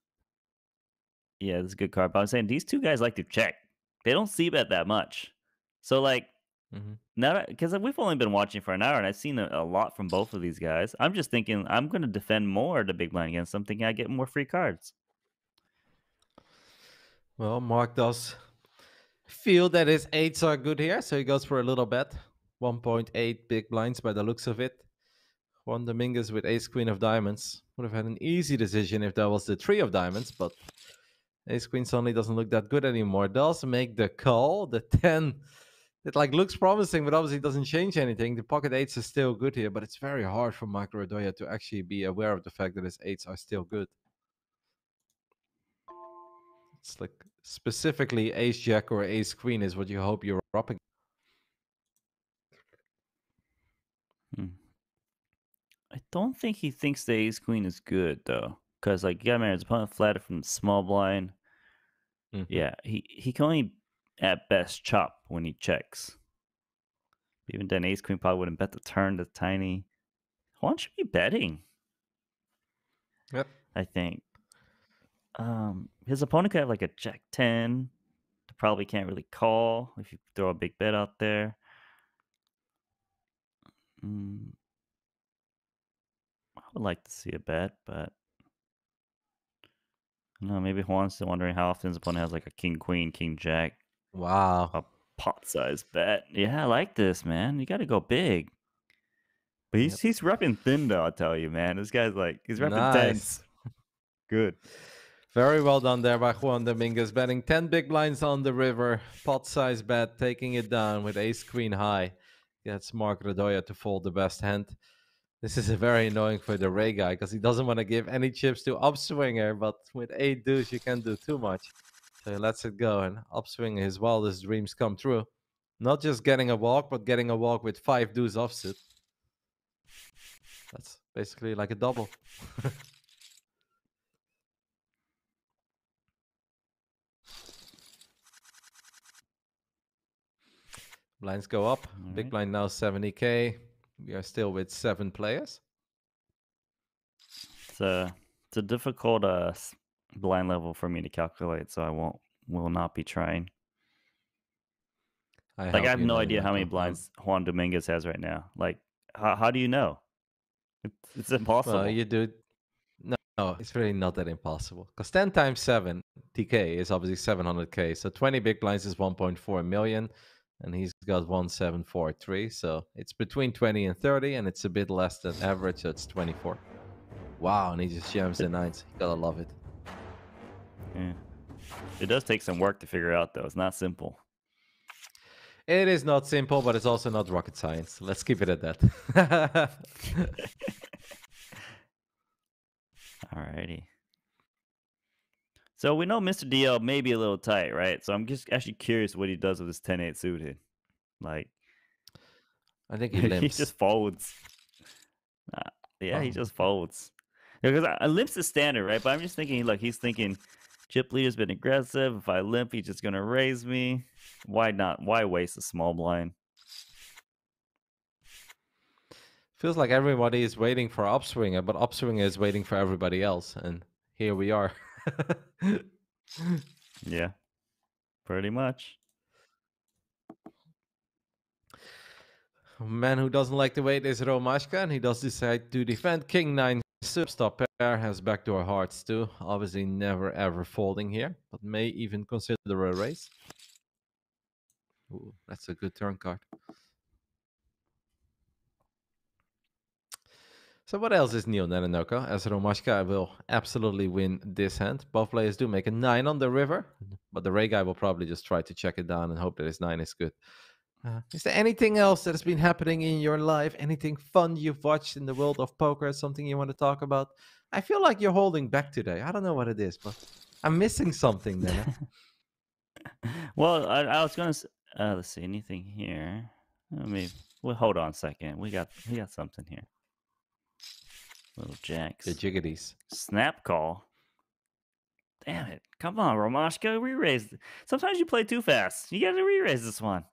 Yeah, this is a good card. But I'm saying these two guys like to check. They don't see bet that much. So like mm-hmm. now because we've only been watching for an hour and I've seen a, a lot from both of these guys. I'm just thinking I'm going to defend more the big blind against them, thinking I get more free cards. Well, Mark does feel that his eights are good here, so he goes for a little bet. 1.8 big blinds by the looks of it. Juan Dominguez with ace queen of diamonds. Would have had an easy decision if that was the three of diamonds, but ace queen suddenly doesn't look that good anymore. Does make the call. The 10, it like looks promising, but obviously doesn't change anything. The pocket eights are still good here, but it's very hard for Marco Radoja to actually be aware of the fact that his eights are still good. It's like specifically ace jack or ace queen is what you hope you're up against. Hmm. I don't think he thinks the ace queen is good though, because like you got his opponent flatted from the small blind. Mhm. Yeah, he he can only at best chop when he checks. Even then, ace queen probably wouldn't bet the turn. The tiny. Juan should be betting. Yep. I think. Um, his opponent could have like a jack ten. Probably can't really call if you throw a big bet out there. Mm, I would like to see a bet, but no, maybe Juan's still wondering how often his opponent has like a king, queen, king, jack, Wow. a pot size bet. Yeah, I like this, man. You got to go big. But he's he's repping thin though. I tell you, man. This guy's like he's repping Nice. tens. (laughs) Good. Very well done there by Juan Dominguez, betting 10 big blinds on the river. Pot size bet, taking it down with ace queen high. Gets Mark Radoja to fold the best hand. This is a very annoying for the Ray guy because he doesn't want to give any chips to upswinger, but with eight deuce, you can't do too much. So he lets it go, and upswinger, his wildest dreams come true. Not just getting a walk, but getting a walk with five deuce offsuit. That's basically like a double. (laughs) Blinds go up. Big blind now 70k. We are still with seven players. It's a it's a difficult uh blind level for me to calculate, so I won't will not be trying. I Like I have no idea how many blinds Juan Dominguez has right now. Like how, how do you know? It's, it's impossible. Well, you do. No, no, it's really not that impossible. Because 10 times 7 TK is obviously 700k. So 20 big blinds is 1.4 million. And he's got 1743. So it's between 20 and 30. And it's a bit less than average. So it's 24. Wow. And he just jams the nines. You gotta love it. Yeah. It does take some work to figure out though. It's not simple. It is not simple, but it's also not rocket science. Let's keep it at that. (laughs) (laughs) Alrighty. So we know Mr. DL may be a little tight, right? So I'm just actually curious what he does with his 10-8 suited. Like I think he (laughs) he just folds. Uh, yeah, he Oh. just folds. Because I, I limps is standard, right? But I'm just thinking, like he's thinking, chip leader's been aggressive. If I limp, he's just gonna raise me. Why not? Why waste a small blind? Feels like everybody is waiting for upswinger, but upswinger is waiting for everybody else, and here we are. (laughs) Yeah, pretty much. A man who doesn't like to wait is Romashka, and he does decide to defend King 9 Substop pair has backdoor hearts too. Obviously never ever folding here, but may even consider a raise. Ooh, that's a good turn card. So what else is new on? As Romashka will absolutely win this hand. Both players do make a 9 on the river, but the Ray guy will probably just try to check it down and hope that his 9 is good. Uh, is there anything else that has been happening in your life? Anything fun you've watched in the world of poker? Something you want to talk about? I feel like you're holding back today. I don't know what it is, but I'm missing something, Nana. (laughs) well, I, I was gonna. Uh, let's see. Anything here? Let me. Well, hold on a second. We got we got something here. Little jacks. the jiggities. Snap call. Damn it! Come on, Romashka, re-raise. Sometimes you play too fast. You got to re-raise this one.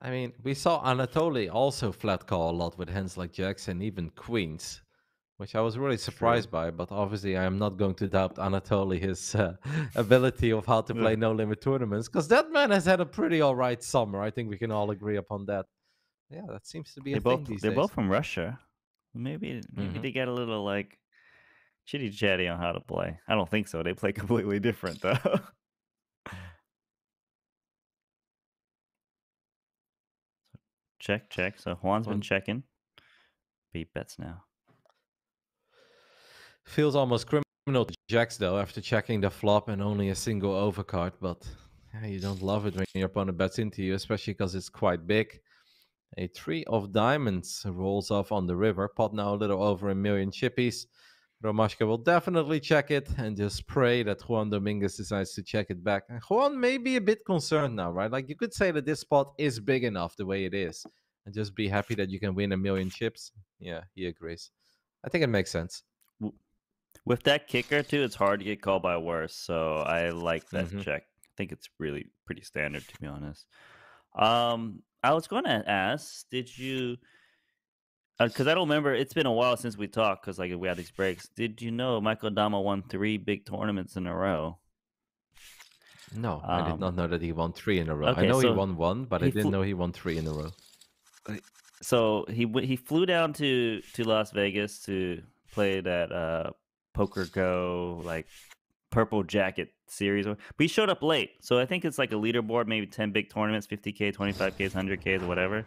I mean, we saw Anatoly also flat call a lot with hands like jacks and even queens, which I was really surprised by. But obviously, I am not going to doubt Anatoly his uh, (laughs) ability of how to play no limit tournaments because that man has had a pretty all right summer. I think we can all agree upon that. Yeah, that seems to be They a both thing these they're days. both from Russia. Maybe maybe Mhm. they get a little like chitty chatty on how to play. I don't think so. They play (laughs) completely different though. (laughs) check, check. So Juan's been checking. Beat bets now. Feels almost criminal to jacks though after checking the flop and only a single overcard, but yeah, you don't love it when your opponent bets into you, especially because it's quite big. A three of diamonds rolls off on the river. Pot now a little over a million chippies. Romashka will definitely check it and just pray that Juan Dominguez decides to check it back. And Juan may be a bit concerned now, right? Like you could say that this pot is big enough the way it is, and just be happy that you can win a million chips. Yeah, he agrees. I think it makes sense. With that kicker too, it's hard to get called by worse. So I like that Mhm. check. I think it's really pretty standard to be honest. Um, I was going to ask, did you? Because I don't remember. It's been a while since we talked. Because like we had these breaks. Did you know Michael Addamo won three big tournaments in a row? No, I did Um, not know that he won three in a row. I okay, know he won one, but I didn't flew- know he won three in a row. So he he flew down to to Las Vegas to play that uh PokerGO like purple jacket series, but he showed up late. So I think it's like a leaderboard, maybe ten big tournaments, fifty k, twenty five k, hundred ks, or whatever.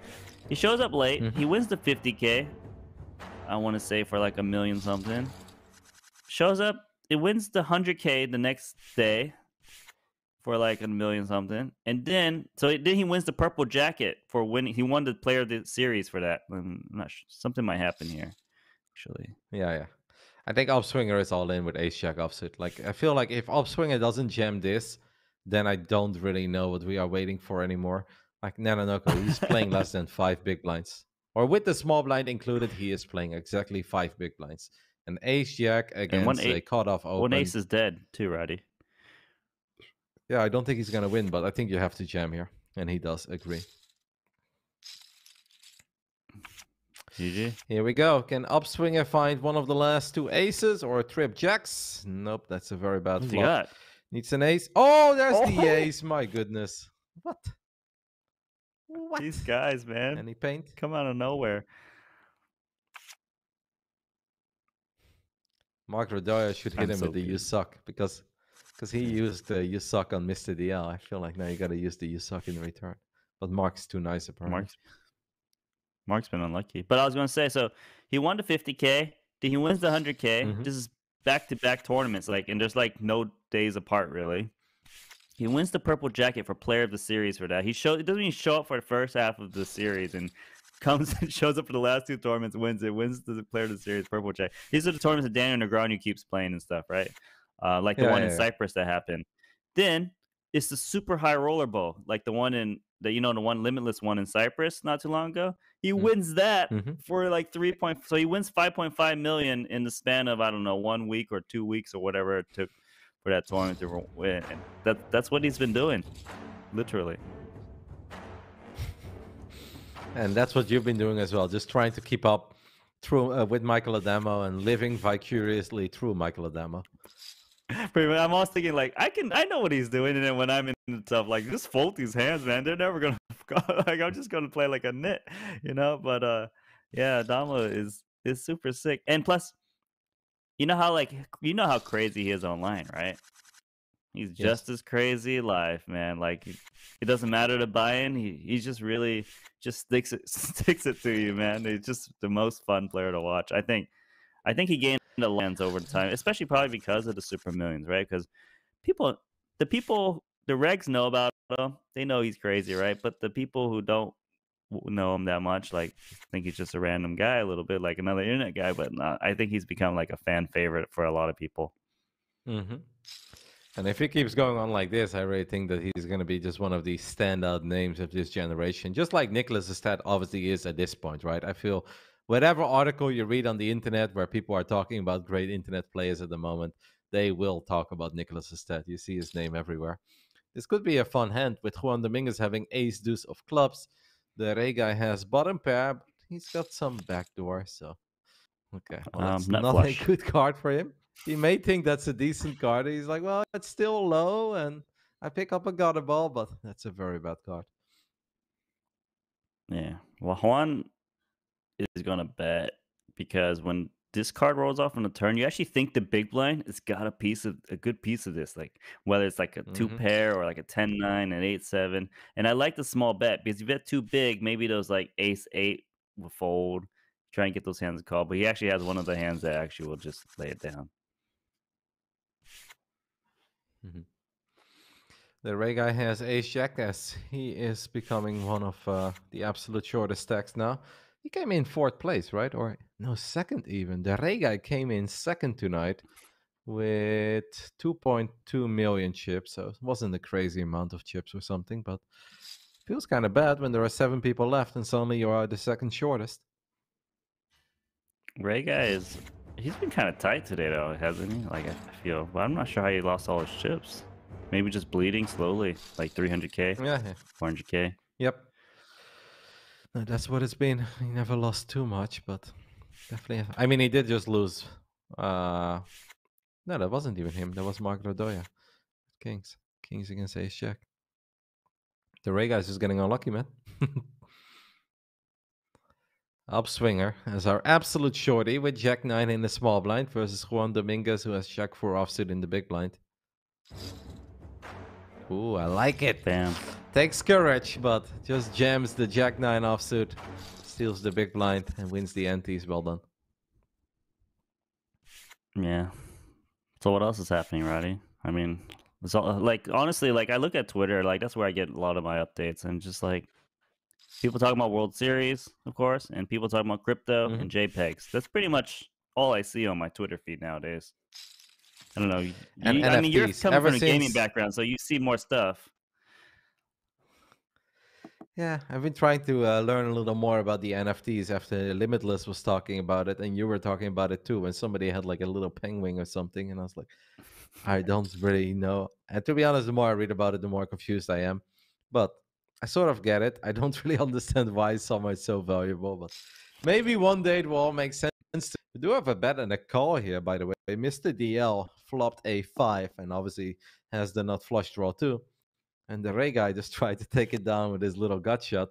He shows up late. Mhm. He wins the fifty k. I want to say for like a million something. Shows up. It wins the hundred k the next day for like a million something, and then so it- then he wins the purple jacket for winning. He won the player of the series for that. I'm not sure. Something might happen here, actually. Yeah, yeah. I think Upswinger is all in with Ace Jack offsuit. Like I feel like if Upswinger doesn't jam this, then I don't really know what we are waiting for anymore. Like Nanonoko, he's (laughs) playing less than five big blinds. Or with the small blind included, he is playing exactly five big blinds. And Ace Jack against one a a- cutoff open. One ace is dead too, Roddy. Yeah, I don't think he's gonna win, but I think you have to jam here. And he does agree. GG. Here we go. Can Upswinger find one of the last two aces or a trip jacks? Nope, that's a very bad flop. got? Needs an ace. Oh, there's Oh. the ace. My goodness. What? What? These guys, man, Any paint? come out of nowhere. Mark Radoja should hit I'm him so with the you suck because because he used the you suck on Mr. DL. I feel like now you got to use the you suck in return. But Mark's too nice apparently. Mark's Mark's been unlucky. But I was going to say, so he won the 50k. Then he wins the 100k. Mhm. This is back to back tournaments, like, and there's like no days apart really. He wins the purple jacket for player of the series for that. He show it doesn't even show up for the first half of the series and comes (laughs) and shows up for the last two tournaments, wins it, wins the player of the series purple jacket. These are the tournaments that Daniel Negreanu keeps playing and stuff, right? Uh, like the Yeah, one yeah, in yeah. Cyprus that happened. Then it's the super high roller bowl, like the one in the you know the one limitless one in Cyprus not too long ago. He Mm. wins that Mhm. for like three point. So he wins five point five million in the span of I don't know one week or two weeks or whatever it took for that tournament to win. And that that's what he's been doing, literally. And that's what you've been doing as well, just trying to keep up through uh, with Michael Addamo and living vicariously through Michael Addamo. (laughs) Pretty much, I'm also thinking like I can I know what he's doing, and then when I'm in the stuff like just fold these hands, man, they're never gonna (laughs) like I'm just gonna play like a nit, you know. But uh, yeah, Dama is is super sick, and plus, you know how like you know how crazy he is online, right? He's Yes. just as crazy live, man. Like it- doesn't matter to buy in. He he's just really just sticks it (laughs) sticks it to you, man. He's just the most fun player to watch. I think I think he gained the lands over time, especially probably because of the Super Millions, right? Because people, the people, the regs know about him. They know he's crazy, right? But the people who don't know him that much, like think he's just a random guy, a little bit like another internet guy. But not, I think he's become like a fan favorite for a lot of people. Mm-hmm. And if he keeps going on like this, I really think that he's going to be just one of the standout names of this generation. Just like Niklas Astedt obviously is at this point, right? I feel whatever article you read on the internet where people are talking about great internet players at the moment, they will talk about Niklas Astedt. You see his name everywhere. This could be a fun hand with Juan Dominguez having ace deuce of clubs. The Ray guy has bottom pair, but he's got some backdoor, so okay. (laughs) Well, Um, not flush. a good card for him. He may think that's a decent card. He's like, well, it's still low, and I pick up a gutter ball, but that's a very bad card. Yeah. Well, Juan is gonna bet because when this card rolls off on the turn, you actually think the big blind has got a piece of a good piece of this, like whether it's like a two Mhm. pair or like a 10 9 and 8 7. And I like the small bet because if you bet too big, maybe those like ace 8 will fold, try and get those hands called. But he actually has one of the hands that actually will just lay it down. The Ray guy has ace jack as he is becoming one of uh, the absolute shortest stacks now. He came in fourth place, right? Or no, second even. The Ray guy came in second tonight with 2.2 million chips. So it wasn't a crazy amount of chips or something, but feels kind of bad when there are seven people left and suddenly you are the second shortest. Ray guy is he's been kind of tight today though, hasn't he? Like I feel, but I'm not sure how he lost all his chips. Maybe just bleeding slowly, like 300k, Yeah, yeah. 400k. Yep. That's what it's been. (laughs) He never lost too much, but definitely. I mean, he did just lose. Uh, no, that wasn't even him. That was Mark Radoja. Kings. Kings against Ace Jack. The Ray guy's just getting unlucky, man. (laughs) Upswinger as our absolute shorty with Jack 9 in the small blind versus Juan Dominguez, who has Jack 4 offsuit in the big blind. Ooh, I like it. Bam. Takes courage, but just jams the Jack 9 offsuit, steals the big blind, and wins the antes. Well done. Yeah. So what else is happening, Roddy? I mean, it's all, like honestly, like I look at Twitter, like that's where I get a lot of my updates, and just like people talking about World Series, of course, and people talking about crypto Mhm. and JPEGs. That's pretty much all I see on my Twitter feed nowadays. I don't know. You, And I mean, you're coming ever from a gaming background, so you see more stuff. Yeah, I've been trying to uh, learn a little more about the NFTs after Limitless was talking about it, and you were talking about it too. When somebody had like a little penguin or something, and I was like, I don't really know. And to be honest, the more I read about it, the more confused I am. But I sort of get it. I don't (laughs) really understand why some are so valuable, but maybe one day it will all make sense. We do have a bet and a call here, by the way. Mr. DL flopped a five and obviously has the nut flush draw too. And the Ray guy (laughs) just tried to take it down with his little gut shot.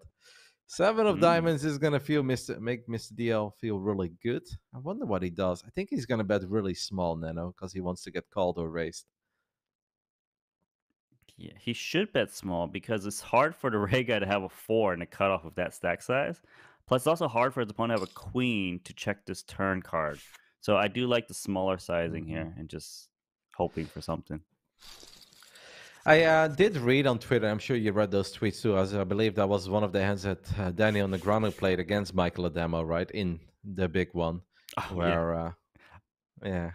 Seven of Mm. diamonds is gonna feel Mr. make Mr. DL feel really good. I wonder what he does. I think he's gonna bet really small, Nano, because he wants to get called or raised. Yeah, he should bet small because it's hard for the Ray guy to have a four and a cutoff of that stack size. Plus, it's also hard for his opponent to have a queen to check this turn card. So I do like the smaller sizing here and just hoping for something. I uh, did read on Twitter. I'm sure you read those tweets too, as I believe that was one of the hands that uh, Daniel Negreanu played against Michael Addamo, right in the big one, Oh, yeah. where uh, yeah,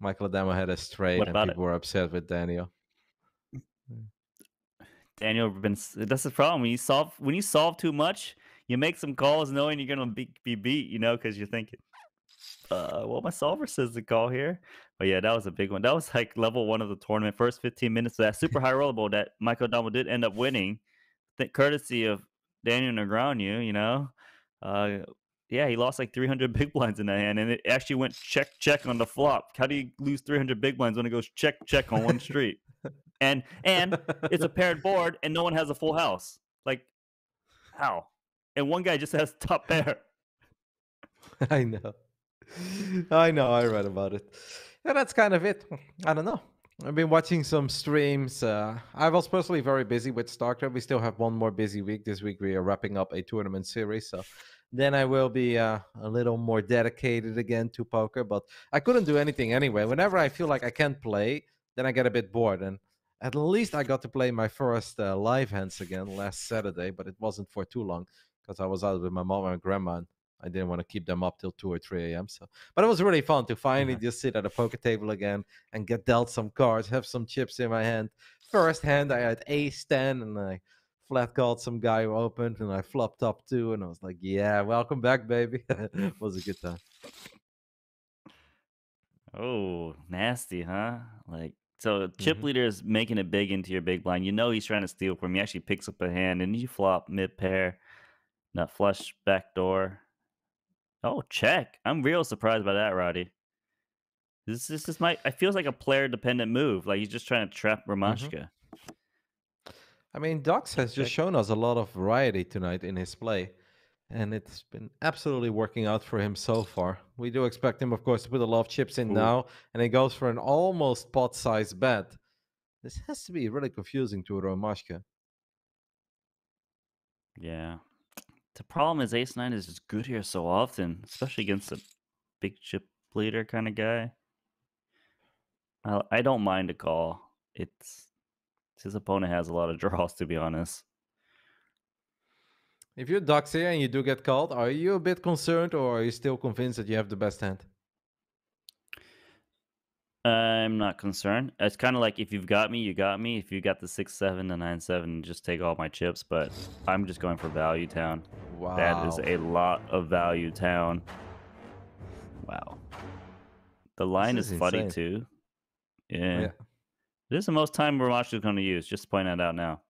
Michael Addamo had a straight, and people were upset with Daniel. Daniel been that's the problem when you solve when you solve too much you make some calls knowing you're gonna be, be beat you know because you're thinking uh well my solver says the call here. But yeah that was a big one. That was like level one of the tournament first 15 minutes of that (laughs) super high roller bowl that michael Addamo did end up winning th- courtesy of daniel Negreanu, you know? Uh yeah he lost like 300 (laughs) big blinds in that hand and it actually went check check on the flop. How do you lose 300 big blinds when it goes check check on one street? And and it's a paired board and no one has a full house. Like, how? And one guy just has top (laughs) pair. (laughs) I know. I know. I read about it. Yeah, that's kind of it. I don't know. I've been watching some streams. Uh, I was personally very busy with StarCraft. We still have one more busy week. This week we are wrapping up a tournament series. So then I will be uh, a little more dedicated again to poker. But I couldn't do anything anyway. Whenever I feel like I can't play, then I get a bit bored. And at least I got to play my first uh, live hands again last Saturday, but it wasn't for too long because I was out with my mom and grandma. And I didn't want to keep them up till 2 or 3 a.m. So, but it was really fun to finally just sit at a poker table again and get dealt some cards, have some chips in my hand. First hand, I had ace 10 and I flat called some guy who opened and I flopped up two. And I was like, yeah, welcome back, baby. it (laughs) was a good time. Oh, nasty, huh? Like, so chip Mhm. leader is making it big into your big blind. You know he's trying to steal from you. He actually picks up a hand and you flop mid pair, nut flush back door. Oh, check. I'm real surprised by that, Roddy. This this this my. I feels like a player dependent move. Like he's just trying to trap mm-hmm. Romashka. I mean, Docs has just shown us a lot of variety tonight in his play, and it's been absolutely working out for him so far. We do expect him, of course, to put a lot of chips in Ooh. now, and he goes for an almost pot size bet. This has to be really confusing to Romashka. Yeah. The problem is Ace Nine is just good here so often, especially against a big chip leader kind of guy. I, I don't mind a call. It's his opponent has a lot of (laughs) draws, to be honest. If you're here and you do get called, are you a bit concerned, or are you still convinced that you have the best hand? I'm not concerned. It's kind of like if you've got me, you got me. If you got the six seven, the nine seven, just take all my chips. But I'm just going for value town. Wow, That is a lot of value town. Wow. The line is is, funny too. Oh, Yeah. yeah. This is the most time Ramash is going to use. Just to point that out now.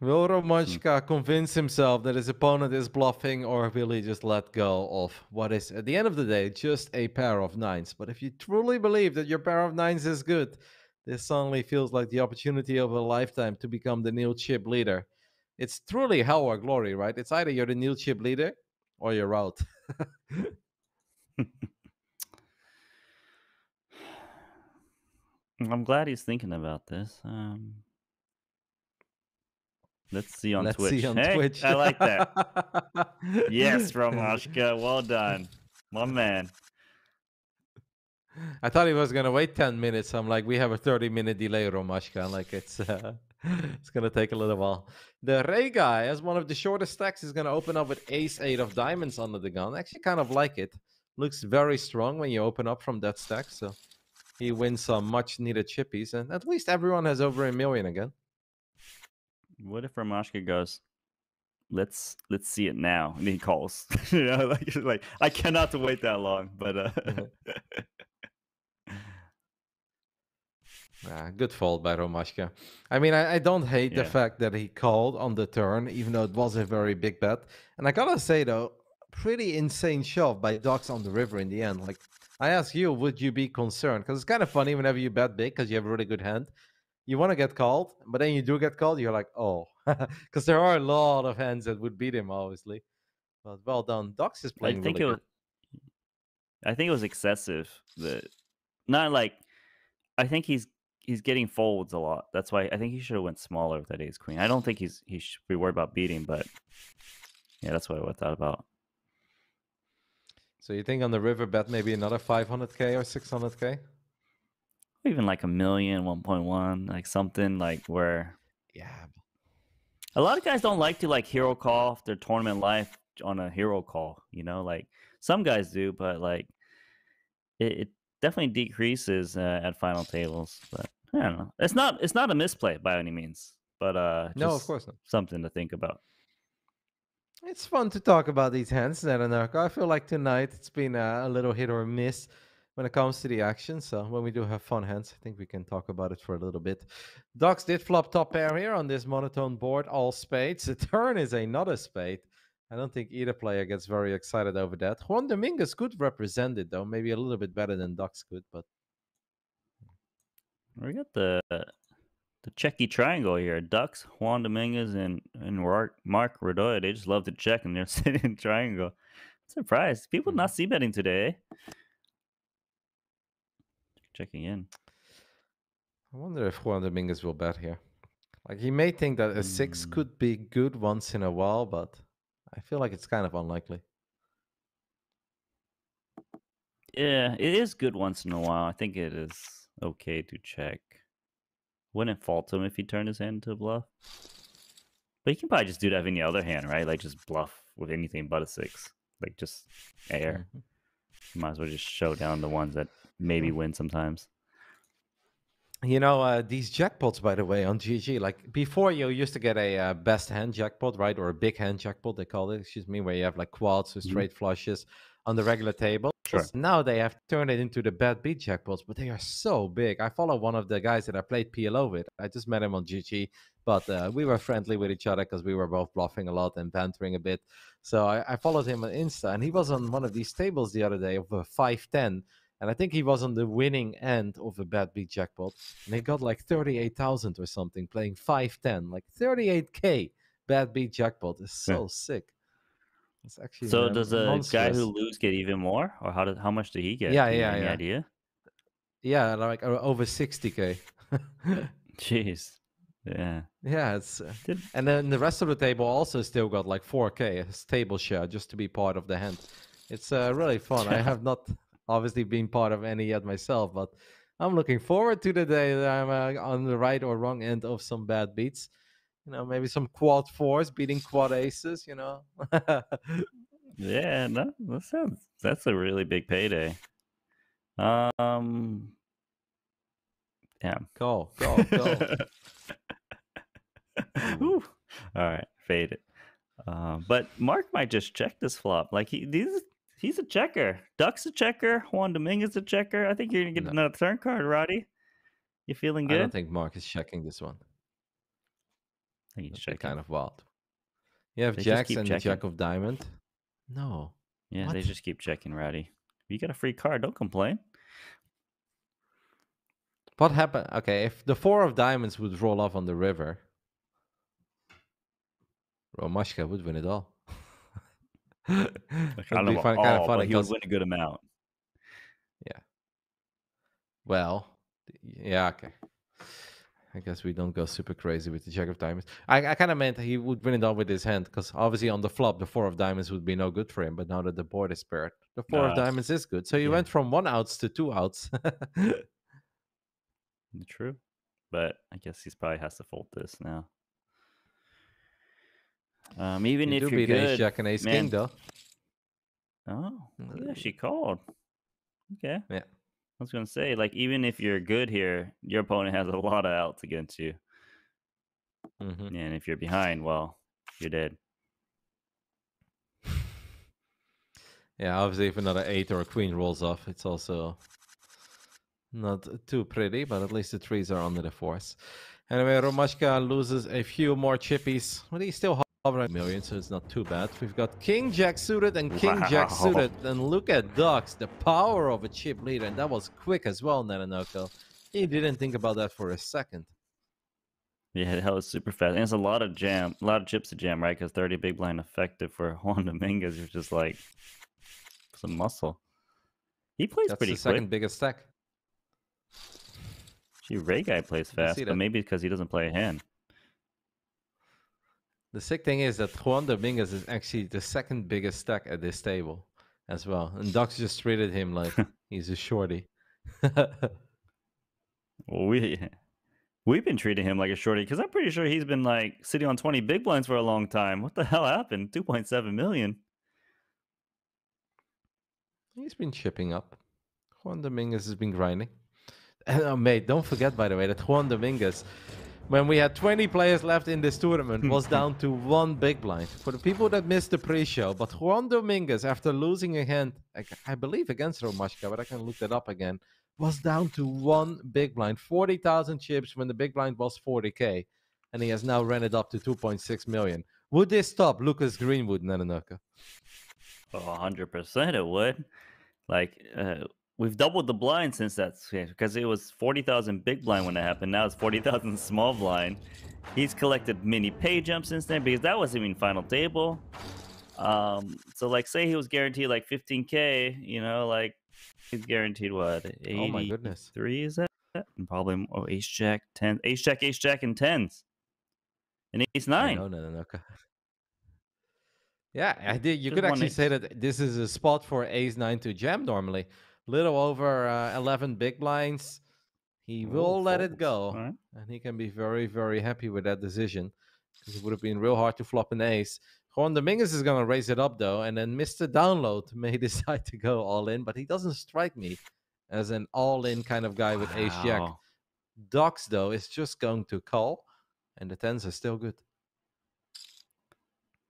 Will Hmm. Convince himself that his opponent is bluffing, or will he just let go of what is, at the end of the day, just a pair of nines? But if you truly believe that your pair of nines is good, this suddenly feels like the opportunity of a lifetime to become the Neil Chip leader. It's truly hell or glory, right? It's either you're the Neil Chip leader or you're out. (laughs) I'm glad he's thinking about this. Um, let's see on Let's Twitch. see on Hey, Twitch. I like that. (laughs) yes, (laughs) Romashka. Well done. My man. I thought he was gonna wait ten minutes. I'm like, we have a thirty minute delay, Romashka. Like it's uh, (laughs) it's gonna take a little while. The Ray guy, as one of the shortest stacks, is gonna open up with Ace Eight of Diamonds under the gun. Actually, kind of like it. Looks very strong when you open up from that stack. So he wins some much needed chippies, and at least everyone has over a million again. What if Romashka goes? Let's let's see it now, and he calls. (laughs) you know, like, like I cannot wait that long. But uh, (laughs) Ah, good fold by Romashka. I mean, I, I don't hate the fact that he called on the turn, even though it was a very big bet. And I gotta say though, pretty insane shove by Docs on the river in the end. Like, I ask you, would you be concerned? Because it's kind of funny whenever you bet big because you have a really good hand. You want to get called, but then you do get called. You're like, oh, (laughs) because there are a lot of hands that would beat him, obviously. But well done. Docs is playing. I think really it was. I think it was excessive. The not like. I think he's he's getting folds a lot. That's why I think he should have went smaller with that ace queen. I don't think he's he should be worried about beating, but yeah, that's what I thought about. So you think on the river bet maybe another 500k or 600k? Even like a million, 1.1, like something like where Yeah. a lot of guys don't like to like hero call their tournament life on a hero call. You know, like some guys do, but like it, it definitely decreases uh, at final tables. But I don't know. It's not it's not a misplay by any means, but uh, No, of course not. something to think about. It's fun to talk about these hands, Nanonoko. I feel like tonight it's been a, a little hit or miss when it comes to the action. So when we do have fun hands, I think we can talk about it for a little bit. Docs did flop top pair here on this monotone board, all spades. The turn is another spade. I don't think either player gets very excited over that. Juan Dominguez could represent it though, maybe a little bit better than Ducks could, but We got the the checky triangle here. Ducks, Juan Dominguez, and and Mark Mark Radoja. They just love to check, and they're (laughs) sitting in triangle. Surprised people not Mm-hmm. see betting today. Checking in. I wonder if Juan Dominguez will bet here. Like he may think that a six Hmm. could be good once in a while, but I feel like it's kind of unlikely. Yeah, it is good once in a while. I think it is okay to check. Wouldn't fault him if he turned his hand into a bluff. But you can probably just do that with any other hand, right? Like just bluff with anything but a six. Like just air. You might as well just show down the ones that maybe mm-hmm. win sometimes. You know, uh, these jackpots, by the way, on GG, like before you used to get a uh, best hand jackpot, right? Or a big hand jackpot, they call it, excuse me, where you have like quads or Mhm. straight flushes on the regular table. Sure. Now they have turned it into the bad beat jackpots, but they are so big. I follow one of the guys that I played PLO with. I just met him on GG, but uh, we were friendly with each other because we were both bluffing a lot and bantering a bit. So I, I followed him on Insta, and he was on one of these tables the other day of a 510. And I think he was on the winning end of a bad beat jackpot. And he got like 38,000 or something playing 510. Like 38K bad beat jackpot is Yeah. so sick. It's actually So does a guy who lose get even more, or how did how much did he get? Yeah, yeah, Any yeah. idea? Yeah, like over 60K. (laughs) Jeez. Yeah. yeah, it's. Uh, Did- and then the rest of the table also still got like 4K as table share just to be part of the hand. It's uh, really fun. I (laughs) have not obviously been part of any yet myself, but I'm looking forward to the day that I'm uh, on the right or wrong end of some bad beats. You know, maybe some quad fours beating quad aces. You know. Yeah, no, that sounds that's a really big payday. Um, damn. go, go, go. (laughs) All right, fade it. Um, but Mark might just check this flop. Like he, he's he's a checker. Duck's a checker. Juan Dominguez is a checker. I think you're gonna get No. another turn card, Roddy. You feeling good? I don't think Mark is checking this one. I think he's checking. kind of wild. You have They jacks and the jack of diamond. No. Yeah, they just keep checking, Roddy. You got a free card. Don't complain. What happened? Okay, if the four of diamonds would roll off on the river, Romashka would win it all. (laughs) Like, I don't know fun, kind all, of funny he would win a good amount. Yeah. Well, yeah, okay. I guess we don't go super crazy with the jack of diamonds. I, I kind of meant he would win it all with his hand because obviously on the flop the four of diamonds would be no good for him. But now that the board is paired, the four of diamonds is good. So you yeah. went from one outs to two outs. (laughs) True. But I guess he's probably has to fold this now. Um, even you if you're beat ace good, jack and ace man. king though. Oh, yeah, Mm. she called. Okay. Yeah. I was gonna say, like, even if you're good here, your opponent has a lot of outs against you, Mhm. and if you're behind, well, you're dead. (laughs) Yeah, obviously, if another eight or a queen rolls off, it's also Not too pretty, but at least the trees are under the force. Anyway, Romashka loses a few more chippies, but he's still hovering a million, so it's not too bad. We've got King Jack suited and King Jack suited. And look at Dux, the power of a chip leader. And that was quick as well, Nanonoko. He didn't think about that for a second. Yeah, that was super fast. And it's a lot of jam, a lot of chips to jam, right? Because 30 big blind effective for (laughs) Juan Dominguez is just like some muscle. He plays That's pretty the second biggest stack. Gee, Ray guy plays fast, but maybe because he doesn't play a hand. The sick thing is that Juan Dominguez is actually the second biggest stack at this table as well. And Dux just treated him like (laughs) he's a shorty. Well, we we've been treating him like a shorty because I'm pretty sure he's been like sitting on 20 big blinds for a long time. What the hell happened? 2.7 million. He's been chipping up. Juan Dominguez has been grinding. And (laughs) uh, mate, don't forget by the way that Juan Dominguez, when we had 20 players left in this tournament, was down to one big blind. For the people that missed the pre-show, but Juan Dominguez, after losing a hand, I, I believe against Romashka, but I can look that up again, was down to one big blind, 40,000 chips when the big blind was 40k, and he has now ran it up to 2.6 million. Would this stop Lucas Greenwood, Nanonoko? Oh, 100% it would. Like, uh, we've doubled the blind since that's because it was 40,000 big blind when it happened. Now it's 40,000 (laughs) small blind. He's collected mini pay jumps since then because that wasn't even final table. Um, so like, say he was guaranteed like 15k, you know, like he's guaranteed what? Oh my goodness. Three is that? And probably oh, ace jack, ten, ace jack, ace jack, and tens, and ace nine. No, no, no, no. Yeah, I did. You Just could actually ace. say that this is a spot for Ace Nine to jam normally. Little over uh, eleven big blinds. He Oh, will let it go, Alright. and he can be very, very happy with that decision because it would have been real hard to flop an ace. Juan Dominguez is gonna raise it up though, and then Mr. Download (laughs) may decide to go all in, but he doesn't strike me as an all-in kind of guy with Ace Jack. Docs though is just going to call, and the tens are still good.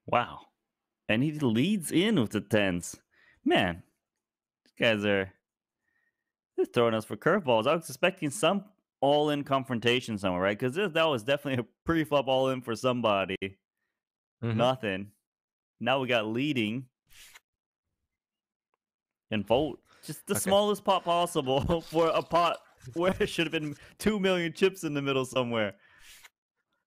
Wow. And he leads in with the tens. Man, these guys are they're throwing us for curveballs. I was expecting some all in confrontation somewhere, right? Because that was definitely (laughs) a pre flop all in for somebody. Mhm. Nothing. Now we got leading and fold. Just the Okay. smallest pot possible (laughs) for a pot where it should have been two million chips in the middle somewhere.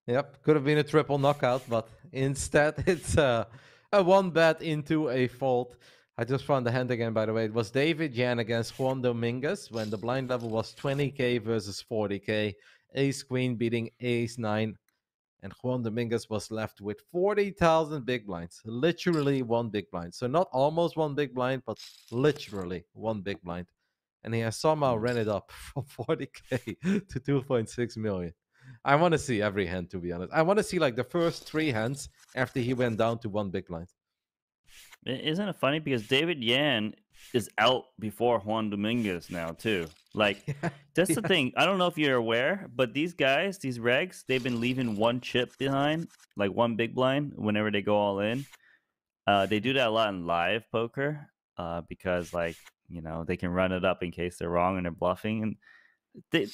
Yep, could have been a triple knockout, but instead (laughs) it's uh, a one bet into a fold. I just found the hand again, by the way. It was David Yan against Juan Dominguez when the blind level was 20k versus 40k. Ace Queen beating Ace 9. And Juan Dominguez was left with 40,000 big blinds. Literally one big blind. So not almost one big blind, but literally one big blind. And he has somehow hmm. ran it up (laughs) from 40k to 2.6 million. I want to see every hand, to be honest. I want to see like the first three hands after he went down to one big blind. Isn't it funny because David Yan is out before Juan Dominguez now too. Like (laughs) that's the thing. I don't know if you're aware, but these guys, these regs, they've been leaving one chip behind, like one big blind, whenever they go all in. Uh, they do that a lot in live poker, uh, because like you know they can run it up in case they're wrong and they're bluffing, and they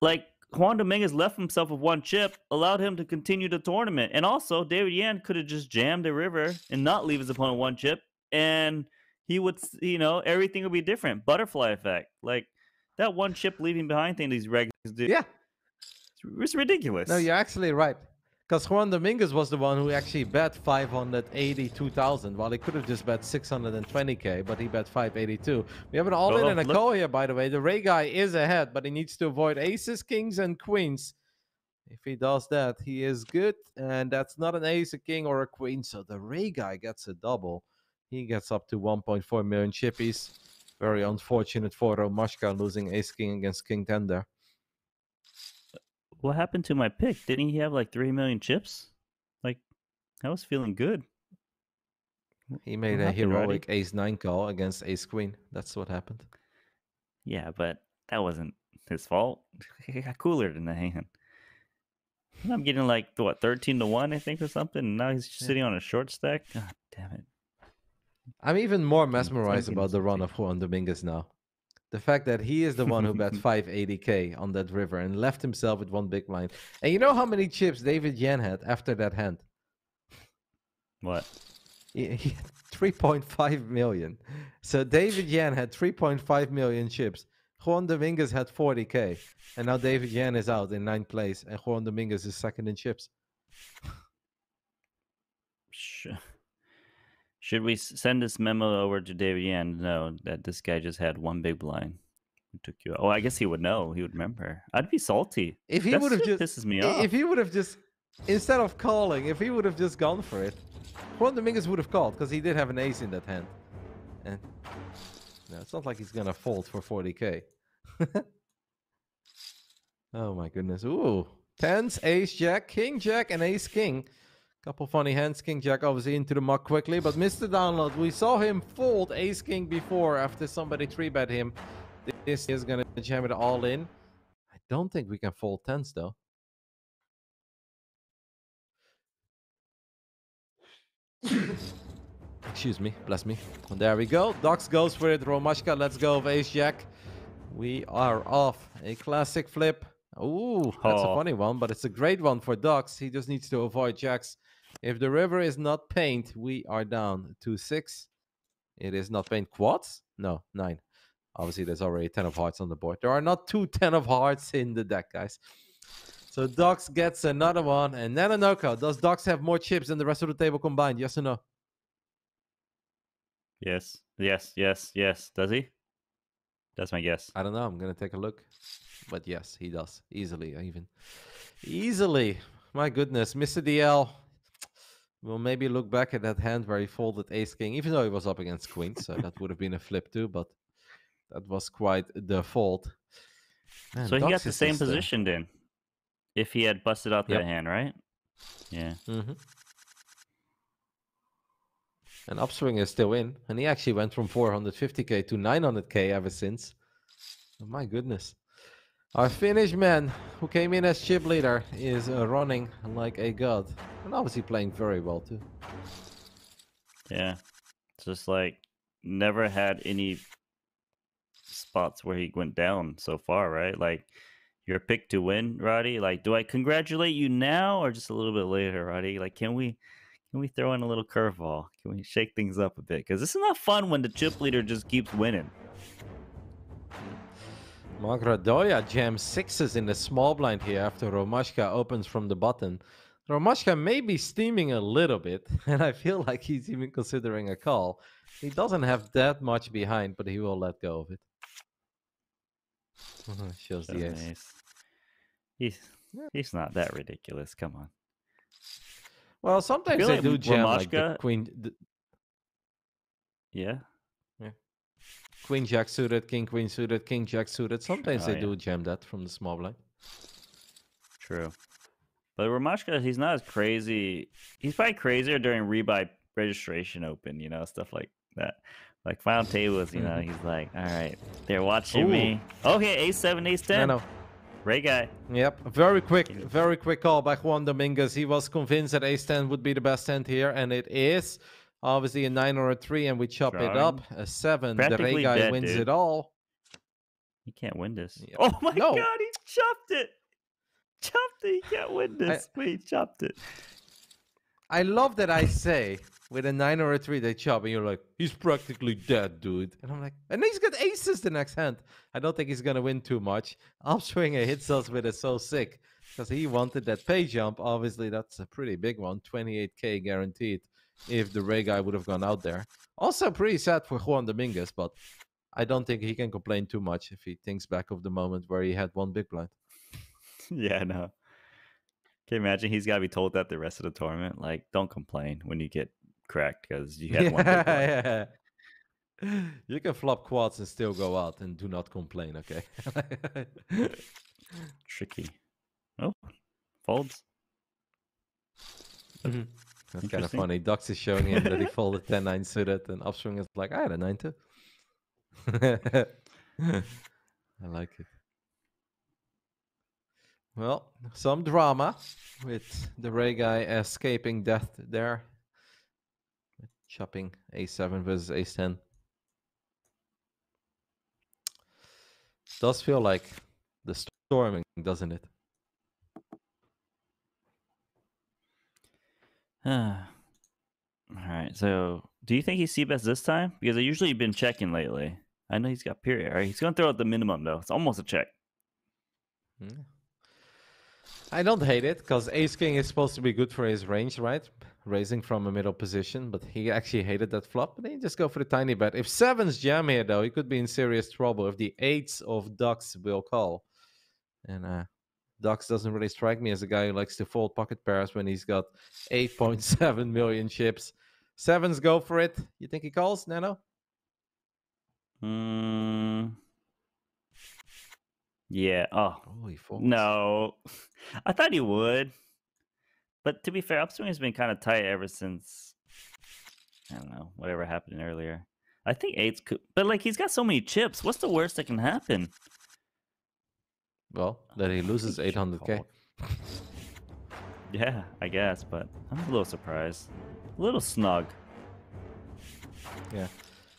like Juan Dominguez left himself with one chip, allowed him to continue the tournament, and also David Yan could have just jammed the river and not leave his opponent one chip, and he would, you know, everything would be different. Butterfly effect, like that one chip leaving behind thing these regs do. Yeah. it's ridiculous. No, you're actually right. Because Juan Dominguez was the one who actually bet 582,000, while he could have just bet 620k, but he bet 582. We have an all in Oh, and a look- call here, by the way. The Ray guy is ahead, but he needs to avoid aces, kings, and queens. If he does that, he is good, and that's not an ace, a king, or a queen. So the Ray guy gets a double. He gets up to 1.4 million chippies. Very unfortunate for Romashka losing ace king against king 10 there. What happened to my pick? Didn't he have like three million chips? Like, I was feeling good. He made What a heroic ace 9 call against ace queen. That's what happened. Yeah, but that wasn't his fault. (laughs) He got cooler than the hand. And I'm getting like what thirteen to one, I think, or something. And now he's Yeah. sitting on a short stack. God damn it! I'm even more Mm, mesmerized about the run of Juan Dominguez now. The fact that he is the one who bet (laughs) 580k on that river and left himself with one big blind. And you know how many chips David Yan had after that hand? What? He, he had (laughs) 3.5 million. So David Yan had 3.5 million chips. Juan Dominguez had 40k. And now David Yan is out in ninth place, and Juan Dominguez is second in chips. Sh- Should we send this memo over to David Yan to know that this guy just had one big blind? Who took you? Oh, I guess he would know. He would remember. I'd be salty. If he would have just pisses me off. If he would have just instead of calling, if he would have just gone for it, Juan Dominguez would have called because he did have an ace in that hand. And no, it's not like he's gonna fold for 40k. (laughs) oh my goodness. Ooh. Tens, ace jack, king jack, and ace king. Couple funny hands. King jack obviously into the muck quickly, but missed the download. We saw him fold ace king before after somebody three bet him. This is gonna jam it all in. I don't think we can fold tens though. (laughs) Excuse me, bless me. And there we go. Dox goes for it. Romashka, let's go of ace jack. We are off. A classic flip. Ooh, that's a Oh. funny one, but it's a great one for Dox. He just needs to avoid jacks. If the river is not paint, we are down to six. It is not paint quads? No, nine. Obviously, there's already 10 of hearts on the board. There are not two (laughs) 10 of hearts in the deck, guys. So Dox gets another one. And Nanonoko, does Dox have more chips than the rest of the table combined? Yes or no? yes, yes, yes, yes. Does he? That's my guess. I don't know. I'm going to take a look. But yes, he does. Easily, even. Easily. My goodness. Mr. DL will maybe look back at that hand where he folded ace king, even though he was up against queen. So that would have been a flip too. But that was quite the fault. Man, so he got the same position then. If he had busted out Yep. that hand, right? Yeah. hmm And upswing is still in, and he actually went from 450k to 900k ever since. Oh my goodness. Our Finnish man, who came in as chip leader, is uh, running like a god, and obviously playing very well too. Yeah. Just like never had any spots where he went down so far, right? Like your pick to win, Roddy. Like, do I congratulate you now or just a little bit later, Roddy? Like, can we can we throw in a little curveball? Can we shake things up a bit? Because this is not fun when the chip leader just keeps winning. Mark Radoja jams sixes in the small blind here after Romashka opens from the button. Romashka may be steaming a little bit, (laughs) and I feel like he's even considering a call. He doesn't have that much behind, but he will let go of it. (laughs) Shows the ace. nice. He's he's not that ridiculous. Come on. Well, sometimes they like do jam like the queen, the Yeah. Queen jack suited, king queen suited, king jack suited. Sometimes Oh, they yeah. do jam that from the small blind. True. But Romashka, he's not as crazy. He's probably crazier during rebuy registration open, you know, stuff like that. Like final tables, you know, he's like, all right, they're watching me. Okay, A7, a10. I know. Ray guy. Yep, very quick, very quick call by Juan Dominguez. He was convinced that a10 would be the best hand here, and it is. Obviously, a 9 or a 3, and we chop it up. A 7. The Ray guy dead, wins dude. it all. He can't win this. Oh my No. god, he chopped it. Chopped it. He can't win this. Wait, he chopped it. I love that I say with a 9 or a 3 they chop, and you're like, he's practically dead, dude. And I'm like, and he's got aces the next hand. I don't think he's going to win too much. Hits us with a so sick because he wanted that pay jump. Obviously, that's a pretty big one 28k guaranteed if the Ray guy would have gone out there. Also, pretty sad for Juan Dominguez, but I don't think he can complain too much if he thinks back of the moment where he had one big blind. (laughs) Yeah, no. Can you imagine he's got to be told that the rest of the tournament? Like, don't complain when you get cracked because you had one. big blind. (laughs) yeah. You can flop quads and still go out and do not complain, okay? (laughs) Tricky. Oh, folds. Mm-hmm. That's kind of funny. Dux is showing him that he folded 10 9 suited, and Upswing is like, I had a 9 too. (laughs) I like it. Well, some drama with the Ray guy escaping death there. Chopping a7 versus a10. Does feel like the storming, doesn't it? (sighs) All right. So, do you think he's C-best this time? Because I usually been checking lately. I know he's got period. Right? He's gonna throw out the minimum though. It's almost a check. Hmm. I don't hate it because Ace King is supposed to be good for his range, right? Raising from a middle position, but he actually hated that flop. But then just go for the tiny bet. If sevens jam here, though, he could be in serious trouble if the eights of ducks will call. And uh, ducks doesn't really strike me as a guy who likes to fold pocket pairs when he's got 8.7 (laughs) million chips. Sevens go for it. You think he calls, Nano? Hmm. Yeah. Oh. Oh. No. (laughs) I thought he would. But to be fair, upswing has been kind of tight ever since I don't know, whatever happened earlier. I think eights could but like he's got so many chips. What's the worst that can happen? Well, that he loses (laughs) 800k. Yeah, I guess, but I'm a little surprised. A little snug. Yeah.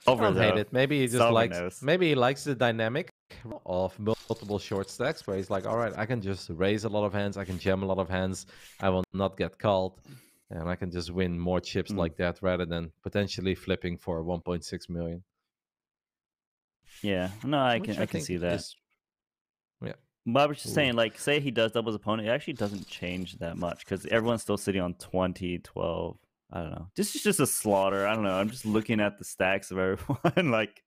Over I don't hate it. Maybe he just Someone likes. knows. Maybe he likes the dynamic of multiple short stacks, where he's like, "All right, I can just raise a lot of hands. I can jam a lot of hands. I will not get called, and I can just win more chips Mm. like that rather than potentially flipping for 1.6 million." Yeah. No, I which can I, can see that. is-. But I was just Ooh. saying, like, say he does double his opponent, it actually doesn't change that much because everyone's still sitting on 20, 12. I don't know. This is just a slaughter. I don't know. I'm just looking at the stacks of (laughs) everyone. like,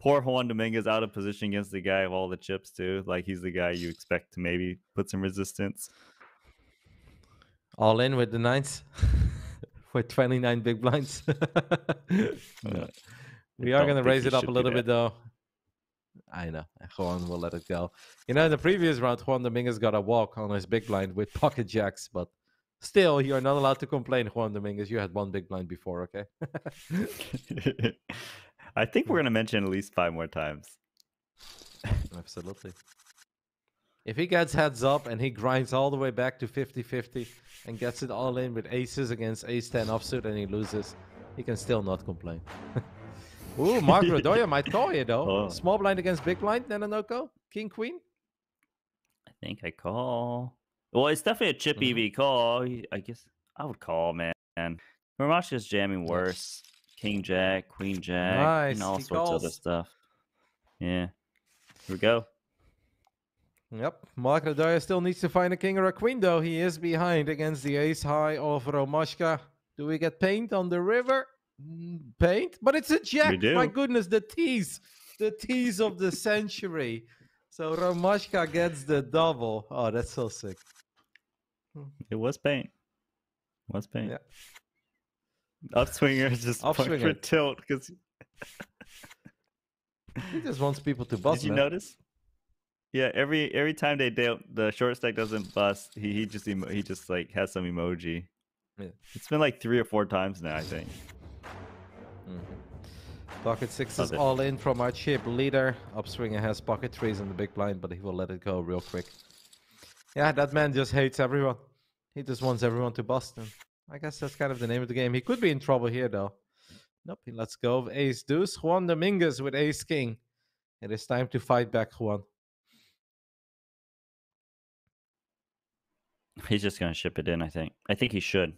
poor Juan Dominguez out of position against the guy of all the chips, too. Like, he's the guy you expect to maybe put some resistance. All in with the nines (laughs) for 29 big blinds. (laughs) No. We are going to raise it up a little bit, though. I know. Juan will let it go. You know, in the previous round, Juan Dominguez got a walk on his big blind with pocket jacks, but still, you are not allowed to complain, Juan Dominguez. You had one big blind before, okay? (laughs) I think we're going to mention at least five more times. (laughs) Absolutely. If he gets heads up and he grinds all the way back to 50 50 and gets it all in with aces against ace 10 offsuit and he loses, he can still not complain. (laughs) Ooh, Mark (laughs) Radoja might call you though. Oh. Small blind against big blind, then a no go. King, queen. I think I call. Well, it's definitely a chip Mhm. EV call. I guess I would call, man. Romashka's jamming worse. King Jack, Queen Jack, Nice, and all he sorts of other stuff. Yeah. Here we go. Yep. Mark Radoja still needs to find a king or a queen though. He is behind against the ace high of Romashka. Do we get paint on the river? Mm, Paint? But it's a jack. My goodness, the tease. The tease of the century. So Romashka gets the double. Oh, that's so sick. It was paint. Was paint. Yeah. Upswinger is just point for tilt because He just wants people to (laughs) bust. did you man. notice? Yeah, every every time they don't, the short stack doesn't bust, he he just emo- he just like has some emoji. Yeah. It's been like three or four times now, I think. Pocket six Love is it. all in from our chip leader. Upswinger has pocket threes in the big blind, but he will let it go real quick. Yeah, that man just hates everyone. He just wants everyone to bust him. I guess that's kind of the name of the game. He could be in trouble here, though. Nope, he lets go of ace deuce. Juan Dominguez with ace king. It is time to fight back, Juan. He's just gonna ship it in. I think. I think he should.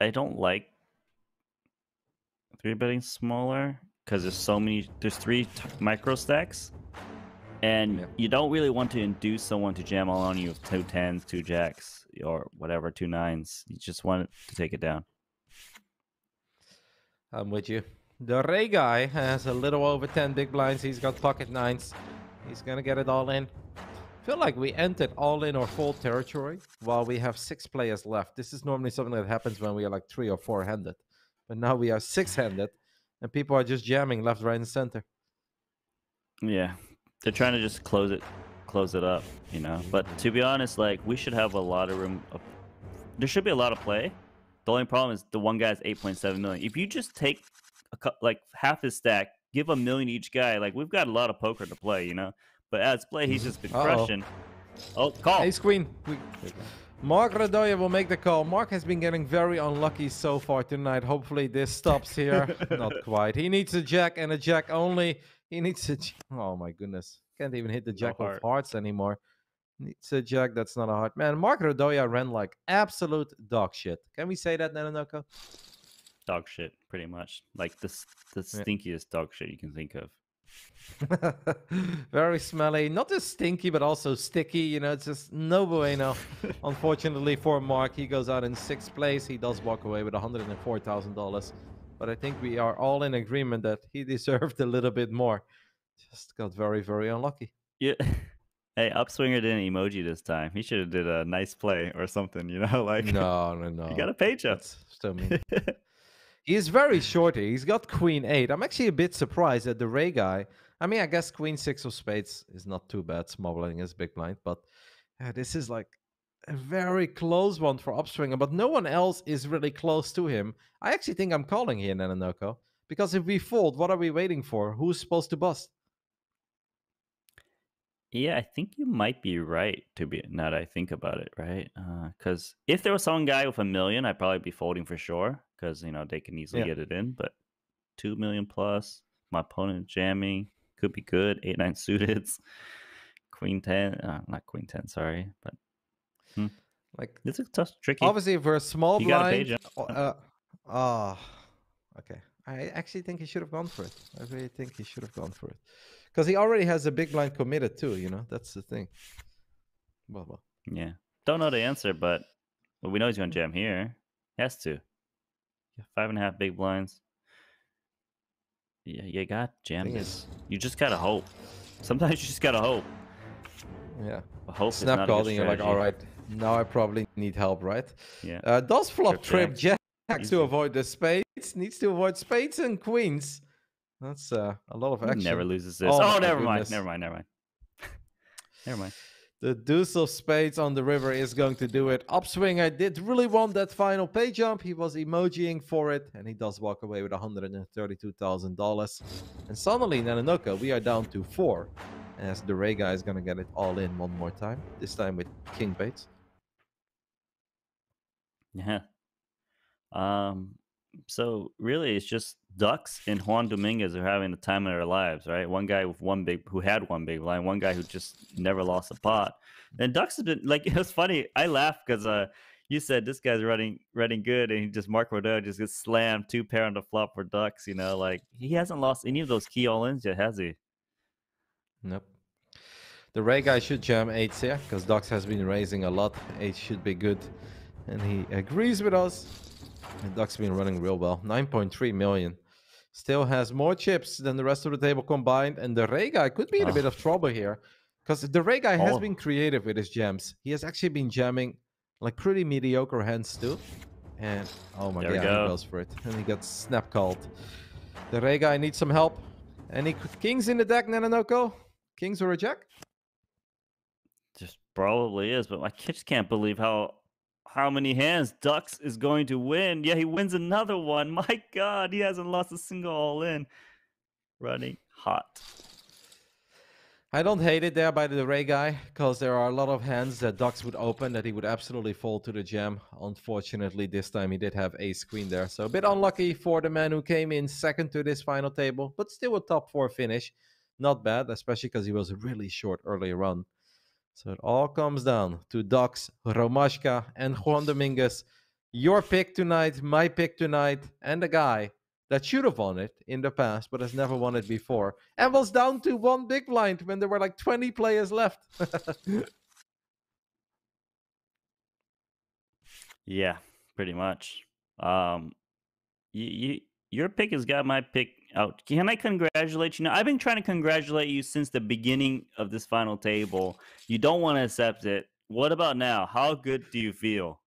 I don't like three betting smaller because there's so many. There's three t- micro stacks, and Yeah. you don't really want to induce someone to jam all on you with two tens, two jacks, or whatever, two nines. You just want to take it down. I'm with you. The Ray guy has a little over 10 big blinds. He's got pocket nines. He's going to get it all in. feel like we entered all in or full territory while we have six players left. This is normally something that happens when we are like three or four handed. But now we are six handed and people are just jamming left, right, and center. Yeah, they're trying to just close it, close it up, you know. But to be honest, like we should have a lot of room. Of, there should be a lot of play. The only problem is the one guy's eight point seven million. If you just take a, cou- like half his stack, give a million each guy, like we've got a lot of poker to play, you know. But as play, he's just been Uh-oh. crushing. Oh, call. Ace Queen. We... Mark Radoja will make the call. Mark has been getting very unlucky so far tonight. Hopefully this stops here. (laughs) Not quite. He needs a jack and a jack only. He needs a. Oh my goodness! Can't even hit the No jack of hearts anymore. Needs a jack that's not a heart. Man, Mark Radoja ran like absolute dog shit. Can we say that, Nanonoko? Dog shit, pretty much. Like the the Yeah. stinkiest dog shit you can think of. (laughs) Very smelly. Not just stinky, but also sticky. You know, it's just no bueno. (laughs) Unfortunately for Mark, he goes out in sixth place. He does walk away with $104,000. But I think we are all in agreement that he (laughs) deserved a little bit more. Just got very, very unlucky. Yeah. Hey, Upswinger didn't emoji this time. He should have did a nice play or something, you know, like No, no, no. you got a up. That's so mean. He's very short here. He's got queen eight. I'm actually a bit surprised that the Ray guy. I mean, I guess queen six of spades is not too bad, smuggling his big blind, but this is like a very close one for upswinger. But no one else is really close to him. I actually think I'm calling here, Nanonoko, because if we fold, what are we waiting for? Who's supposed to bust? Yeah, I think you might be right. To be now that I think about it, right? Because if there was some guy with a million, I'd probably be folding for sure. Because you know they can easily Yeah. get it in. But two million plus, my opponent jamming could be good. Eight nine (laughs) suited, queen ten, uh, not queen ten, sorry. But Like, it's a tough, tricky. obviously, if we're a small You blind. uh, uh, ah, okay. I actually think he should have gone for it. I really think he should have gone for it. Because he already has a big blind committed too, you know? That's the thing. Well, well. Yeah, don't know the answer, but well, we know he's gonna jam here. He has to. Five and a half big blinds. Yeah, you got jam this. You just gotta hope. Sometimes (laughs) you just gotta hope. Yeah. But hope Snap not a called good and you're like, all right, now I probably need help, right? Yeah. Uh, does flop Trip jacks Easy. to avoid the spades. Needs to avoid spades and queens. That's uh, a lot of He action. never loses this. Oh Oh, never mind. Never mind. Never (laughs) mind. never mind. The deuce of spades on the river is going to do it. Upswing, I did really want that final pay jump. He was emojiing for it, and he does walk away with $132,000. And suddenly, Nanonoko, we are down to four, as the Ray guy is going to get it all in one more time, this time with King Bates. Yeah. Um. So really, it's just Ducks and Juan Dominguez are having the time of their lives, right? One guy with one big, who had one big line, one guy who just never lost a pot. And Ducks has been like (laughs) it was funny. I laughed because uh, you said this guy's running running good, and he just Mark Rodell just gets slammed two pair on the flop for Ducks. You know, like he hasn't lost any of those key all ins yet, has he? Nope. The Ray guy should jam eights here, because Ducks has been raising a lot. Eight should be good. And he agrees with us. And Doc's been running real well. 9.3 million. Still has more chips than the rest of the table combined. And the Ray guy could be in a bit of trouble here. Because the Ray guy has Oh. been creative with his gems. He has actually been jamming like pretty mediocre hands too. And oh my There god, go. he goes for it. And he gets snap called. The Ray guy needs some help. Any kings in the deck, Nanonoko? Kings or a jack? Just probably is, but I just can't believe how how many hands Ducks is going to win. Yeah, he wins another one. (laughs) My God, he hasn't lost a single all in. Running hot. I don't hate it there by the Ray guy, because there are a lot of hands that Ducks would open that he would absolutely fall to the jam. Unfortunately, this time he did have ace queen there. So a bit unlucky for the man who came in second to this final table, but still a top four finish. Not bad, especially because he was really short earlier on. So it all comes down to Ducks, Romashka, and Juan Dominguez. Your pick tonight, my pick tonight, and the guy that should have won it in the past, but has never won it before, and was down to one big blind when there were like 20 players left. (laughs) Yeah, pretty much. Um, you, you your pick has got my pick out. Can I congratulate you? Now, I've been trying to congratulate you since the beginning of this final table. You don't want to accept it. What about now? How good do you feel?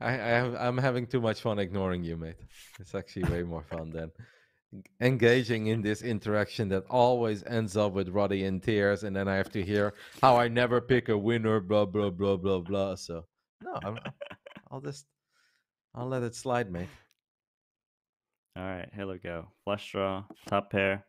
I, I, I'm having too much fun ignoring you, mate. It's actually way more fun than engaging in this interaction that always ends up with Roddy in tears, and then I have to hear how I never pick a winner, blah blah blah blah blah. So no, I'm, I'll just I'll let it slide, mate. All right, here we go. Flush draw, top pair.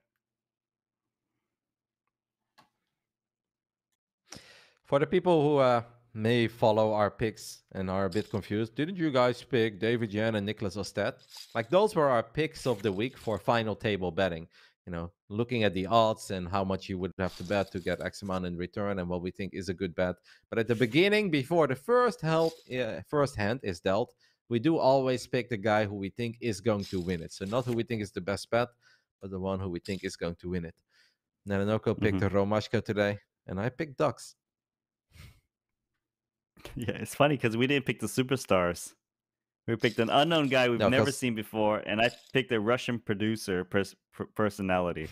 For the people who uh, may follow our picks and are a bit confused, didn't you guys pick David Yan and Niklas Astedt? Like those were our picks of the week for final table betting. you know, looking at the odds and how much you would have to bet to get X amount in return and what we think is a good bet. But at the beginning, before the first held, uh, first hand is dealt, we do always pick the guy who we think is going to win it. So not who we think is the best bet, but the one who we think is going to win it. Nanonoko picked Mhm. a Romashka today, and I picked Ducks. (laughs) Yeah, it's funny because we didn't pick the superstars. We picked an unknown guy we've No, never seen before, and I picked a Russian producer pers- per- personality.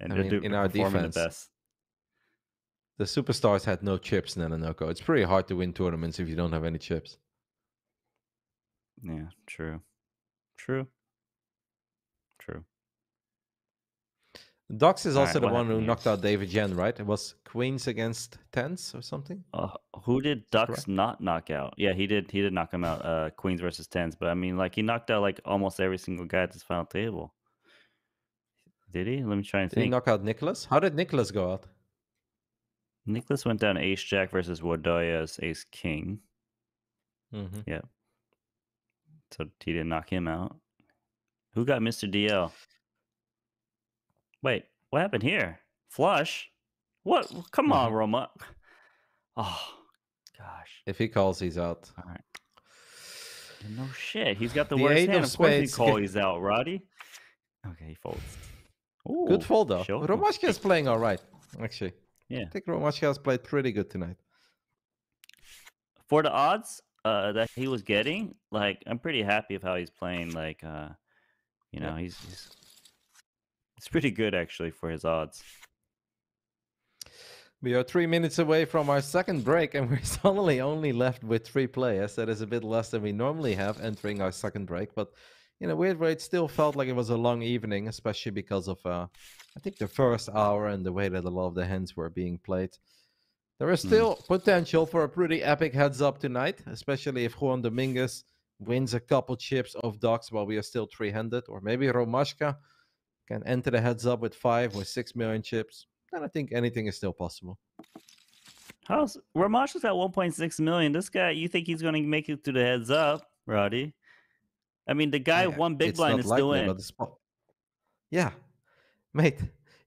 And I they're mean, do- in our defense, the superstars had no chips, Nanonoko. It's pretty hard to win tournaments if you don't have any chips. Yeah, true, true, true. Ducks is also right, the one who knocked out David Yan, right? It was queens against tens or something. Uh, who did Ducks correct? not knock out? Yeah, he did. He did knock him out. Uh, Queens versus tens, but I mean, like he knocked out like almost every single guy at this final table. Did he? Let me try and Did he think. knock out Niklas? How did Niklas go out? Niklas went down Ace Jack versus Radoja's Ace King. hmm Yeah. So he didn't knock him out. Who got Mr. DL? Wait, what happened here? Flush? What? Come on. (laughs) Roma. Oh, gosh. If he calls, he's out. All right. No shit. He's got the, The worst hand. of Of course, he (laughs) calls he's out, Roddy. Okay, he folds. Ooh, Good fold though. show- Romashka is playing all right, actually. Yeah. I think Romashka has played pretty good tonight. For the odds uh, that he was getting, like I'm pretty happy of how he's playing. Like, uh, you know, Yeah. he's, he's it's pretty good actually for his odds. We are three minutes away from our second break, and (laughs) we're suddenly only left with three players. That is a bit less than we normally have entering our second break. But in a weird way, it still felt like it was a long evening, especially because of, uh, I think, the first hour and the way that a lot of the hands were being played. There is Hmm. still potential for a pretty epic heads up tonight, especially if Juan Dominguez wins a couple chips of dogs while we are still three handed, or maybe Romashka can enter the heads up with five or six million chips. Then I think anything is still possible. How's Ramash's at 1.6 million? This guy, you think he's going to make it to the heads up, Roddy? I mean, the guy oh, Yeah, one big blind is still in. Yeah, mate,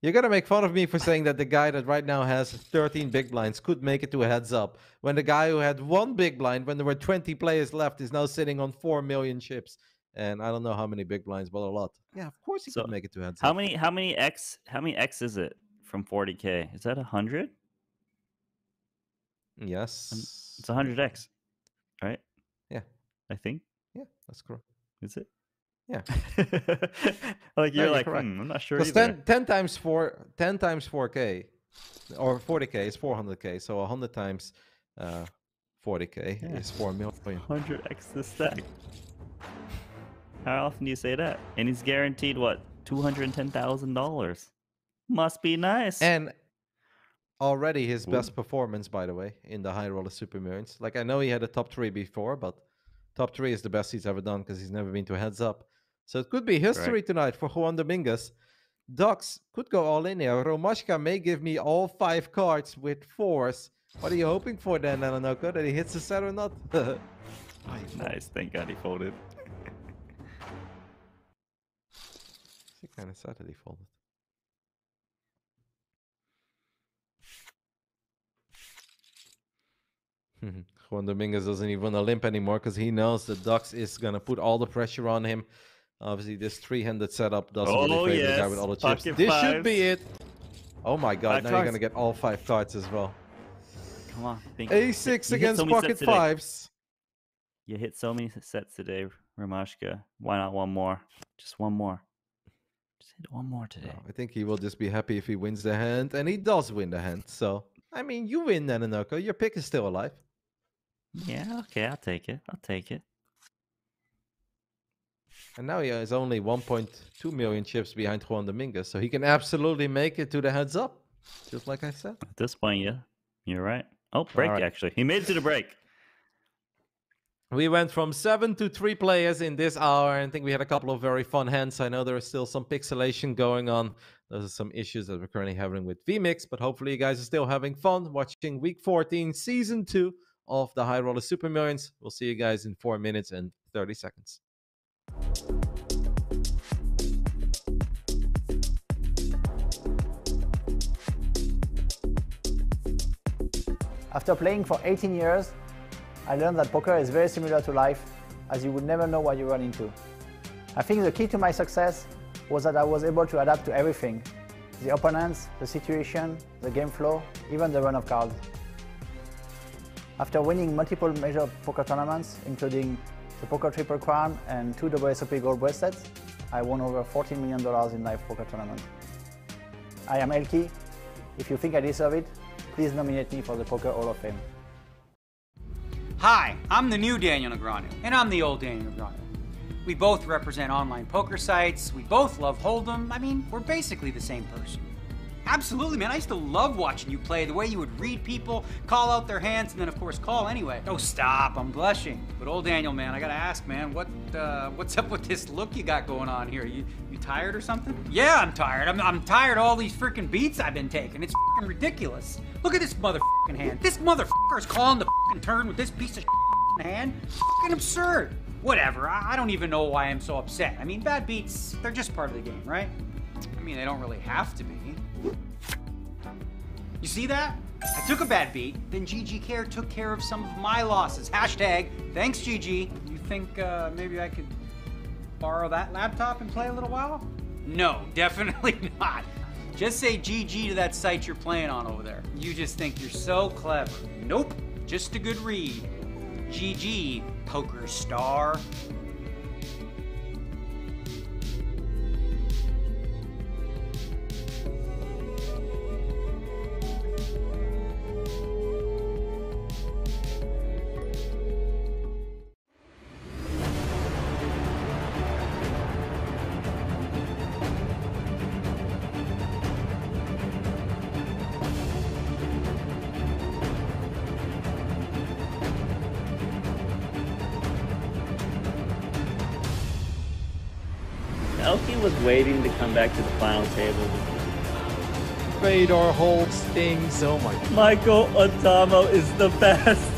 you're gonna make fun of me for saying that the guy that right now has 13 big blinds could make it to a heads up, when the guy who had one big blind when there were 20 players left is now sitting on four million chips, and I don't know how many big blinds, but a lot. Yeah, of course he So, could make it to heads How up. many? How many x? How many x is it from 40k? Is that a hundred? Yes, It's a hundred x, right? Yeah. I think. Yeah, that's correct. Is it? Yeah. (laughs) like you're you're like, hmm, I'm not sure Because either. 10, 10 times 4 10 times 4k or 40k is 400k so 100 times uh 40k Yeah. is 4 million 100 x the stack. How often do you say that? And he's guaranteed what? Two hundred and ten thousand dollars. Must be nice. and already his Ooh. best performance by the way in the high roller super millions like i know he had a top 3 before but top 3 is the best he's ever done because he's never been to heads up so it could be history tonight for juan dominguez ducks could go all in here romashka may give me all five cards with fours what are you hoping for then Nanonoko? that he hits the set or not (laughs) nice. Thank God he folded. He kind of sad that he folded. (laughs) Juan Dominguez doesn't even want to limp anymore because he knows the Ducks is going to put all the pressure on him. Obviously, this three-handed setup doesn't Oh, really favor the guy with all the chips. Pocket This should be it. Oh my god, Five now you're going to get all five cards as well. Come on. A6 you hit so against pocket fives. You hit so many sets today, Romashka. Why not one more? Just one more. Just hit one more today. No, I think he will just be happy if he wins the hand, and he does win the hand. So, I mean, you win, Nanonoko. Your pick is still alive. Yeah, okay, I'll take it. I'll take it. And now he is only 1.2 million chips behind Juan Dominguez, so he can absolutely make it to the heads up, just like I said. At this point, yeah, you're right. Oh, break right. actually. He made it to the break. We went from seven to three players in this hour, and I think we had a couple of very fun hands. I know there is still some pixelation going on. Those are some issues that we're currently having with vMix, but hopefully you guys are still having fun watching Week 14, Season 2 of the High Roller Super Millions. We'll see you guys in four minutes and 30 seconds. After playing for 18 years, I learned that poker is very similar to life, as you would never know what you run into. I think the key to my success was that I was able to adapt to everything the opponents, the situation, the game flow, even the run of cards. After winning multiple major poker tournaments, including the Poker Triple Crown and two WSOP Gold bracelets, I won over $14 million in live poker tournaments. I am Elky. If you think I deserve it, please nominate me for the Poker Hall of Fame. Hi, I'm the new Daniel Negreanu, and I'm the old Daniel Negreanu. We both represent online poker sites. We both love Hold'em. I mean, we're basically the same person. Absolutely, man. I used to love watching you play. The way you would read people, call out their hands, and then, of course, call anyway. Oh, stop! I'm blushing. But old Daniel, man, I gotta ask, man, what uh, what's up with this look you got going on here? You you tired or something? Yeah, I'm tired. I'm, I'm tired of all these freaking beats I've been taking. It's freaking ridiculous. Look at this motherfucking hand. This motherfucker's calling the freaking turn with this piece of hand. Fucking absurd. Whatever. I, I don't even know why I'm so upset. I mean, bad beats, they're just part of the game, right? I mean, they don't really have to be. You see that? I took a bad beat, then GG Care took care of some of my losses. Hashtag, thanks GG. You think uh, maybe I could borrow that laptop and play a little while? No, (laughs) definitely not. Just say GG to that site you're playing on over there. You just think you're so clever. Nope, just a good read. GG, poker star. Come back to the final table. Fedor holds things. Oh my god. Michael Addamo is the best.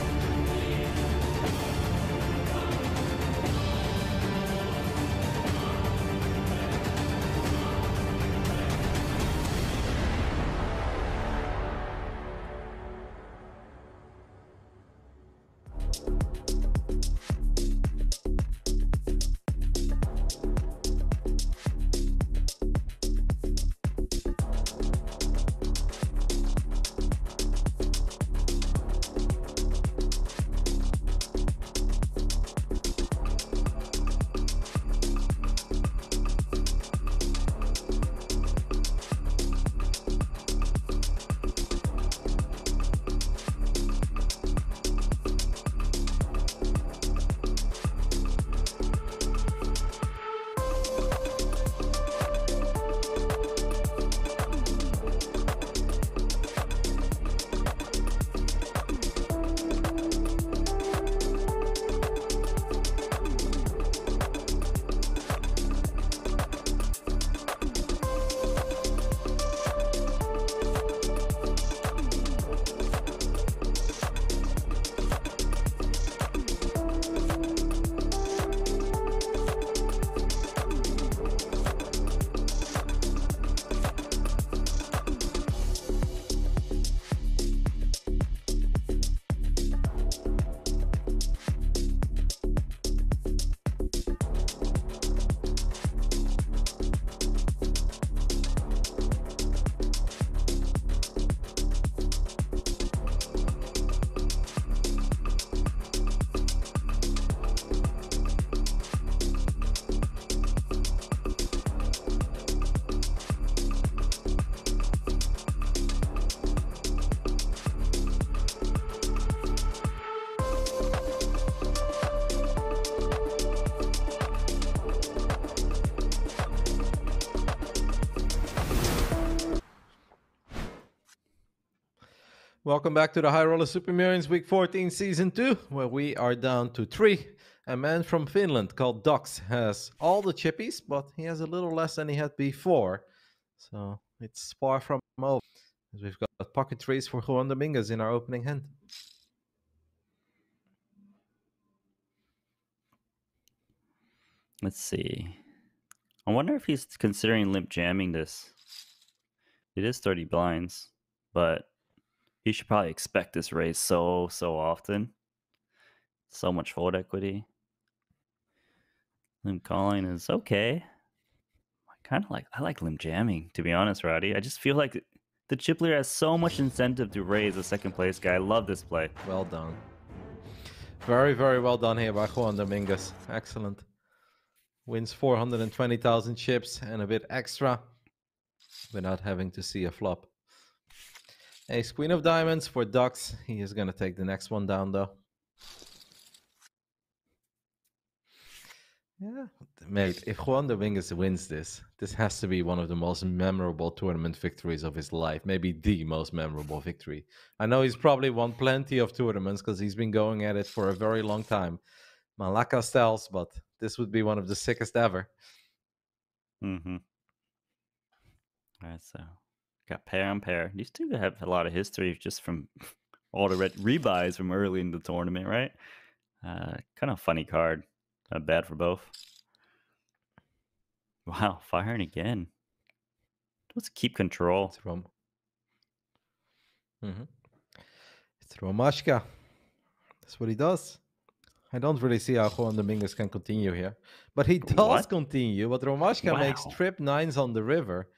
Welcome back to the High Roller Super Millions Week 14 Season 2, where we are down to three. A man from Finland called Dox has all the chippies, but he has a little less than he had before. So it's far from over. We've got pocket trees for Juan Dominguez in our opening hand. Let's see. I wonder if he's considering limp jamming this. It is 30 blinds, but He should probably expect this raise so so often. So much fold equity. Limb calling is okay. I kind of like I like limb jamming to be honest, Roddy. I just feel like the chip leader has so much incentive to raise the second place guy. I love this play. Well done. Very, very well done here by Juan Dominguez. Excellent. Wins 420,000 chips and a bit extra without having to see a flop. Ace Queen of Diamonds for Ducks. He is going to take the next one down though. Yeah, mate, if Juan Dominguez wins this, this has to be one of the most memorable tournament victories of his life. Maybe the most memorable victory. I know he's probably won plenty of tournaments because he's been going at it for a very long time. Malaka styles, but this would be one of the sickest ever. Mm-hmm. All right, so got pair on pair. These two have a lot of history just from (laughs) all the red rebuys from early in the tournament, right? Uh, kind of funny card. Not bad for both. Wow, firing again. Let's keep control. It's Rom. Mm-hmm. It's Romashka. That's what he does. I don't really see how Juan Dominguez can continue here. But he does What? continue. But Romashka makes trip nines on the river.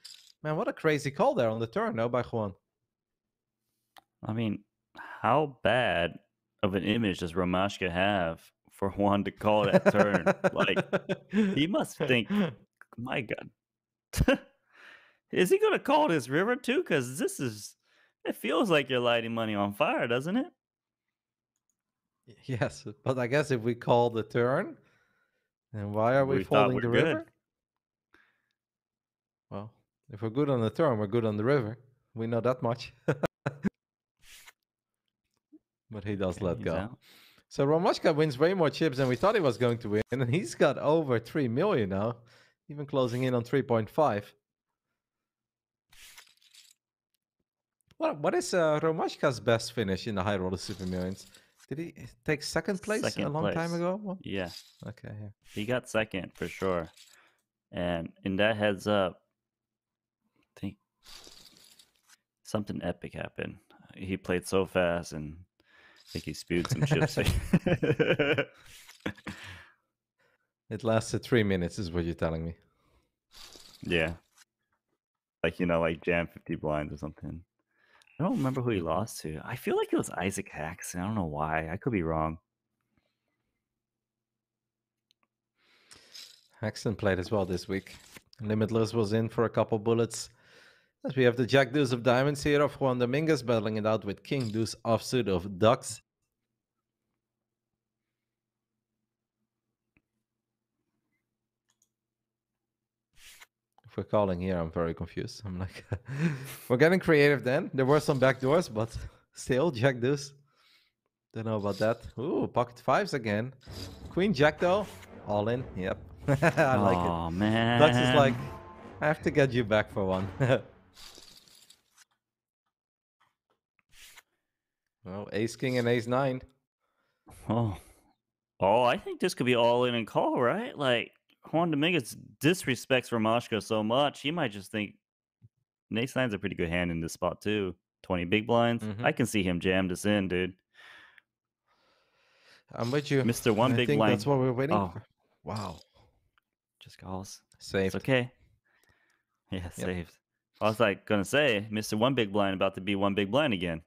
Man, what a crazy call there on the turn, no, by Juan. I mean, how bad of an image does Romashka have for Juan to call that turn? like, he (laughs) must think, my God, (laughs) is he going to call this river too? Because this is, it feels like you're lighting money on fire, doesn't it? Yes, but I guess if we call the turn, then why are we, We folding the good. river? Well, if we're good on the turn, we're good on the river. We know that much. (laughs) but he does Okay, let go. out. So Romashka wins way more chips than we thought he was going to win, and he's got over 3 million now, even closing in on 3.5. What, what is uh, Romashka's best finish in the high roller super millions? Did he take second place a Second long time ago? Well, Yeah, okay, yeah. he got second for sure. And in that heads up, something epic happened. He played so fast and I think he spewed some chips. (laughs) It lasted three minutes, is what you're telling me. yeah. Like, you know, like jam 50 blinds or something. I don't remember who he lost to. I feel like it was Isaac Hacks. I don't know why. I could be wrong. Haxton played as well this week. Limitless was in for a couple bullets. We have the Jack Deuce of Diamonds here of Juan Dominguez battling it out with King Deuce offsuit of Ducks. If we're calling here, I'm very confused. I'm like, (laughs) we're getting creative then. There were some backdoors, but (laughs) still, Jack Deuce. Don't know about that. Ooh, pocket fives again. Queen Jack though, all in. Yep, (laughs) I like it. oh, man. Dux is like, I have to get you back for one. Well, ace king and ace nine. Oh, oh, I think this could be all in and call, right? Like Juan Dominguez disrespects Romashka so much, he might just think ace nine's a pretty good hand in this spot too. Twenty big blinds, Mhm. I can see him jam this in, dude. I'm with you. Mr. One I Big think Blind. That's what we're waiting Oh. for. Wow, Just calls. saved. It's okay. Yeah, saved. I was like gonna say, Mister One Big Blind about to be one big blind again.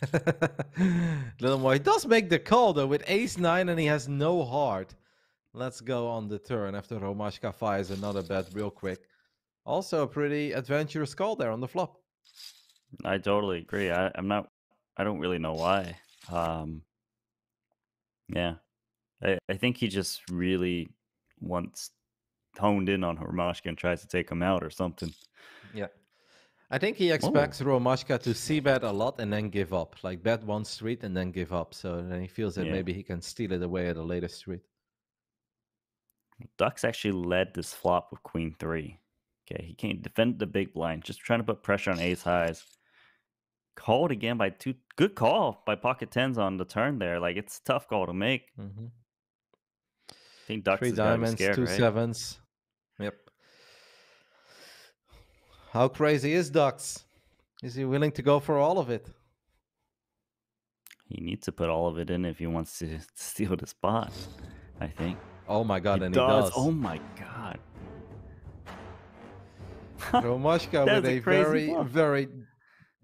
(laughs) Little more. He does make the call though with ace nine, and he has no heart. Let's go on the turn after Romashka fires another bet real quick. Also, a pretty adventurous call there on the flop. I totally agree. I, I'm not. I don't really know why. Um, yeah, I, I think he just really wants honed in on Romashka and tries to take him out or something. Yeah. I think he expects Romashka to see bet a lot and then give up. Like bet one street and then give up. So then he feels that Yeah. maybe he can steal it away at a later street. Ducks actually led this flop with Queen Three. Okay, he can't defend the big blind, just trying to put pressure on ace highs. Called again by two. Good call by pocket tens on the turn there. Like it's a tough call to make. Mm-hmm. I think Ducks Three diamonds, scared, two right? sevens. Yep. How crazy is Dux? Is he willing to go for all of it? He needs to put all of it in if he wants to (laughs) steal the spot. I think. Oh my god, he and does. he does. Oh my god. (laughs) Romashka with a a very, very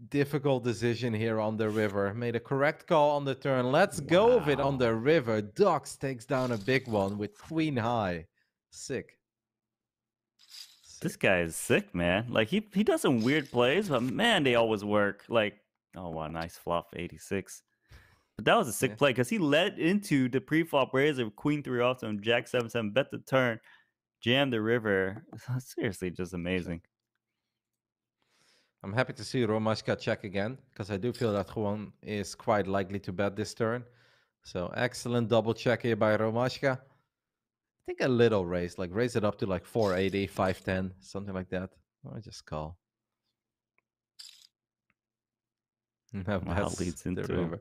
difficult decision here on the river. Made a correct call on the turn. Let's go of it on the river. Dox takes down a big one with queen high. Sick. This guy is sick, man. Like he he does some weird plays, but man, they always work. Like, oh wow, nice fluff, 86. But that was a sick Yeah. play because he led into the pre-flop raise of queen three off to him, jack seven seven, bet the turn, jammed the river. (laughs) Seriously, just amazing. I'm happy to see Romashka check again because I do feel that Juan is quite likely to bet this turn. So excellent double check here by Romashka. I think a little raise, like raise it up to like 480, 510, something like that. Or just call. (laughs) No, Wow, leads into him. river.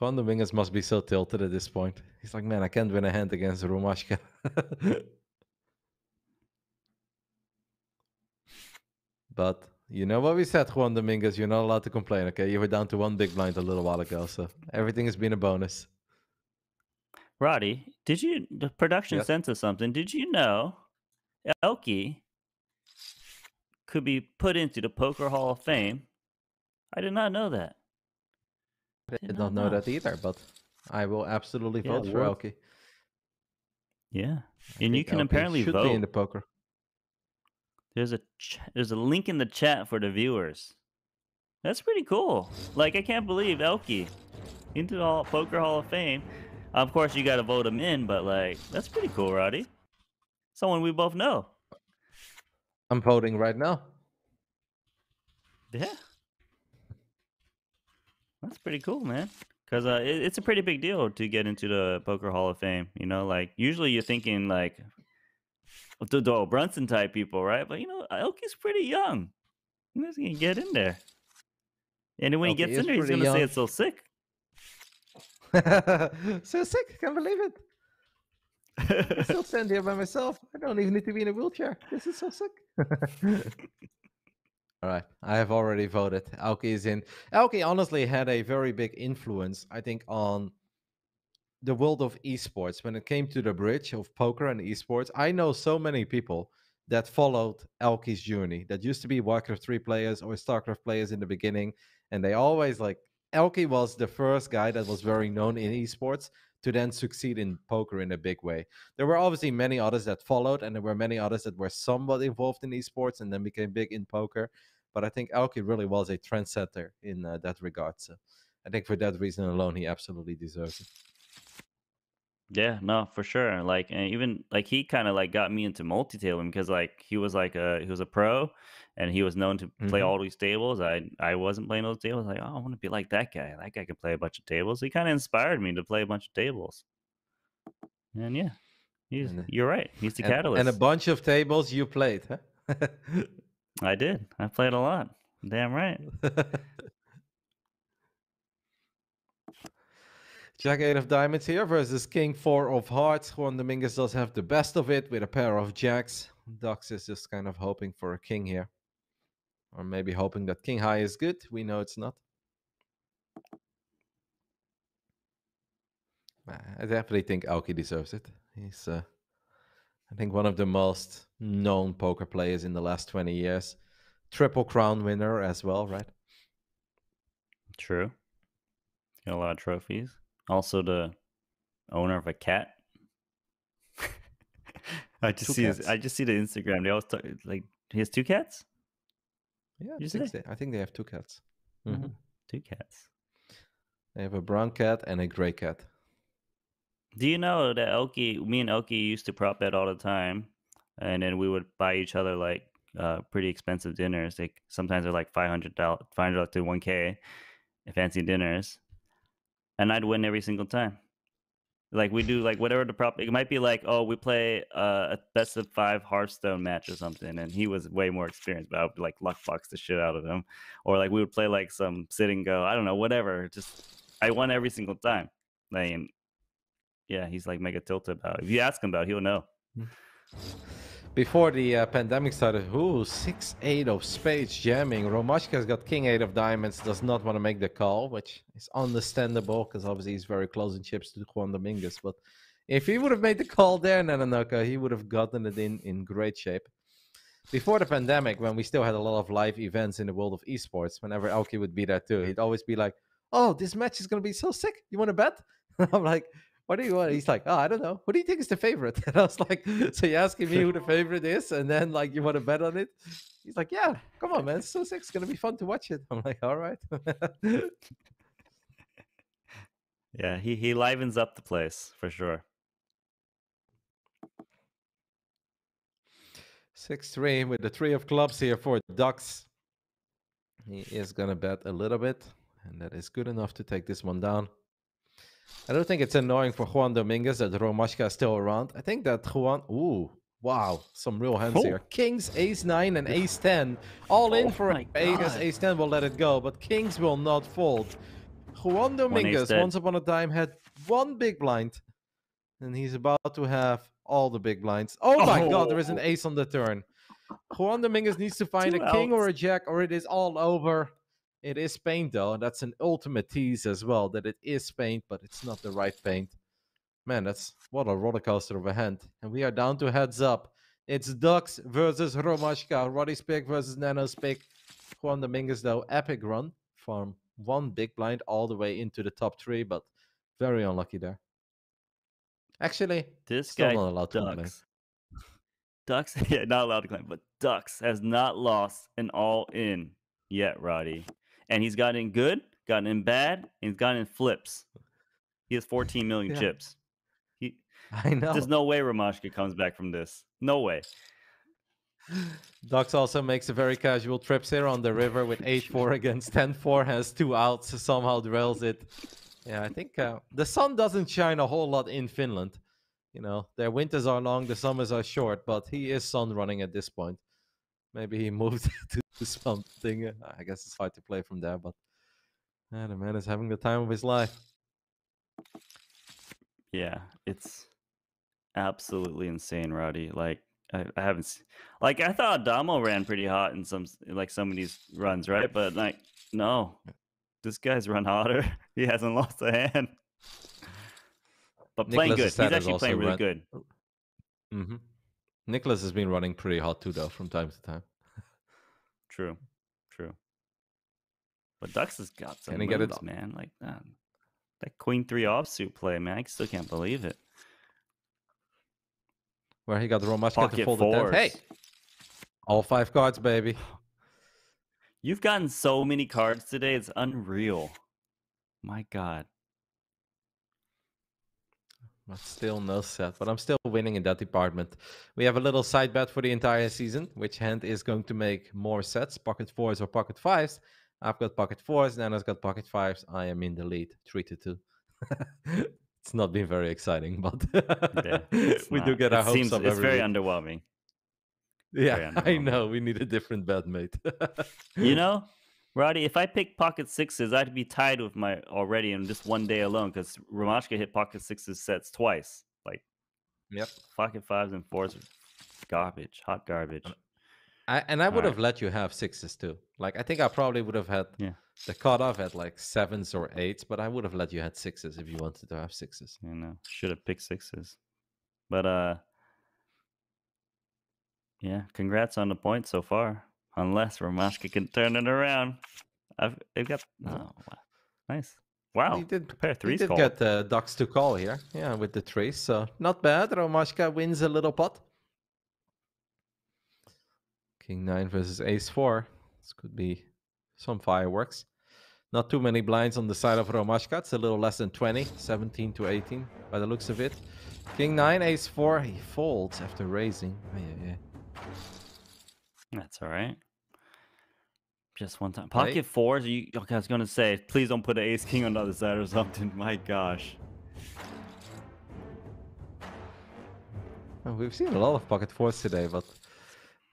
Juan Dominguez must be so tilted at this point. He's like, man, I can't win a hand against Romashka. (laughs) But you know what we said, Juan Dominguez, you're not allowed to complain, okay? You were down to one big blind a little while ago, so everything has been a bonus. Roddy, did you the production Yes. sent us something? Did you know Elky could be put into the Poker Hall of Fame? I did not know that. I Did did not not know know. that either, but I will absolutely Yeah, vote for worth- Elky. Yeah, I and you can Elky apparently should vote. be in the poker. There's a ch- there's a link in the chat for the viewers. That's pretty cool. Like I can't believe Elky into the Hall, Poker Hall of Fame. Of course, you got to vote him in, but like that's pretty cool, Roddy. Someone we both know. I'm voting right now. Yeah, that's pretty cool, man. Because uh, it, it's a pretty big deal to get into the Poker Hall of Fame. You know, like usually you're thinking like the Doyle Brunson type people, right? But you know, Elky's pretty young. He's gonna get in there. And when he gets in there, he's gonna say it's so sick. (laughs) so sick, can't believe it. I still stand here by myself. I don't even need to be in a wheelchair. This is so sick. (laughs) All right, I have already voted. Elky is in. Elky honestly had a very big influence, I think, on the world of esports when it came to the bridge of poker and esports. I know so many people that followed Elky's journey that used to be Warcraft 3 players or StarCraft players in the beginning, and they always like Elky was the first guy that was very known in esports to then succeed in poker in a big way. There were obviously many others that followed, and there were many others that were somewhat involved in esports and then became big in poker. But I think Elky really was a trendsetter in uh, that regard. So I think for that reason alone, he absolutely deserves it. Yeah, no, for sure. Like, and even like he kind of like got me into multi-tabling because like he was like a he was a pro, and he was known to play Mhm. all these tables. I I wasn't playing those tables. Like, oh, I want to be like that guy. That guy can play a bunch of tables. He kind of inspired me to play a bunch of tables. And yeah, he's And, uh, you're right. He's the and, catalyst. and a bunch of tables you played, huh? I did. I played a lot. Damn right. (laughs) Jack 8 of diamonds here versus King 4 of hearts. Juan Dominguez does have the best of it with a pair of jacks. Dux is just kind of hoping for a king here. Or maybe hoping that king high is good. We know it's not. I definitely think Elky deserves it. He's, uh, I think, one of the most known poker players in the last 20 years. Triple crown winner as well, right? True. Got a lot of trophies. Also the owner of a cat. (laughs) I just Two see his. I just see the Instagram. They always talk like he has two cats. Yeah, You I think, they, I think they have two cats. Oh, Mhm. Two cats. They have a brown cat and a gray cat. Do you know that Elky, me and Elky used to prop bet all the time, and then we would buy each other like uh, pretty expensive dinners. Like sometimes they're like five hundred dollars, five hundred to one k, fancy dinners, and I'd win every single time. Like we do like whatever the prop. It might be like oh we play uh, a best of five Hearthstone match or something, and he was way more experienced, but I would like luck box the shit out of him, or like we would play like some sit and go. I don't know, whatever. Just I won every single time. Like, yeah, he's like mega tilted about. It. If you ask him about, it, he'll know. Before the uh, pandemic started, ooh, 6-8 of spades jamming. Romashka's got king 8 of diamonds, does not want to make the call, which is understandable because obviously he's very close in chips to Juan Dominguez. But if he would have made the call there, Nanonoko, he would have gotten it in in great shape. Before the pandemic, when we still had a lot of live events in the world of esports, whenever Elky would be there too, he'd always be like, oh, this match is going to be so sick. You want to bet? (laughs) I'm like, what do you want? He's like, oh, I don't know. What do you think is the favorite? (laughs) And I was like, so you're asking me who the (laughs) favorite is, and then like you want to bet on it? He's like, yeah, come on, man, it's so sick. It's gonna be fun to watch it. I'm like, all right. Yeah, he he livens up the place for sure. Six three with the three of clubs here for Ducks. He is gonna bet a little bit, and that is good enough to take this one down. I don't think it's annoying for Juan Dominguez that Romashka is still around. I think that Juan. Ooh, wow, some real hands Oh. here. Kings, Ace nine, and Ace ten, all in Oh for my Vegas. Ace ten will let it go, but Kings will not fold. Juan Dominguez, dead. once upon a time, had one big blind, and he's about to have all the big blinds. Oh my God, there is an Oh. ace on the turn. Juan Dominguez needs to find Two a king or a jack, or it is all over. It is paint though. And that's an ultimate tease as well. That it is paint, but it's not the right paint. Man, that's what a roller coaster of a hand. And we are down to heads up. It's Ducks versus Romashka. Roddy's pick versus Nano's pick. Juan Dominguez though, epic run from one big blind all the way into the top three, but very unlucky there. Actually, This Still guy not allowed to complain. Ducks. Ducks, (laughs) yeah, not allowed to claim, but Ducks has not lost an all in yet, Roddy. And he's gotten in good, gotten in bad, and he's gotten in flips. He has 14 million Yeah. chips. He, I know. There's no way Romashka comes back from this. No way. (sighs) Ducks also makes a very casual trips here on the river with (laughs) 8-4 against 10-4, has two outs, somehow drills it. Yeah, I think uh, the sun doesn't shine a whole lot in Finland. You know, their winters are long, the summers are short, but he is sun running at this point. Maybe he (laughs) moved to (laughs) something. uh, I guess it's hard to play from there, but yeah, the man is having the time of his life. Yeah, it's absolutely insane, Roddy. Like I, I haven't, s- like I thought Damo ran pretty hot in some, like some of these runs, right? But like, no, this guy's run hotter. (laughs) He hasn't lost a hand. But playing Niklas good, he's actually playing really run- good. hmm Niklas has been running pretty hot too, though, from time to time. True, true. But Ducks has got some he get it moves, man. Like that, that Queen Three offsuit play, man. I still can't believe it. Where he got the Romashka to fold fours. Hey, all five cards, baby. (sighs) You've gotten so many cards today. It's unreal. My God. But still no set. But I'm still winning in that department. We have a little side bet for the entire season. Which hand is going to make more sets? Pocket fours or pocket fives? I've got pocket fours. Nana's got pocket fives. I am in the lead, three to two. (laughs) it's not been very exciting, but Yeah, (laughs) we do get our it hopes seems, up It's very week. underwhelming. Yeah, very (laughs) I know. We need a different bet, mate. You know, Roddy, if I pick pocket sixes, I'd be tied with my already in just one day alone because Romashka hit pocket sixes sets twice. Like Yep. pocket fives and fours, are garbage, hot garbage. I, and I would Alright. have let you have sixes too. Like I think I probably would have had Yeah. the cutoff at like sevens or eights, but I would have let you had sixes if you wanted to have sixes. You know, should have picked sixes. But uh, yeah, congrats on the point so far. Unless Romashka can turn it around. I've, they've got oh, wow. nice. Wow, He did, pair he threes did get the ducks to call here, yeah, with the trees. So not bad. Romashka wins a little pot. King nine versus ace four. This could be some fireworks. Not too many blinds on the side of Romashka. It's a little less than 20, 17 to 18 by the looks of it. King nine, ace four. He folds after raising. Oh, yeah, yeah. That's all right. Just one time. Right? Pocket fours. You okay? I was gonna say, please don't put an ace king on the other side or something. (laughs) My gosh. Oh, we've seen a lot of pocket fours today, but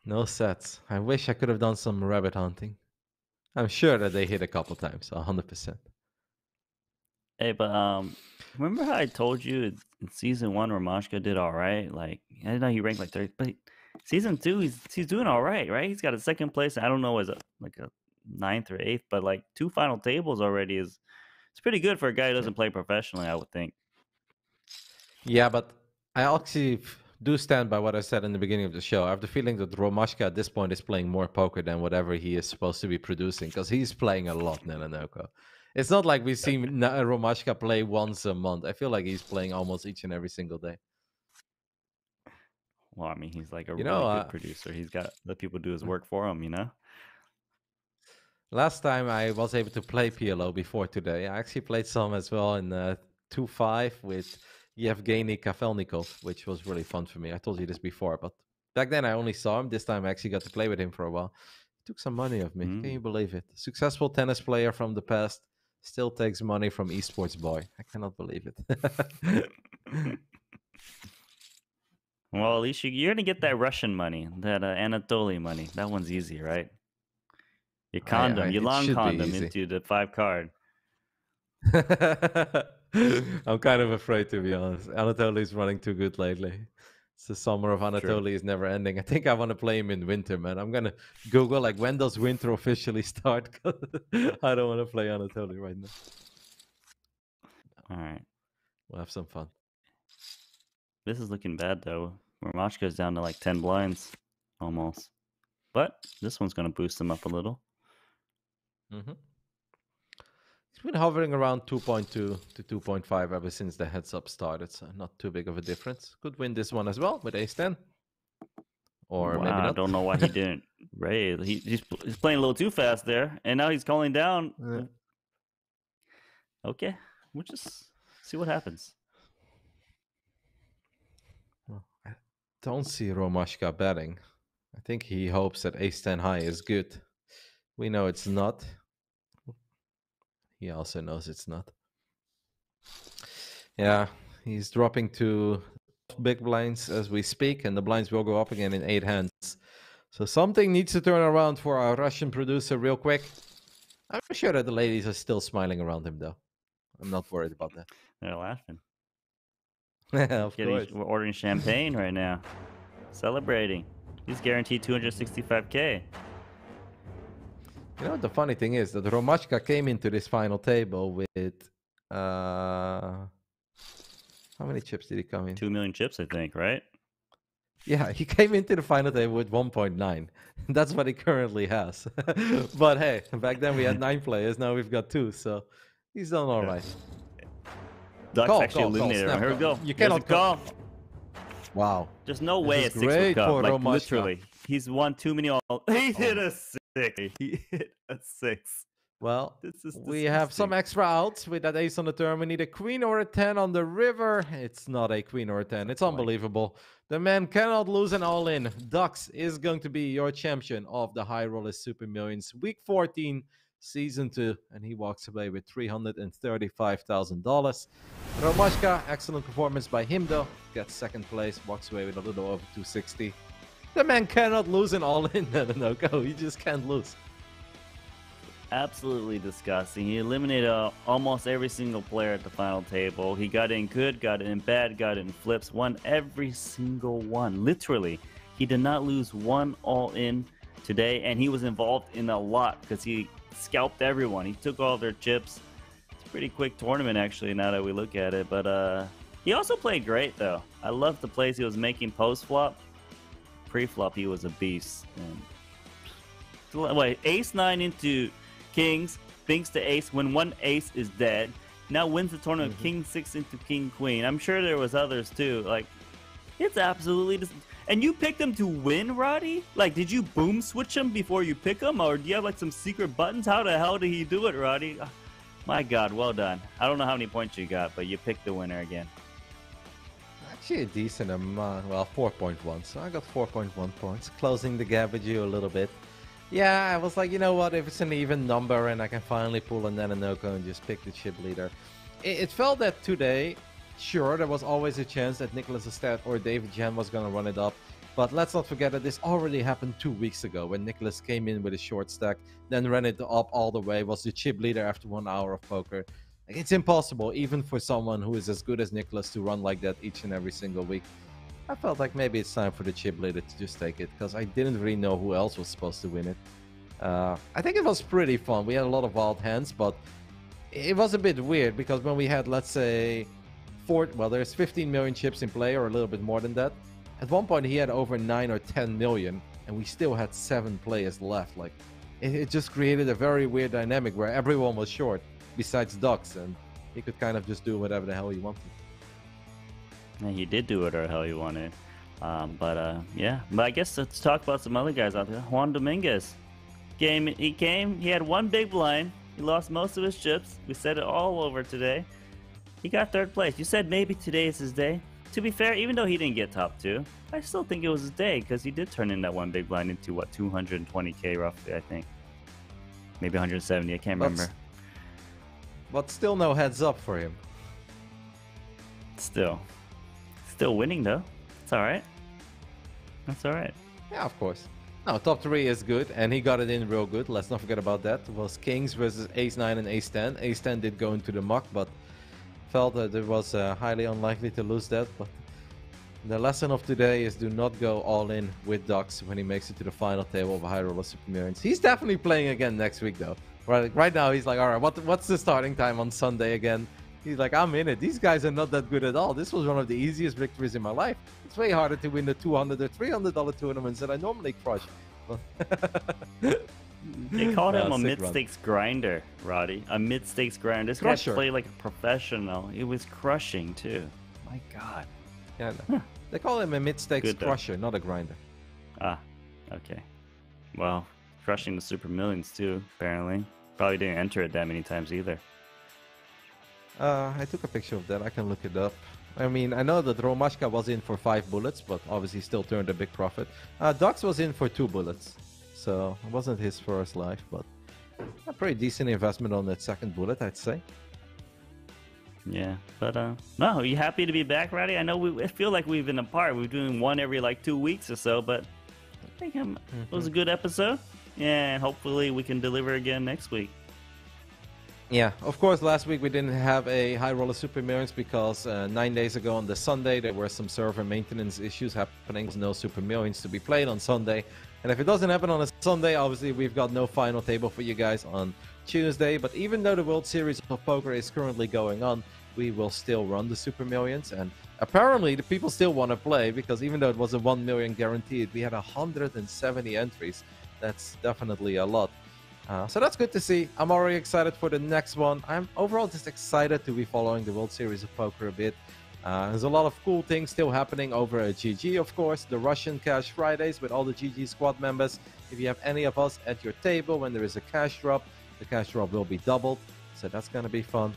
no sets. I wish I could have done some rabbit hunting. I'm sure that they hit a couple times, 100%. Hey, but um, remember how I told you in in season one, Romashka did all right. Like I know he ranked like third, but season two, he's he's doing all right, right? He's got a second place. I don't know, is it like a ninth or eighth, but like two final tables already is it's pretty good for a guy who doesn't play professionally. I would think. Yeah, but I actually do stand by what I said in the beginning of the show. I have the feeling that Romashka at this point is playing more poker than whatever he is supposed to be producing because he's playing a lot, Nanonoko. It's not like we see N- Romashka play once a month. I feel like he's playing almost each and every single day. Well, I mean, he's like a You really know, good uh, producer. He's got (laughs) let people do his work for him, you know. Last time I was able to play PLO before today, I actually played some as well in uh, 2 5 with Yevgeny Kafelnikov, which was really fun for me. I told you this before, but back then I only saw him. This time I actually got to play with him for a while. He took some money of me. Can Mm. you believe it? Successful tennis player from the past still takes money from esports boy. I cannot believe it. (laughs) (laughs) Well, at least you, you're gonna get that Russian money, that uh, Anatoly money. That one's easy, right? Your condom, I- you it long condom into the five card. (laughs) I'm kind of afraid to be honest. Anatoly is running too good lately. It's the summer of Anatoly is never ending. I think I want to play him in winter, man. I'm gonna Google like when does winter officially (laughs) start? (laughs) I don't want to play Anatoly right now. All right, We'll have some fun. This is looking bad though. Romashka's down to like ten blinds, almost. But this one's gonna boost him up a little. hmm He's been hovering around 2.2 to 2.5 ever since the heads up started, so not too big of a difference. Could win this one as well with ace 10. Or wow, maybe I don't know why he (laughs) didn't raise. He, he's he's playing a little too fast there, and now he's calling down. Yeah. Okay, we'll just see what happens. Well, I don't see Romashka betting. I think he hopes that ace 10 high is good. We know it's not. He also knows it's not. Yeah, he's dropping to big blinds as we speak, and the blinds will go up again in eight hands. So something needs to turn around for our Russian producer real quick. I'm sure that the ladies are still smiling around him, though. I'm not worried about that. They're laughing. (laughs) of Getting, course. we're ordering champagne right now, celebrating. He's guaranteed 265k. You know, the funny thing is that Romashka came into this final table with uh how many chips did he come in? Two million chips, I think, right? Yeah, he came into the final table with 1.9. (laughs) That's what he currently has. (laughs) but hey, back then we had nine players, now we've got two, so he's done all right. Ducks Call, actually call, call, eliminated him. snap Here we go. You There's a cannot call. call. Wow. There's no This way is a six great would come. for Like Romashka. literally, he's won too many. All (laughs) he oh. hit Oh. a six. He hit a six. Well, This is we have some extra outs with that ace on the turn. We need a queen or a 10 on the river. It's not a queen or a 10. It's unbelievable. The man cannot lose an all in. Ducks is going to be your champion of the High Rollers Super Millions, week 14, season 2. And he walks away with $335,000. Romashka, excellent performance by him though. Gets second place, walks away with a little over 260. The man cannot lose an all in. (laughs) No, no, no, go. He just can't lose. absolutely disgusting. He eliminated uh, almost every single player at the final table. He got in good, got in bad, got in flips, won every single one. Literally, he did not lose one all in today, and he was involved in a lot because he scalped everyone. He took all their chips. It's a pretty quick tournament, actually, now that we look at it. But uh, he also played great, though. I love the plays he was making post flop. Pre flop, he was a beast. And wait, ace nine into kings, thinks to ace when one ace is dead. Now wins the tournament Mm-hmm. king six into king queen. I'm sure there was others too. Like it's absolutely dis- and you picked him to win, Roddy? Like did you boom switch him before you pick him or do you have like some secret buttons? How the hell did he do it, Roddy? (sighs) My god, well done. I don't know how many points you got, but you picked the winner again. Actually, a decent amount. Well, 4.1. So I got 4.1 points, closing the gap with you a little bit. Yeah, I was like, you know what? If it's an even number and I can finally pull a Nanonoko and just pick the chip leader. It, it felt that today, sure, there was always a chance that Niklas Astedt or David Yan was going to run it up. But let's not forget that this already happened two weeks ago when Niklas came in with a short stack, then ran it up all the way, was the chip leader after one hour of poker. Like, it's impossible, even for someone who is as good as Niklas, to run like that each and every single week. I felt like maybe it's time for the chip leader to just take it because I didn't really know who else was supposed to win it. Uh, I think it was pretty fun. We had a lot of wild hands, but it was a bit weird because when we had, let's say, well, there's 15 million chips in play or a little bit more than that. At one point, he had over 9 or 10 million, and we still had seven players left. Like, it, it just created a very weird dynamic where everyone was short besides Ducks, and he could kind of just do whatever the hell he wanted. And he did do whatever the hell he wanted. Um, but uh, yeah, but I guess let's talk about some other guys out there. Juan Dominguez, game he came, he had one big blind, he lost most of his chips. We said it all over today. He got third place. You said maybe today is his day. To be fair, even though he didn't get top two, I still think it was his day because he did turn in that one big blind into what 220k roughly, I think, maybe 170. I can't remember. But still, no heads up for him. Still, still winning though. It's all right. That's all right. Yeah, of course. No, top three is good, and he got it in real good. Let's not forget about that. It was Kings versus Ace 9 and Ace 10. Ace 10 did go into the muck, but felt that it was uh, highly unlikely to lose that. But the lesson of today is do not go all in with Dux when he makes it to the final table of Roller Super Millions. He's definitely playing again next week, though. Right, right now, he's like, all right, what, what's the starting time on Sunday again? He's like, I'm in it. These guys are not that good at all. This was one of the easiest victories in my life. It's way harder to win the 200 or 300 dollar tournaments that I normally crush. (laughs) They called him a mid stakes grinder, Roddy. A mid stakes grinder. This guy Crusher. played like a professional. It was crushing too. My God. Yeah, no. they call him a mid-stakes Good, though. crusher, not a grinder. Ah, okay. Well, crushing the Super Millions too. Apparently, probably didn't enter it that many times either. Uh, I took a picture of that. I can look it up. I mean, I know that Romashka was in for five bullets, but obviously still turned a big profit. Uh, Dux was in for two bullets, so it wasn't his first life, but a pretty decent investment on that second bullet, I'd say. Yeah, but uh, no, are you happy to be back, Roddy? I know we I feel like we've been apart. We're doing one every like two weeks or so, but I think I'm, it was a good episode, and hopefully we can deliver again next week. Yeah, of course, last week we didn't have a High Roller Super Millions because uh, nine days ago on the Sunday there were some server maintenance issues happening. No Super Millions to be played on Sunday. And if it doesn't happen on a Sunday, obviously we've got no final table for you guys on Tuesday. But even though the World Series of Poker is currently going on, we will still run the Super Millions. And apparently the people still want to play because even though it was a 1 million guaranteed, we had 170 entries. That's definitely a lot. Uh, so that's good to see. I'm already excited for the next one. I'm overall just excited to be following the World Series of Poker a bit. Uh, there's a lot of cool things still happening over at GG, of course. The Russian Cash Fridays with all the GG squad members. If you have any of us at your table when there is a cash drop, the cash drop will be doubled. So that's going to be fun.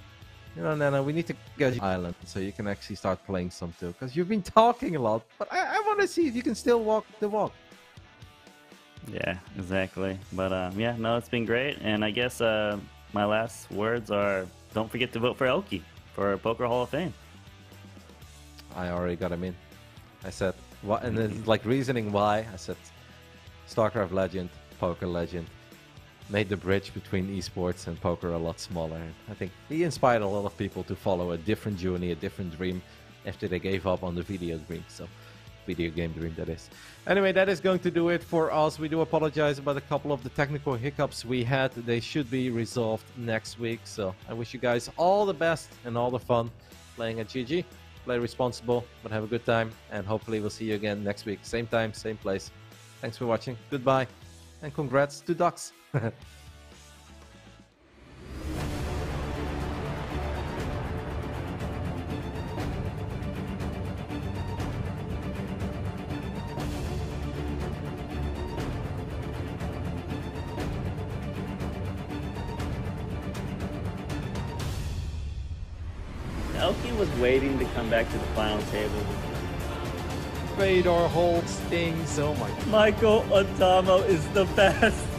You know, Nana, we need to get island so you can actually start playing some too. Because you've been (laughs) talking a lot, but I, I want to see if you can still walk the walk. Yeah, exactly. But uh, yeah, no, it's been great, and I guess uh, my last words are: don't forget to vote for Elky for Poker Hall of Fame. I already got him in. I said, what, and then like reasoning why, I said, StarCraft legend, poker legend, made the bridge between esports and poker a lot smaller. I think he inspired a lot of people to follow a different journey, a different dream after they gave up on the video dream. So, video game dream that is. Anyway, that is going to do it for us. We do apologize about a couple of the technical hiccups we had. They should be resolved next week. So, I wish you guys all the best and all the fun playing at GG play responsible, but have a good time, and hopefully we'll see you again next week. Same time, same place. Thanks for watching. Goodbye, and congrats to Ducks. (laughs) waiting to come back to the final table. Fedor Holz things. Oh my God. Michael Addamo is the best.